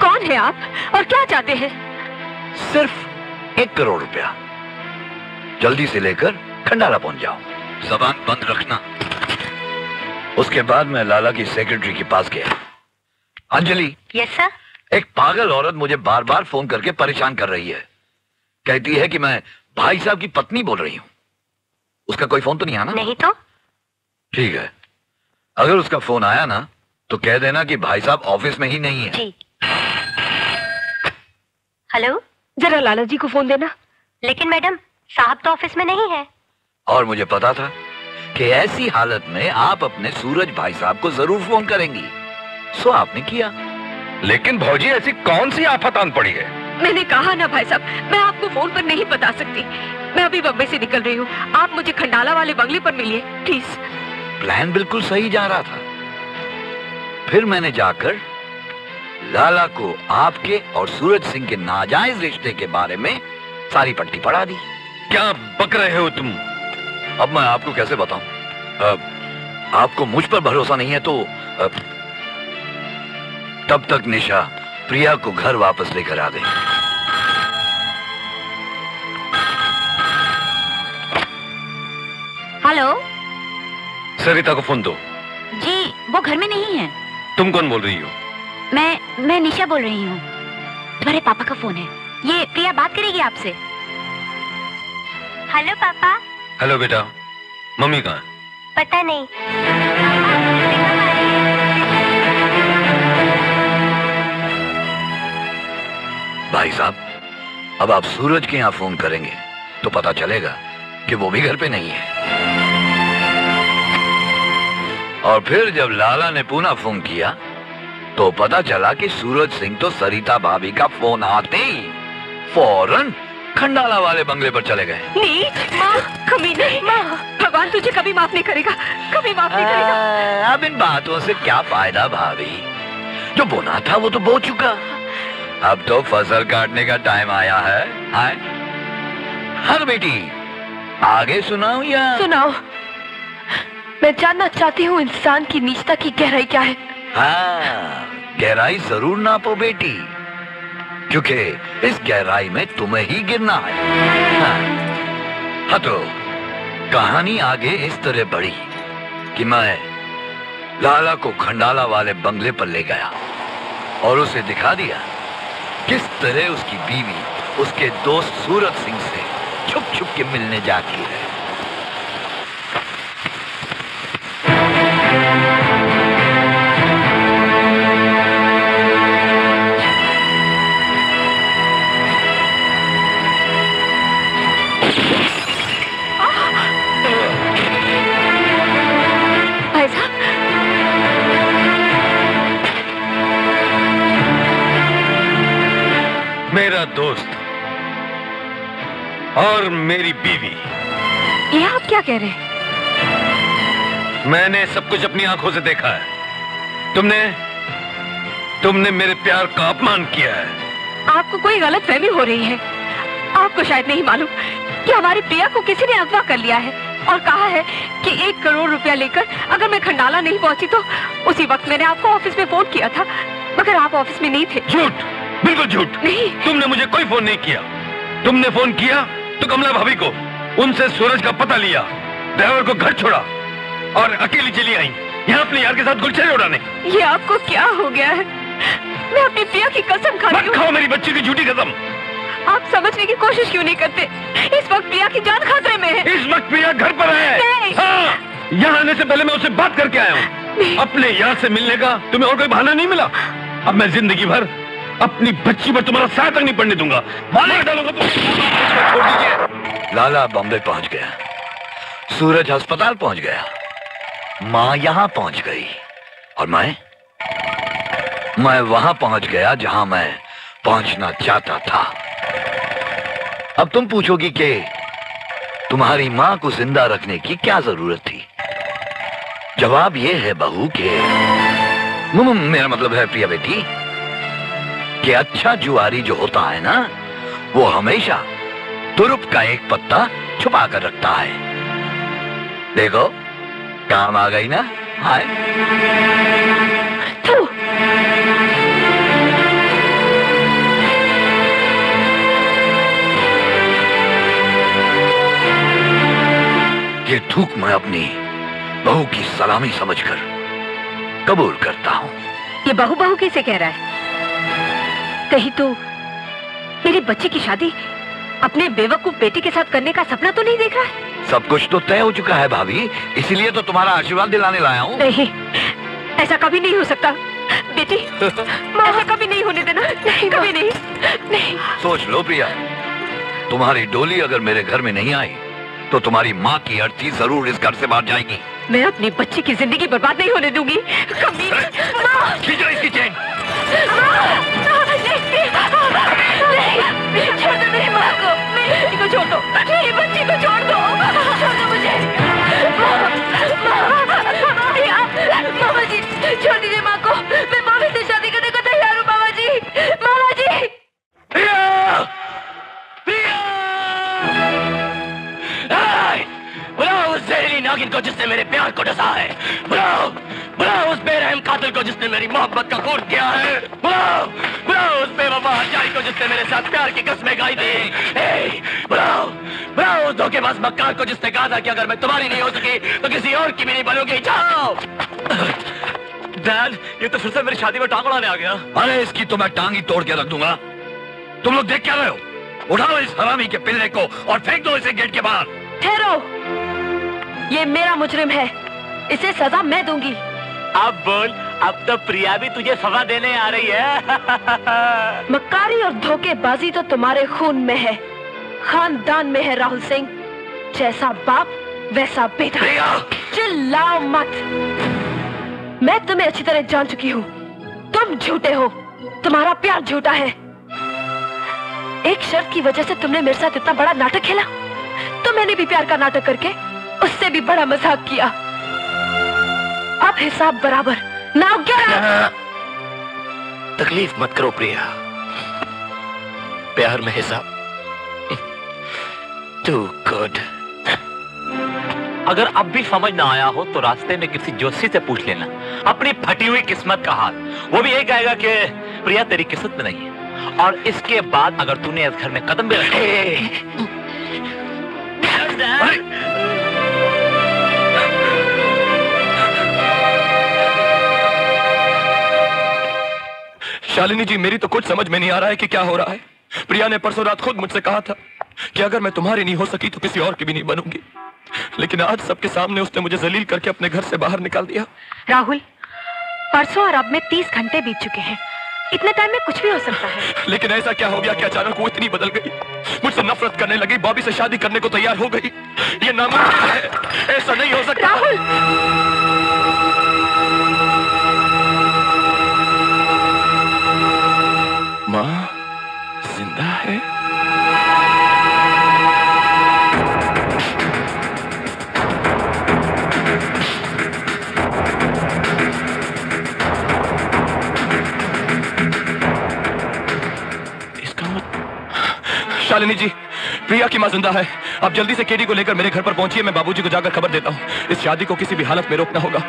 कौन है आप? और क्या चाहते हैं? सिर्फ़ एक करोड़ रुपया। जल्दी से लेकर खंडाला पहुँच जाओ। जबान बंद रखना। उसके बाद मैं लाला की सेक्रेटरी के पास गया। अंजलि यस सर एक पागल औरत मुझे बार बार फ़ोन करके परेशान कर रही है। कहती है कि मैं भाई साहब की पत्नी बोल रही हूँ। उसका कोई फ़ोन तो नहीं आना नहीं तो? ठीक है। अगर उसका फ़ोन आया ना तो कह देना कि भाई साहब ऑफ़िस में ही नहीं है। जी। हेलो जरा लाला जी को फ़ोन देना। लेकिन मैडम साहब तो ऑफ़िस में नहीं है। और मुझे पता था कि ऐसी हालत में आप अपने सूरज भाई साहब को ज़रूर फ़ोन करेंगी। सो आपने किया। लेकिन भौजी ऐसी कौन सी आफत आन पड़ी है? मैंने कहा ना भाई साहब मैं आपको फ़ोन पर नहीं बता सकती। मैं अभी बम्बई से निकल रही हूँ। आप मुझे खंडाला वाले बंगले पर मिलिए प्लीज़। प्लान बिल्कुल सही जा रहा था। फिर मैंने जाकर लाला को आपके और सूरज सिंह के नाजायज रिश्ते के बारे में सारी पट्टी पढ़ा दी। क्या बक रहे हो तुम? अब मैं आपको कैसे बताऊँ? आपको मुझ पर भरोसा नहीं है तो तब तक निशा प्रिया को घर वापस लेकर आ गई। हेलो? सरिता को फ़ोन दो। जी वो घर में नहीं है। तुम कौन बोल रही हो? मैं मैं निशा बोल रही हूँ। तुम्हारे पापा का फ़ोन है। ये प्रिया बात करेगी आपसे? हेलो पापा। हेलो बेटा मम्मी कहाँ है? पता नहीं भाई साहब अब आप सूरज के यहाँ फ़ोन करेंगे तो पता चलेगा कि वो भी घर पे नहीं है और फिर जब लाला ने पुनः फ़ोन किया तो पता चला कि सूरज सिंह तो सरिता भाभी का फ़ोन आते ही फ़ौरन खंडाला वाले बंगले पर चले गए। नीच माँ कमीने माँ। भगवान तुझे कभी माफ़ नहीं करेगा कभी माफ़ नहीं करेगा। अब इन बातों से क्या फ़ायदा भाभी? जो बोना था वो तो बो चुका। अब तो फ़सल काटने का टाइम आया है। आए? हाँ बेटी आगे सुनाओ या? सुनाओ। मैं जानना चाहती हूँ इंसान की नीचता की गहराई क्या है। हाँ गहराई ज़रूर नापो बेटी। क्योंकि इस गहराई में तुम्हें ही गिरना है। हाँ, हाँ तो कहानी आगे इस तरह बढ़ी कि मैं लाला को खंडाला वाले बंगले पर ले गया और उसे दिखा दिया किस तरह उसकी बीवी उसके दोस्त सूरज सिंह से छुप छुप के मिलने जाती है। मेरा दोस्त और मेरी बीवी। ये आप क्या कह रहे हैं? मैंने सब कुछ अपनी आँखों से देखा है। तुमने तुमने मेरे प्यार का अपमान किया है। आपको कोई गलत फहमी हो रही है। आपको शायद नहीं मालूम कि हमारी प्रिया को किसी ने अगवा कर लिया है और कहा है कि एक करोड़ रुपया लेकर अगर मैं खंडाला नहीं पहुँची तो उसी वक्त मैंने आपको ऑफ़िस में फ़ोन किया था मगर आप ऑफ़िस में नहीं थे। झूठ! बिल्कुल झूठ। नहीं। तुमने मुझे कोई फ़ोन नहीं किया। तुमने फ़ोन किया तो कमला भाभी को उनसे सूरज का पता लिया ड्राइवर को घर छोड़ा और अकेली चली आई। यहाँ अपने यार के साथ गुलछरे उड़ाने। ये आपको क्या हो गया है? मैं अपनी प्रिया की कसम खाती हूँ। खाओ मेरी बच्ची की झूठी कसम। आप समझने की कोशिश क्यों नहीं करते? इस वक्त प्रिया की जान खतरे में है। इस वक्त प्रिया घर पर है। हाँ, यहाँ आने से पहले मैं उससे बात करके आया हूँ। अपने यार से मिलने का तुम्हें और कोई बहाना नहीं मिला? अब मैं ज़िंदगी भर अपनी बच्ची पर तुम्हारा साथ तक नहीं पड़ने दूँगा। मार डालूँगा छोड़ दीजिए लाला बॉम्बे पहुँच गया। सूरज अस्पताल पहुँच गया। माँ यहाँ पहुँच गई। और मैं? मैं वहाँ पहुँच गया जहाँ मैं पहुँचना चाहता था। अब तुम पूछोगी कि तुम्हारी माँ को ज़िंदा रखने की क्या ज़रूरत थी? जवाब यह है बहू के मेरा मतलब है प्रिया बेटी कि अच्छा जुआरी जो होता है ना वो हमेशा तुरुप का एक पत्ता छुपा कर रखता है। देखो काम आ गई ना? हाय ये थूक मैं अपनी बहू की सलामी समझकर कबूल करता हूँ। ये बहू बहू कैसे कह रहा है? कहीं तो मेरे बच्चे की शादी अपने बेवकूफ़ बेटे के साथ करने का सपना तो नहीं देख रहा है? सब कुछ तो तय हो चुका है भाभी। इसीलिए तो तुम्हारा आशीर्वाद दिलाने लाया हूँ। नहीं ऐसा कभी नहीं हो सकता। बेटी ऐसा कभी नहीं होने देना। नहीं कभी नहीं। नहीं। सोच लो प्रिया तुम्हारी डोली अगर मेरे घर में नहीं आई तो तुम्हारी माँ की अर्थी ज़रूर इस घर से बाहर जाएगी। मैं अपनी बच्ची की ज़िंदगी बर्बाद नहीं होने दूँगी खींचो इसकी चेन छोड़ दो मेरी माँ को मेरी बच्ची को छोड़ दो मेरी बच्ची को छोड़ दो छोड़ दो मुझे माँ, माँ, भैया, मामा जी छोड़ दीजिए माँ को मैं मामी से शादी करने को तैयार हूँ मामा जी मामा जी नागिन को जिसने मेरे प्यार को डसा है। बुलाओ बुलाओ उस बेरहम कातिल को जिसने मेरी मोहब्बत का खून किया है। बुलाओ बुलाओ उस बेवफा हत्यारी को जिसने मेरे साथ प्यार की कस्में गाई थी। बुलाओ बुलाओ उस धोखेबाज मक्कार को जिसने कहा था कि अगर मैं तुम्हारी नहीं हो सकी तो किसी और की भी नहीं बनूँगी। जाओ। डैड ये तो फिर से मेरी शादी में टांग उड़ाने आ गया। अरे इसकी तो मैं टांग ही तोड़ के रख दूँगा। तुम लोग देख क्या रहे हो? उठाओ इस हरामी के पिल्ले को और फेंक दो इसे गेट के बाहर। ठहरो। ये मेरा मुजरिम है। इसे सजा मैं दूँगी। अब बोल अब तो प्रिया भी तुझे सजा देने आ रही है। मक्कारी और धोखेबाजी तो तुम्हारे खून में है। खानदान में है राहुल सिंह। जैसा बाप वैसा बेटा। चिल्लाओ मत। मैं तुम्हें अच्छी तरह जान चुकी हूँ। तुम झूठे हो। तुम्हारा प्यार झूठा है। एक शर्त की वजह से तुमने मेरे साथ इतना बड़ा नाटक खेला। तो मैंने भी प्यार का नाटक करके उससे भी बड़ा मज़ाक किया। अब हिसाब बराबर। नाउ गेट तकलीफ़ मत करो प्रिया। प्यार में हिसाब। टू गुड अगर अब भी समझ ना आया हो तो रास्ते में किसी जोशी से पूछ लेना। अपनी फटी हुई किस्मत का हाल। वो भी यही कहेगा कि प्रिया तेरी किस्मत में नहीं है। और इसके बाद अगर तूने इस घर में कदम भी रखे शालिनी जी मेरी तो कुछ समझ में नहीं आ रहा है कि क्या हो रहा है। प्रिया ने परसों रात खुद मुझसे कहा था कि अगर मैं तुम्हारी नहीं हो सकी तो किसी और की भी नहीं बनूँगी। लेकिन आज सबके सामने उसने मुझे जलील करके अपने घर से बाहर निकाल दिया। राहुल परसों और अब में तीस घंटे बीत चुके हैं। इतने टाइम में कुछ भी हो सकता है। लेकिन ऐसा क्या हो गया कि अचानक वो इतनी बदल गई? मुझसे नफरत करने लगी बॉबी से शादी करने को तैयार हो गई। ये नामुमकिन है ऐसा नहीं हो सकता। राहुल! माँ ज़िंदा है? शालिनी जी, प्रिया की माँ ज़िंदा है। आप जल्दी से केडी को लेकर मेरे घर पर पहुंचिए, मैं बाबूजी को जाकर खबर देता हूँ। इस शादी को किसी भी हालत में रोकना होगा।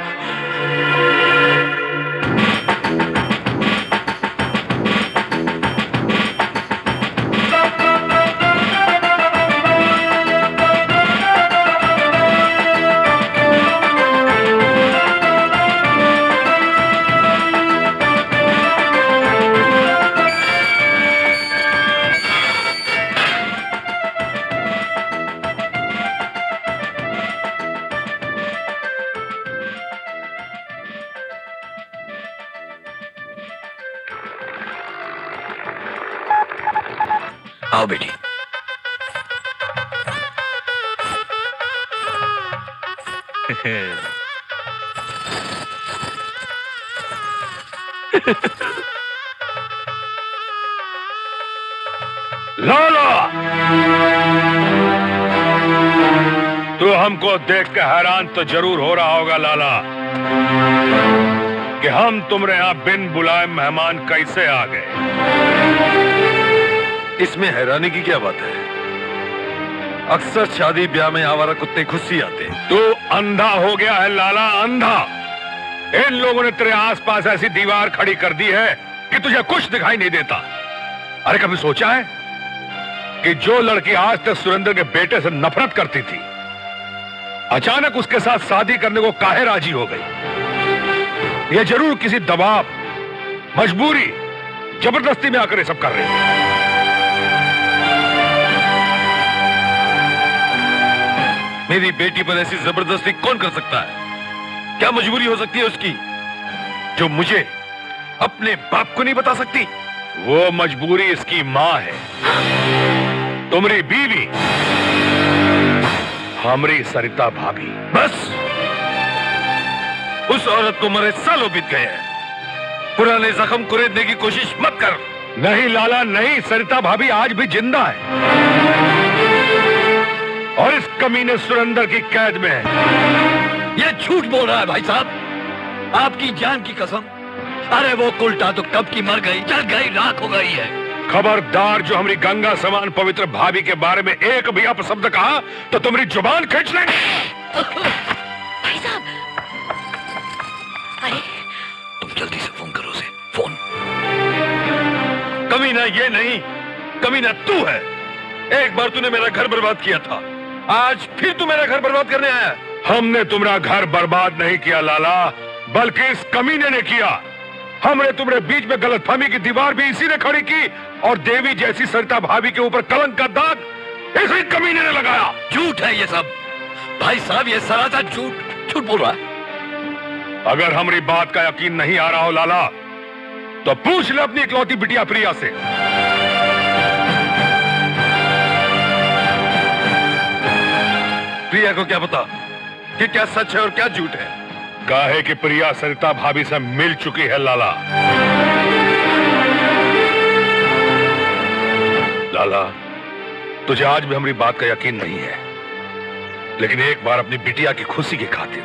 देख के हैरान तो ज़रूर हो रहा होगा, लाला, कि हम तुम्हारे यहाँ बिन बुलाए मेहमान कैसे आ गए? इसमें हैरानी की क्या बात है? अक्सर शादी ब्याह में आवारा कुत्ते खुशी आते तू अंधा हो गया है, लाला, अंधा। इन लोगों ने तेरे आसपास ऐसी दीवार खड़ी कर दी है कि तुझे कुछ दिखाई नहीं देता। अरे, कभी सोचा है कि जो लड़की आज तक सुरेंद्र के बेटे से नफरत करती थी अचानक उसके साथ शादी करने को काहे राज़ी हो गई? ये ज़रूर किसी दबाव, मजबूरी, ज़बरदस्ती में आकर ये सब कर रही है मेरी बेटी पर ऐसी ज़बरदस्ती कौन कर सकता है? क्या मजबूरी हो सकती है उसकी, जो मुझे अपने बाप को नहीं बता सकती? वो मजबूरी इसकी माँ है। तुम्हारी बीवी हमारी सरिता भाभी। बस! उस औरत को मरे सालों बीत गए हैं। पुराने जख्म कुरेदने की कोशिश मत कर। नहीं, लाला, नहीं, सरिता भाभी आज भी ज़िंदा है। और इस कमीने सुरेंद्र की कैद में है। ये झूठ बोल रहा है भाई साहब। आपकी जान की कसम। अरे वो कुलटा तो कब की मर गई, जल गई, राख हो गई है। खबरदार जो हमारी गंगा समान पवित्र भाभी के बारे में एक भी अपशब्द कहा तो तुम्हारी ज़ुबान खींच लेंगे भाई साहब। अरे। तुम जल्दी से फ़ोन करो उसे। फ़ोन। कमीना ये नहीं कमी कमीना तू है। एक बार तूने मेरा घर बर्बाद किया था। आज फिर तू मेरा घर बर्बाद करने आया। हमने तुम्हारा घर बर्बाद नहीं किया लाला बल्कि इस कमीने ने किया। हमने तुम्हारे बीच में गलतफहमी की दीवार भी इसी ने खड़ी की और देवी जैसी सरिता भाभी के ऊपर कलंक का दाग इसी कमीने ने लगाया। झूठ है ये सब। भाई साहब ये सरासर झूठ झूठ बोल रहा है। अगर हमारी बात का यकीन नहीं आ रहा हो लाला तो पूछ ले अपनी इकलौती बिटिया प्रिया से। प्रिया को क्या पता कि क्या सच है और क्या झूठ है? काहे कि प्रिया सरिता भाभी से मिल चुकी है लाला। लाला तुझे आज भी हमारी बात का यकीन नहीं है लेकिन एक बार अपनी बिटिया की खुशी की खातिर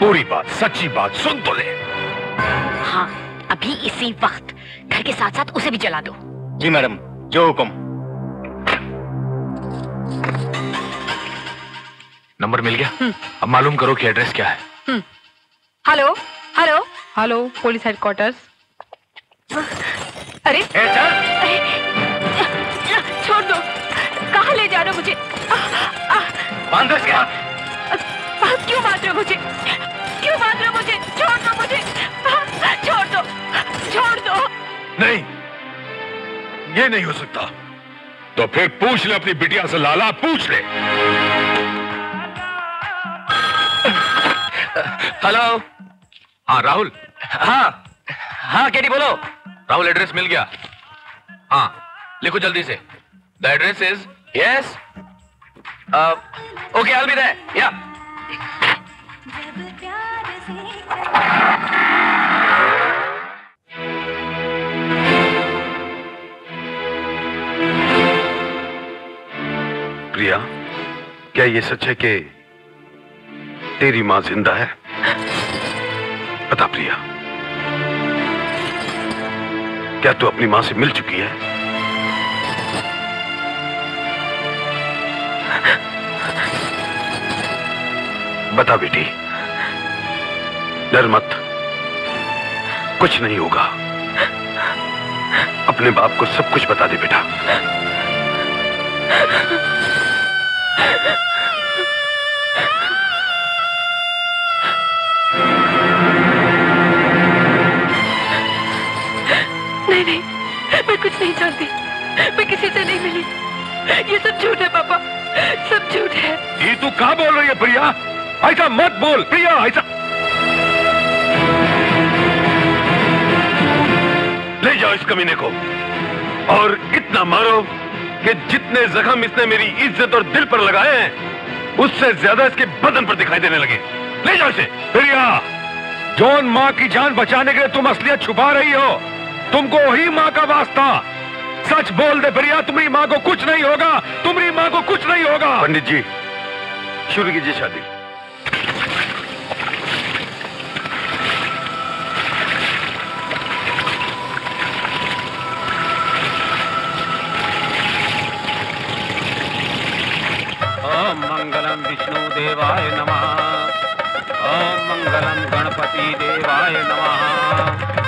पूरी बात सच्ची बात सुन तो ले। हाँ अभी इसी वक्त घर के साथ साथ उसे भी जला दो। जी मैडम जो हुक्म। नंबर मिल गया? अब मालूम करो कि एड्रेस क्या है। Hello? Hello? Hello police headquarters अरे छोड़ दो। कहाँ ले जा रहे हो मुझे? बाँध दो क्या क्यों बाँध रहे हो मुझे? क्यों बाँध रहे हो मुझे? छोड़ दो मुझे। छोड़ दो। छोड़ दो। नहीं। ये नहीं हो सकता। तो फिर पूछ ले अपनी बिटिया से लाला पूछ ले। हेलो हाँ राहुल। हाँ हाँ केडी बोलो। राहुल एड्रेस मिल गया। हाँ लिखो जल्दी से। The address is yes okay I be there या प्रिया क्या ये सच है कि तेरी माँ ज़िंदा है। बता प्रिया। क्या तू अपनी माँ से मिल चुकी है? बता बेटी। डर मत। कुछ नहीं होगा। अपने बाप को सब कुछ बता दे बेटा। नहीं जानती। मैं किसी से नहीं मिली। ये सब झूठ है, पापा। सब झूठ है। ये तू कहा बोल रही है, प्रिया? ऐसा मत बोल, प्रिया, ऐसा। ले जाओ इस कमीने को। और इतना मारो कि जितने जख्म इसने मेरी इज़्ज़त और दिल पर लगाए हैं, उससे ज़्यादा इसके बदन पर दिखाई देने लगे। ले जाओ इसे, प्रिया। जौन माँ की जान बचाने के लिए तुम असलियत छुपा रही हो, तुमको वही माँ का वास्ता सच बोल दे प्रिया तुम्हारी माँ को कुछ नहीं होगा तुम्हारी माँ को कुछ नहीं होगा। पंडित जी शुरू कीजिए शादी। ओम मंगलम विष्णु देवाय नमः। ओम मंगलम गणपति देवाय नमः।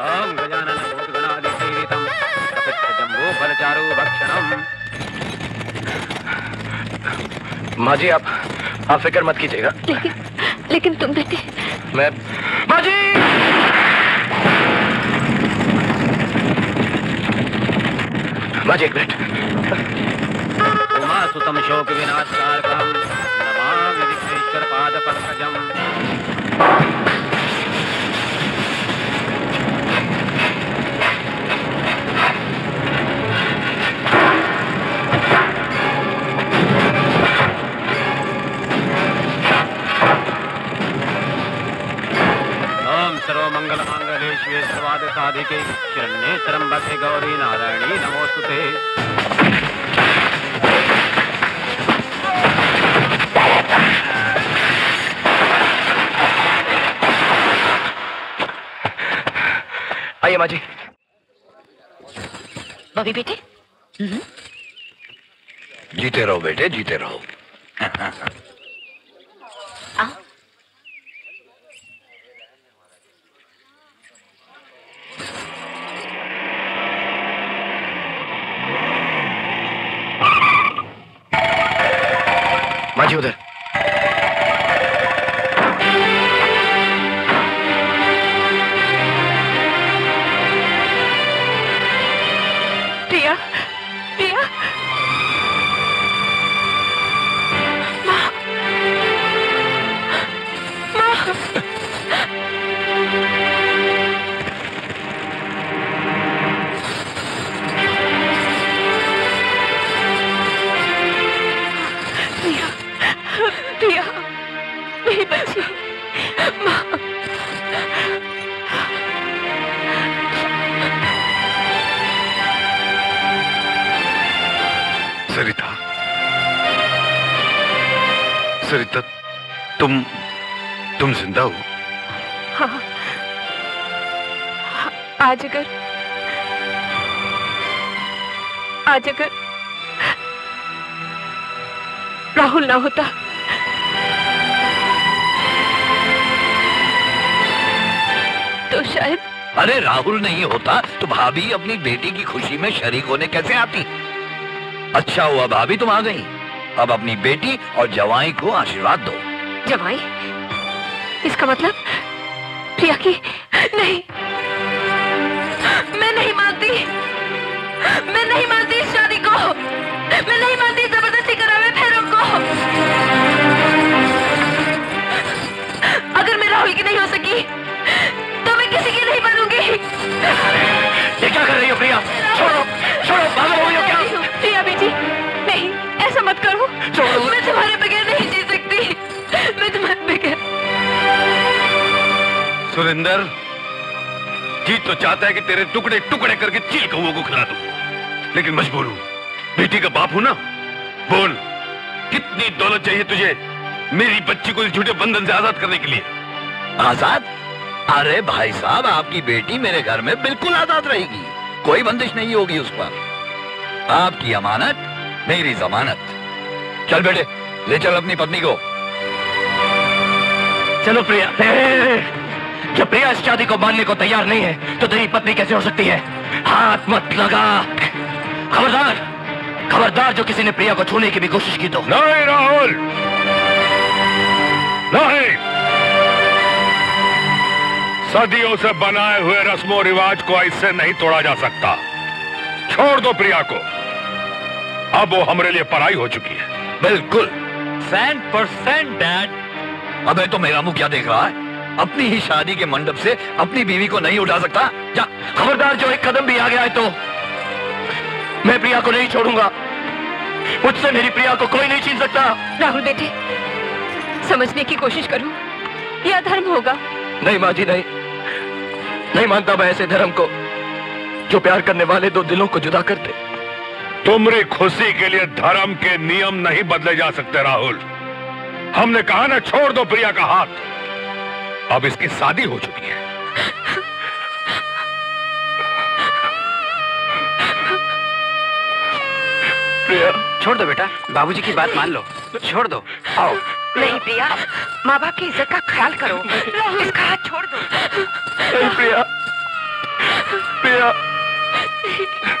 ओम गजानन भूतगणादि सेवितम जम्बो फलचारु भक्षणम। माँ जी आप आप फ़िक्र मत कीजिएगा। लेकिन लेकिन तुम बेटे मैं माँ जी माँ जी एक मिनट। उमा सुतम शोक विनाश कारकम नमामि विघ्नेश्वर पाद पंकजम ओम सर्वमंगल मांगल्ये शिवे साधिके शरण्ये त्र्यंबके गौरी नारायणी नमोस्तुते आइए माँ जी। बॉबी बेटे? जीते रहो बेटे जीते रहो। आज अगर राहुल ना होता तो शायद अरे राहुल नहीं होता तो भाभी अपनी बेटी की खुशी में शरीक होने कैसे आती? अच्छा हुआ भाभी तुम आ गई। अब अपनी बेटी और जवाई को आशीर्वाद दो। जवाई? इसका मतलब प्रिया की सुरेंद्र जीत तो चाहता है कि तेरे टुकड़े टुकड़े करके चील कौओं को खिला दूँ। लेकिन मजबूर हूँ। बेटी का बाप हूँ ना? बोल कितनी दौलत चाहिए तुझे मेरी बच्ची को इस झूठे बंधन से आज़ाद करने के लिए? आज़ाद? अरे भाई साहब आपकी बेटी मेरे घर में बिल्कुल आज़ाद रहेगी। कोई बंदिश नहीं होगी उस पर। आपकी अमानत मेरी जमानत। चल बेटे ले चल अपनी पत्नी को। चलो प्रिया। जब प्रिया इस शादी को मानने को तैयार नहीं है तो तेरी पत्नी कैसे हो सकती है? हाथ मत लगा। खबरदार खबरदार जो किसी ने प्रिया को छूने की भी कोशिश की तो। नहीं राहुल। नहीं। सदियों से बनाए हुए रस्मों रिवाज को ऐसे नहीं तोड़ा जा सकता। छोड़ दो प्रिया को। अब वो हमारे लिए पराई हो चुकी है। बिल्कुल। Cent percent dad. अबे तो मेरा मुँह क्या देख रहा है? अपनी ही शादी के मंडप से अपनी बीवी को नहीं उठा सकता। जा खबरदार जो एक कदम भी आ गया है तो। मैं प्रिया को नहीं छोड़ूँगा। मुझसे मेरी प्रिया को कोई नहीं छीन सकता। राहुल बेटे समझने की कोशिश करो। यह अधर्म होगा। नहीं माँ जी नहीं। नहीं मानता मैं ऐसे धर्म को जो प्यार करने वाले दो दिलों को जुदा करते। तुम्हारी खुशी के लिए धर्म के नियम नहीं बदले जा सकते राहुल। हमने कहा ना छोड़ दो प्रिया का हाथ। अब इसकी शादी हो चुकी है। प्रिया। छोड़ दो बेटा बाबूजी की बात मान लो। छोड़ दो। आओ। नहीं प्रिया माँ बाप की इज़्ज़त का ख्याल करो। इसका हाथ छोड़ दो। नहीं प्रिया। प्रिया।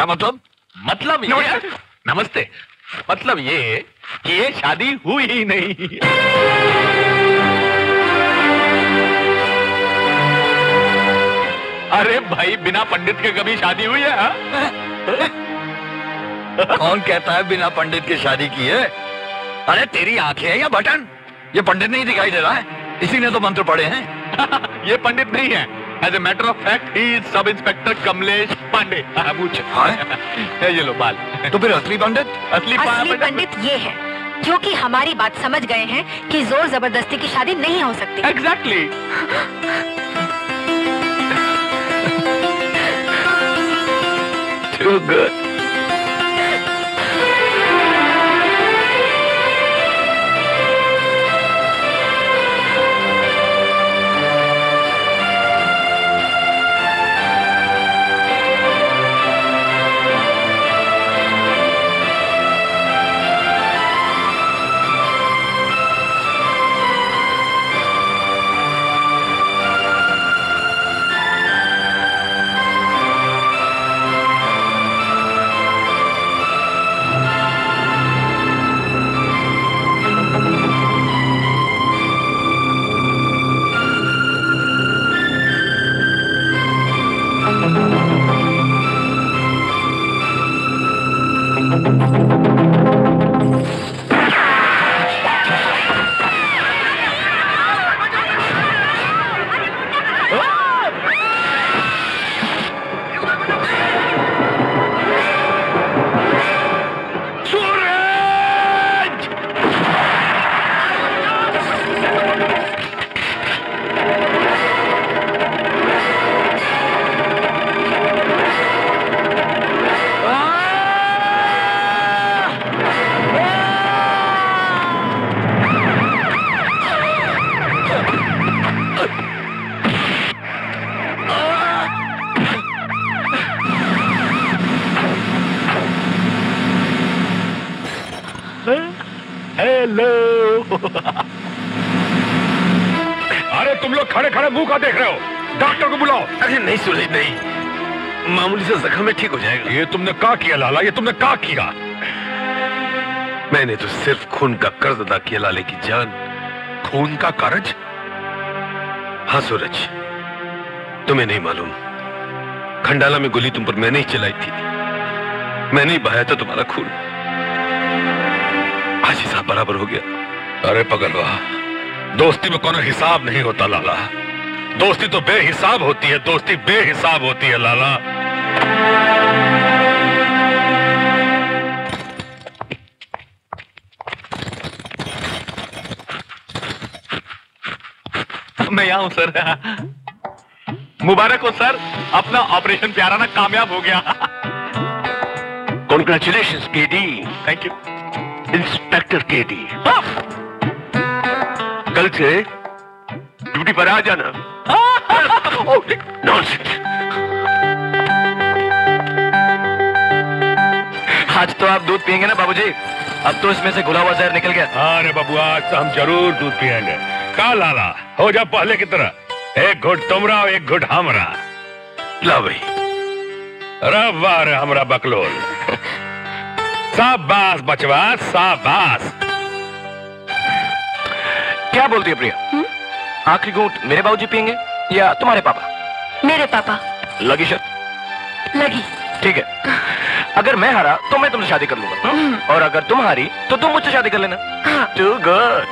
क्या मतलब? मतलब ये नमस्ते। मतलब ये कि ये शादी हुई ही नहीं। अरे भाई बिना पंडित के कभी शादी हुई है हाँ? कौन कहता है बिना पंडित की शादी की है? अरे तेरी आँखें हैं या बटन? ये पंडित नहीं दिखाई दे रहा है। इसी ने तो मंत्र पढ़े हैं। ये पंडित नहीं है। As a matter of fact he sub inspector Kamlesh Pandey हाँ, पूछ। ये लो बाल। तो फिर असली पंडित? असली असली पंडित ये है जो कि हमारी बात समझ गए हैं कि ज़ोर ज़बरदस्ती की शादी नहीं हो सकती। एग्जैक्टली Too से जख्म में ठीक हो जाएगा। ये तुमने क्या किया लाला? ये तुमने क्या किया? मैंने तो सिर्फ़ खून का कर्ज अदा किया लाले की जान। खून का कर्ज? हाँ सूरज। तुम्हें नहीं मालूम। खंडाला में गोली तुम पर मैंने ही चलाई थी। मैंने ही बहाया था तुम्हारा खून। आज हिसाब बराबर हो गया। अरे पगलवा दोस्ती में कोनो हिसाब नहीं होता लाला। दोस्ती तो बेहिसाब होती है दोस्ती बेहिसाब होती है लाला। मैं यहाँ हूँ सर। मुबारक हो सर। अपना ऑपरेशन प्यारा ना कामयाब हो गया। Congratulation KD thank you inspector KD कल से ड्यूटी पर आ जाना। नॉनसेंस आज तो आप दूध पियेंगे ना बाबूजी? अब तो इसमें से घुला हुआ जहर निकल गया। अरे बबुआ आज तो हम ज़रूर दूध पिएँगे का लाला हो जा पहले की तरह। एक घुट तुमरा और एक घुट हमरा ला भाई। अरे रे हमरा बकलोल। शाबाश बचवा शाबाश। क्या बोलती है प्रिया? आखिरी घूट मेरे बाबूजी पियेंगे या तुम्हारे पापा? मेरे पापा। लगी शर्त? लगी। ठीक है। अगर मैं हारा तो मैं तुमसे शादी कर लूँगा। और अगर तुम हारी तो तुम मुझसे शादी कर लेना। To good